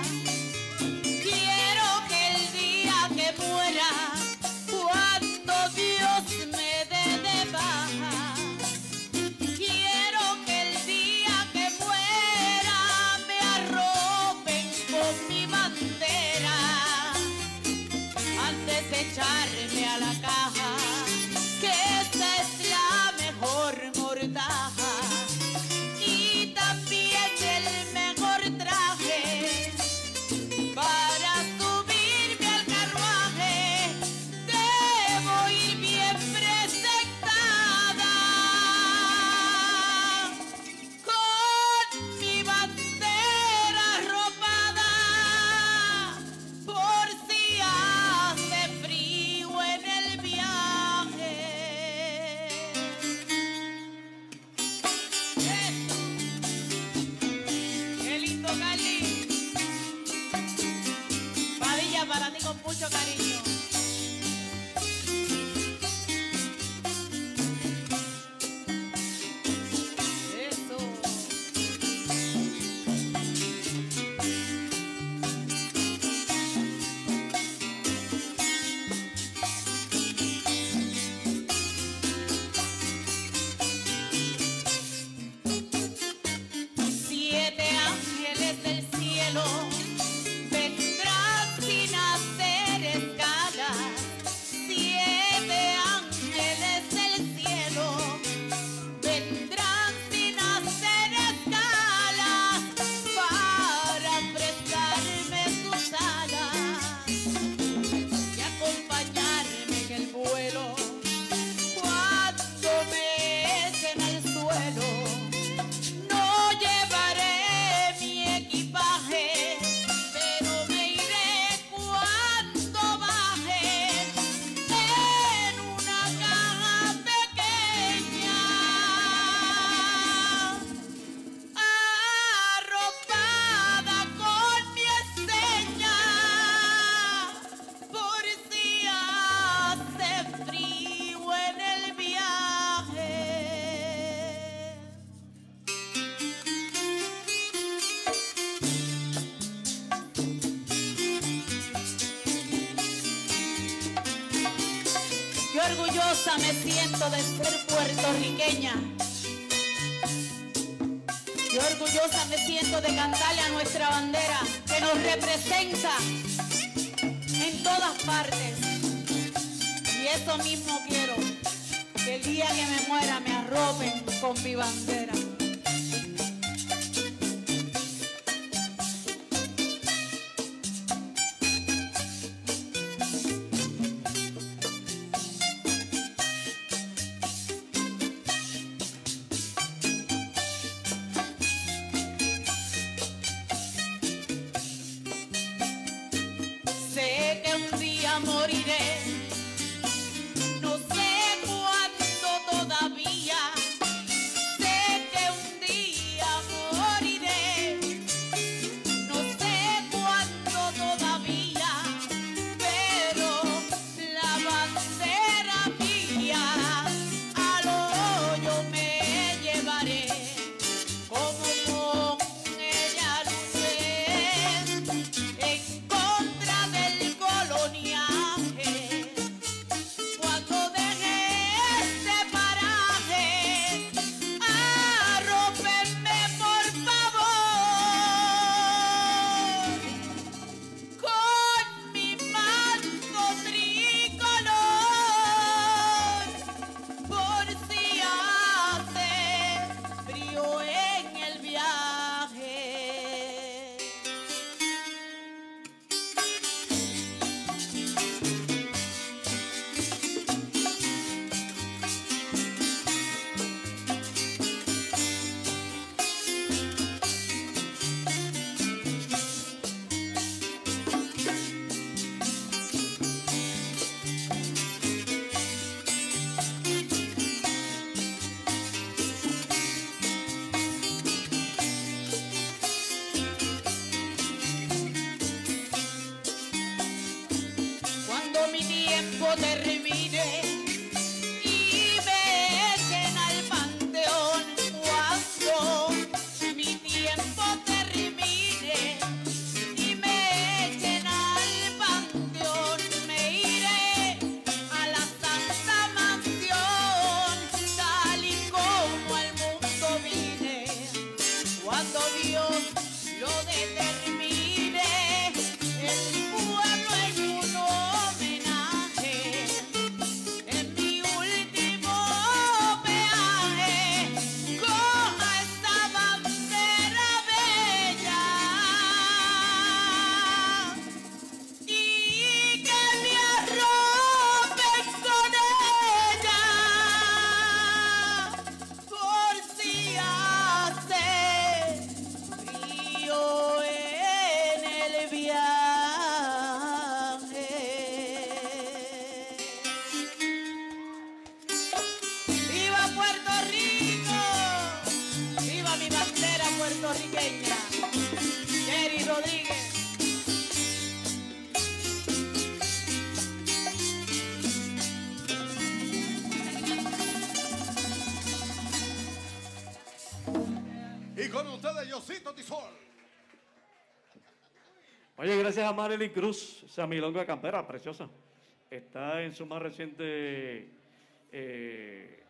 Marilyn Cruz, esa milonga campera, preciosa. Está en su más reciente eh,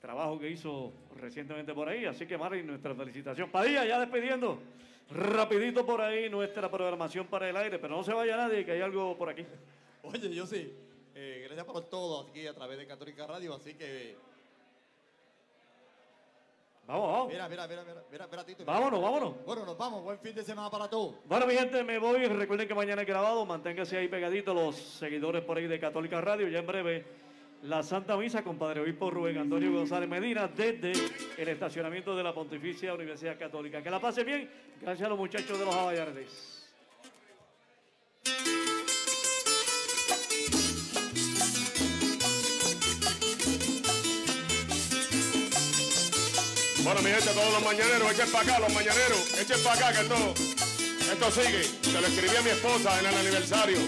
trabajo que hizo recientemente por ahí. Así que Marilyn, nuestra felicitación. Padilla, ya despidiendo. Rapidito por ahí nuestra programación para el aire, pero no se vaya nadie, que hay algo por aquí. Oye, yo sí. eh, gracias por todo aquí a través de Católica Radio. Así que. Vamos, vamos. Mira, mira, mira, mira, mira, mira, Tito, mira. Vámonos, vámonos. Bueno, nos vamos. Buen fin de semana para todos. Bueno, mi gente, me voy. Recuerden que mañana es grabado. Manténganse ahí pegaditos los seguidores por ahí de Católica Radio. Ya en breve, la Santa Misa con Padre Obispo Rubén Antonio González Medina desde el estacionamiento de la Pontificia Universidad Católica. Que la pase bien. Gracias a los muchachos de los Avallardes. Bueno, mi gente, todos los mañaneros, echen para acá, los mañaneros, echen para acá que esto, esto sigue. Se lo escribí a mi esposa en el aniversario.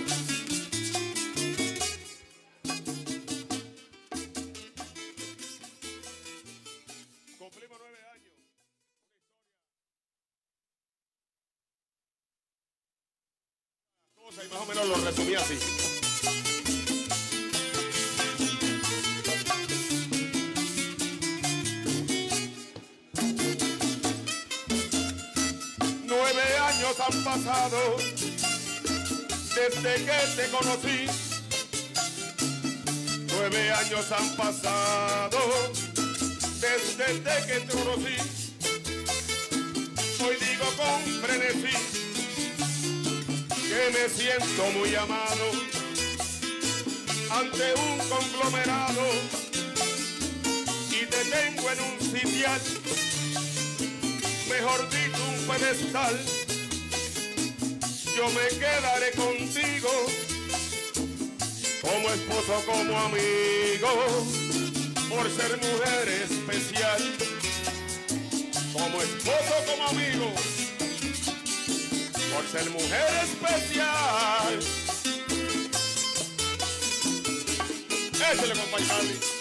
Te conocí. Nueve años han pasado desde que te conocí. Hoy digo con frenesí que me siento muy amado ante un conglomerado y te tengo en un sitial mejor dicho, un pedestal. Yo me quedaré contigo, como esposo, como amigo, por ser mujer especial. Como esposo, como amigo, por ser mujer especial. Échale, compañero.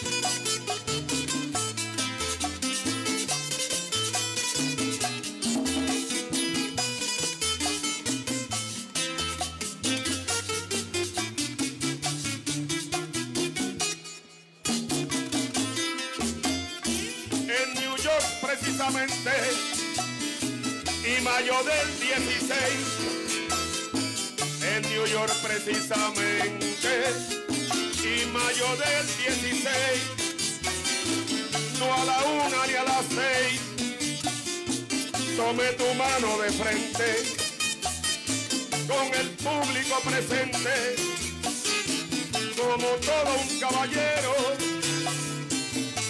Y mayo del 16 en New York precisamente y mayo del 16 no a la una ni a las seis. Tome tu mano de frente con el público presente. Como todo un caballero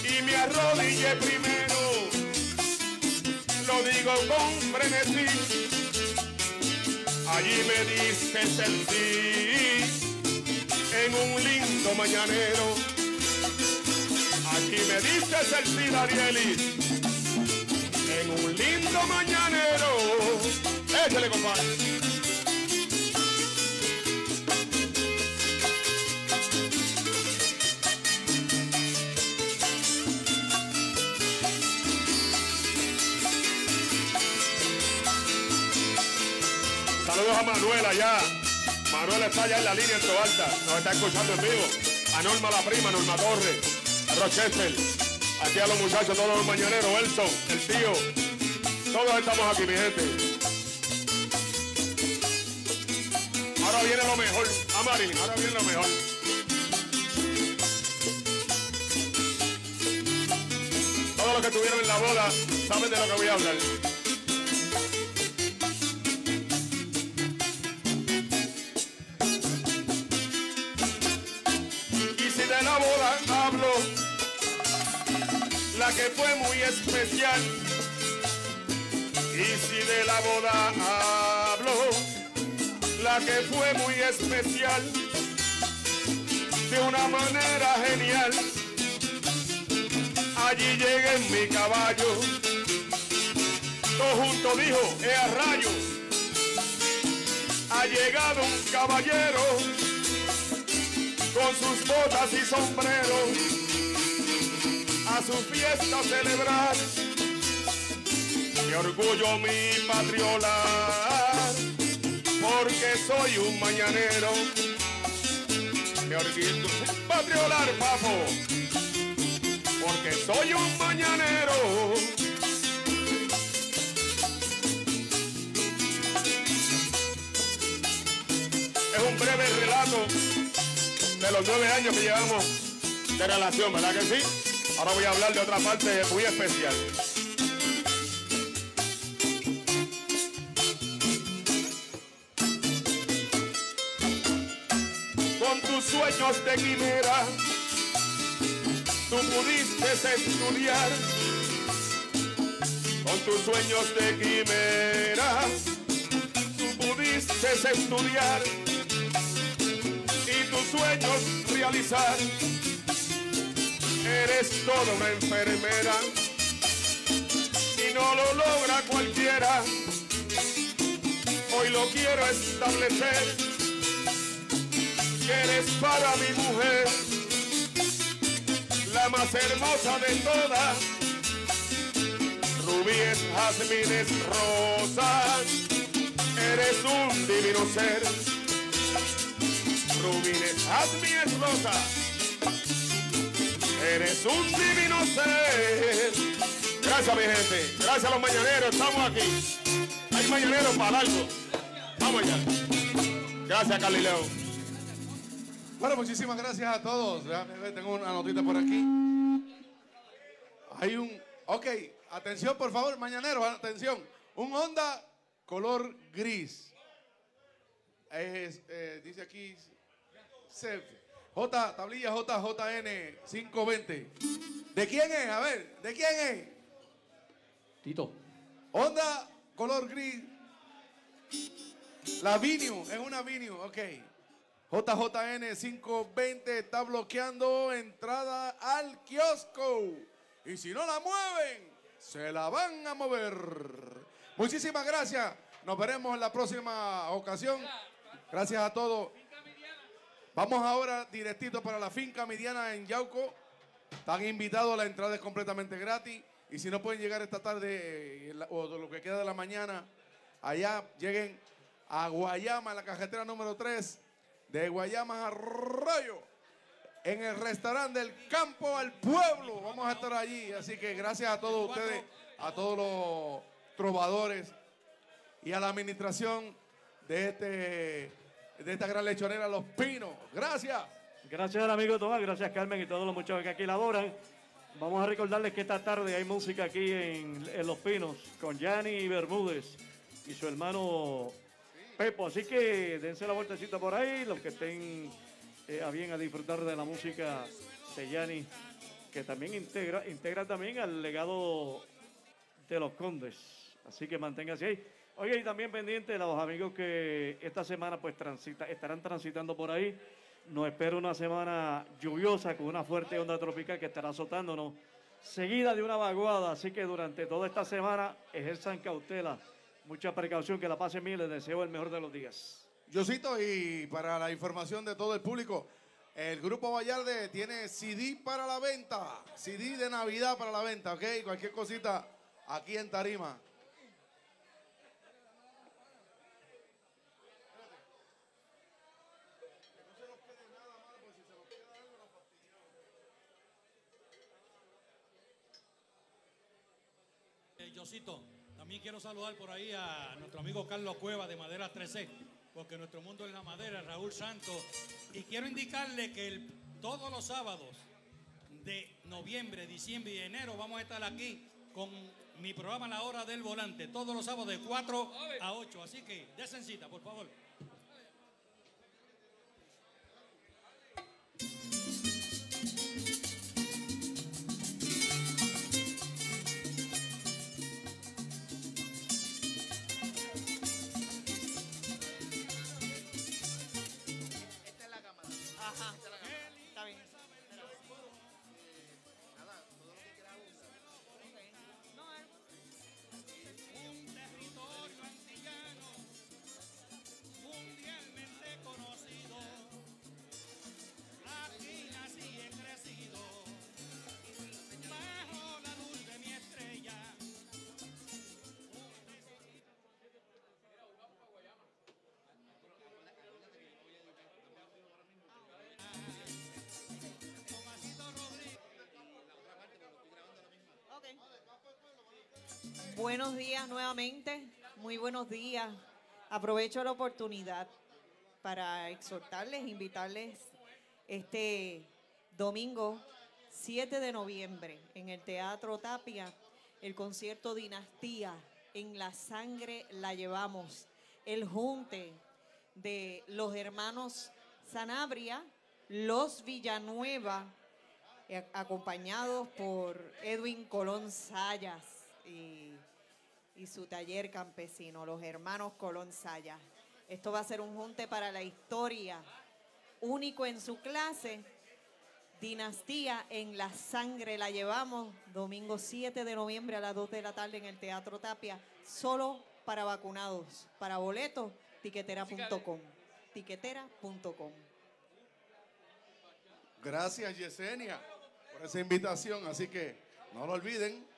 y me arrodillé primero. Lo digo con frenesí. Allí me diste el sí en un lindo mañanero. Aquí me diste el sí, Darielis, en un lindo mañanero. Échale, compadre. Manuel allá. Manuel está allá en la línea en Alta. Nos está escuchando en vivo. A Norma la prima, Norma Torres, Rochester. Aquí a los muchachos, todos los mañaneros, Elson, el tío. Todos estamos aquí, mi gente. Ahora viene lo mejor. A Marilyn, ahora viene lo mejor. Todos los que estuvieron en la boda saben de lo que voy a hablar. Que fue muy especial. Y si de la boda hablo, la que fue muy especial, de una manera genial. Allí llegué en mi caballo, todo junto dijo, ¡eh a! Ha llegado un caballero con sus botas y sombrero su fiesta celebrar. Mi orgullo, mi patriolar, porque soy un mañanero. Mi orgullo, patriolar, papo, porque soy un mañanero. Es un breve relato de los nueve años que llevamos de relación, ¿verdad que sí? Ahora voy a hablar de otra parte muy especial. Con tus sueños de quimera, tú pudiste estudiar. Con tus sueños de quimera, tú pudiste estudiar y tus sueños realizar. Eres toda una enfermera y no lo logra cualquiera. Hoy lo quiero establecer que eres para mi mujer la más hermosa de todas. Rubíes, jazmines, rosas, eres un divino ser. Rubines, jazmines, rosas, eres un divino ser. Gracias mi gente, gracias a los mañaneros, estamos aquí. Hay mañaneros para algo. Vamos allá. Gracias Galileo. Bueno, muchísimas gracias a todos. Tengo una notita por aquí. Hay un. Ok, atención por favor, mañanero, atención. Un Honda color gris. Eh, dice aquí. CEF. J, tablilla JJN 520. ¿De quién es? A ver, ¿de quién es? Tito. Honda color gris. La Vinio, es una Vinio, ok. JJN 520 está bloqueando entrada al kiosco. Y si no la mueven, se la van a mover. Muchísimas gracias. Nos veremos en la próxima ocasión. Gracias a todos. Vamos ahora directito para la finca Midiana en Yauco. Están invitados, la entrada es completamente gratis. Y si no pueden llegar esta tarde eh, o lo que queda de la mañana, allá lleguen a Guayama, la carretera número 3, de Guayama Arroyo, en el restaurante del campo al pueblo. Vamos a estar allí. Así que gracias a todos ustedes, a todos los trovadores y a la administración de, este, de esta gran lechonera Los Pinos. Gracias. Gracias al amigo Tomás, gracias Carmen y todos los muchachos que aquí laboran. Vamos a recordarles que esta tarde hay música aquí en, en Los Pinos con Yanni Bermúdez y su hermano Pepo. Así que dense la vueltecita por ahí, los que estén eh, a bien a disfrutar de la música de Yanni, que también integra, integra también al legado de los Condes. Así que manténgase ahí. Oye, y también pendiente de los amigos que esta semana pues estarán transitando por ahí. Nos espera una semana lluviosa con una fuerte onda tropical que estará azotándonos, seguida de una vaguada. Así que durante toda esta semana ejerzan cautela, mucha precaución, que la pasen bien. Les deseo el mejor de los días. Yosito, y para la información de todo el público, el Grupo Vallarde tiene CD para la venta, CD de Navidad para la venta, ¿ok? Cualquier cosita aquí en Tarima. También quiero saludar por ahí a nuestro amigo Carlos Cueva de Madera 13, porque nuestro mundo es la madera, Raúl Santos. Y quiero indicarle que todos los sábados de noviembre, diciembre y enero vamos a estar aquí con mi programa La Hora del Volante, todos los sábados de 4 a 8. Así que, desen cita, por favor. Buenos días nuevamente, muy buenos días. Aprovecho la oportunidad para exhortarles, invitarles este domingo 7 de noviembre en el Teatro Tapia, el concierto Dinastía, en la sangre la llevamos, el junte de los hermanos Sanabria, los Villanueva, eh, acompañados por Edwin Colón Sayas y, y su taller campesino, los hermanos Colón Sayas. Esto va a ser un junte para la historia, único en su clase. Dinastía en la sangre la llevamos domingo 7 de noviembre a las 2 de la tarde en el Teatro Tapia, solo para vacunados. Para boletos, tiquetera.com. Tiquetera.com. Gracias, Yesenia, por esa invitación. Así que no lo olviden,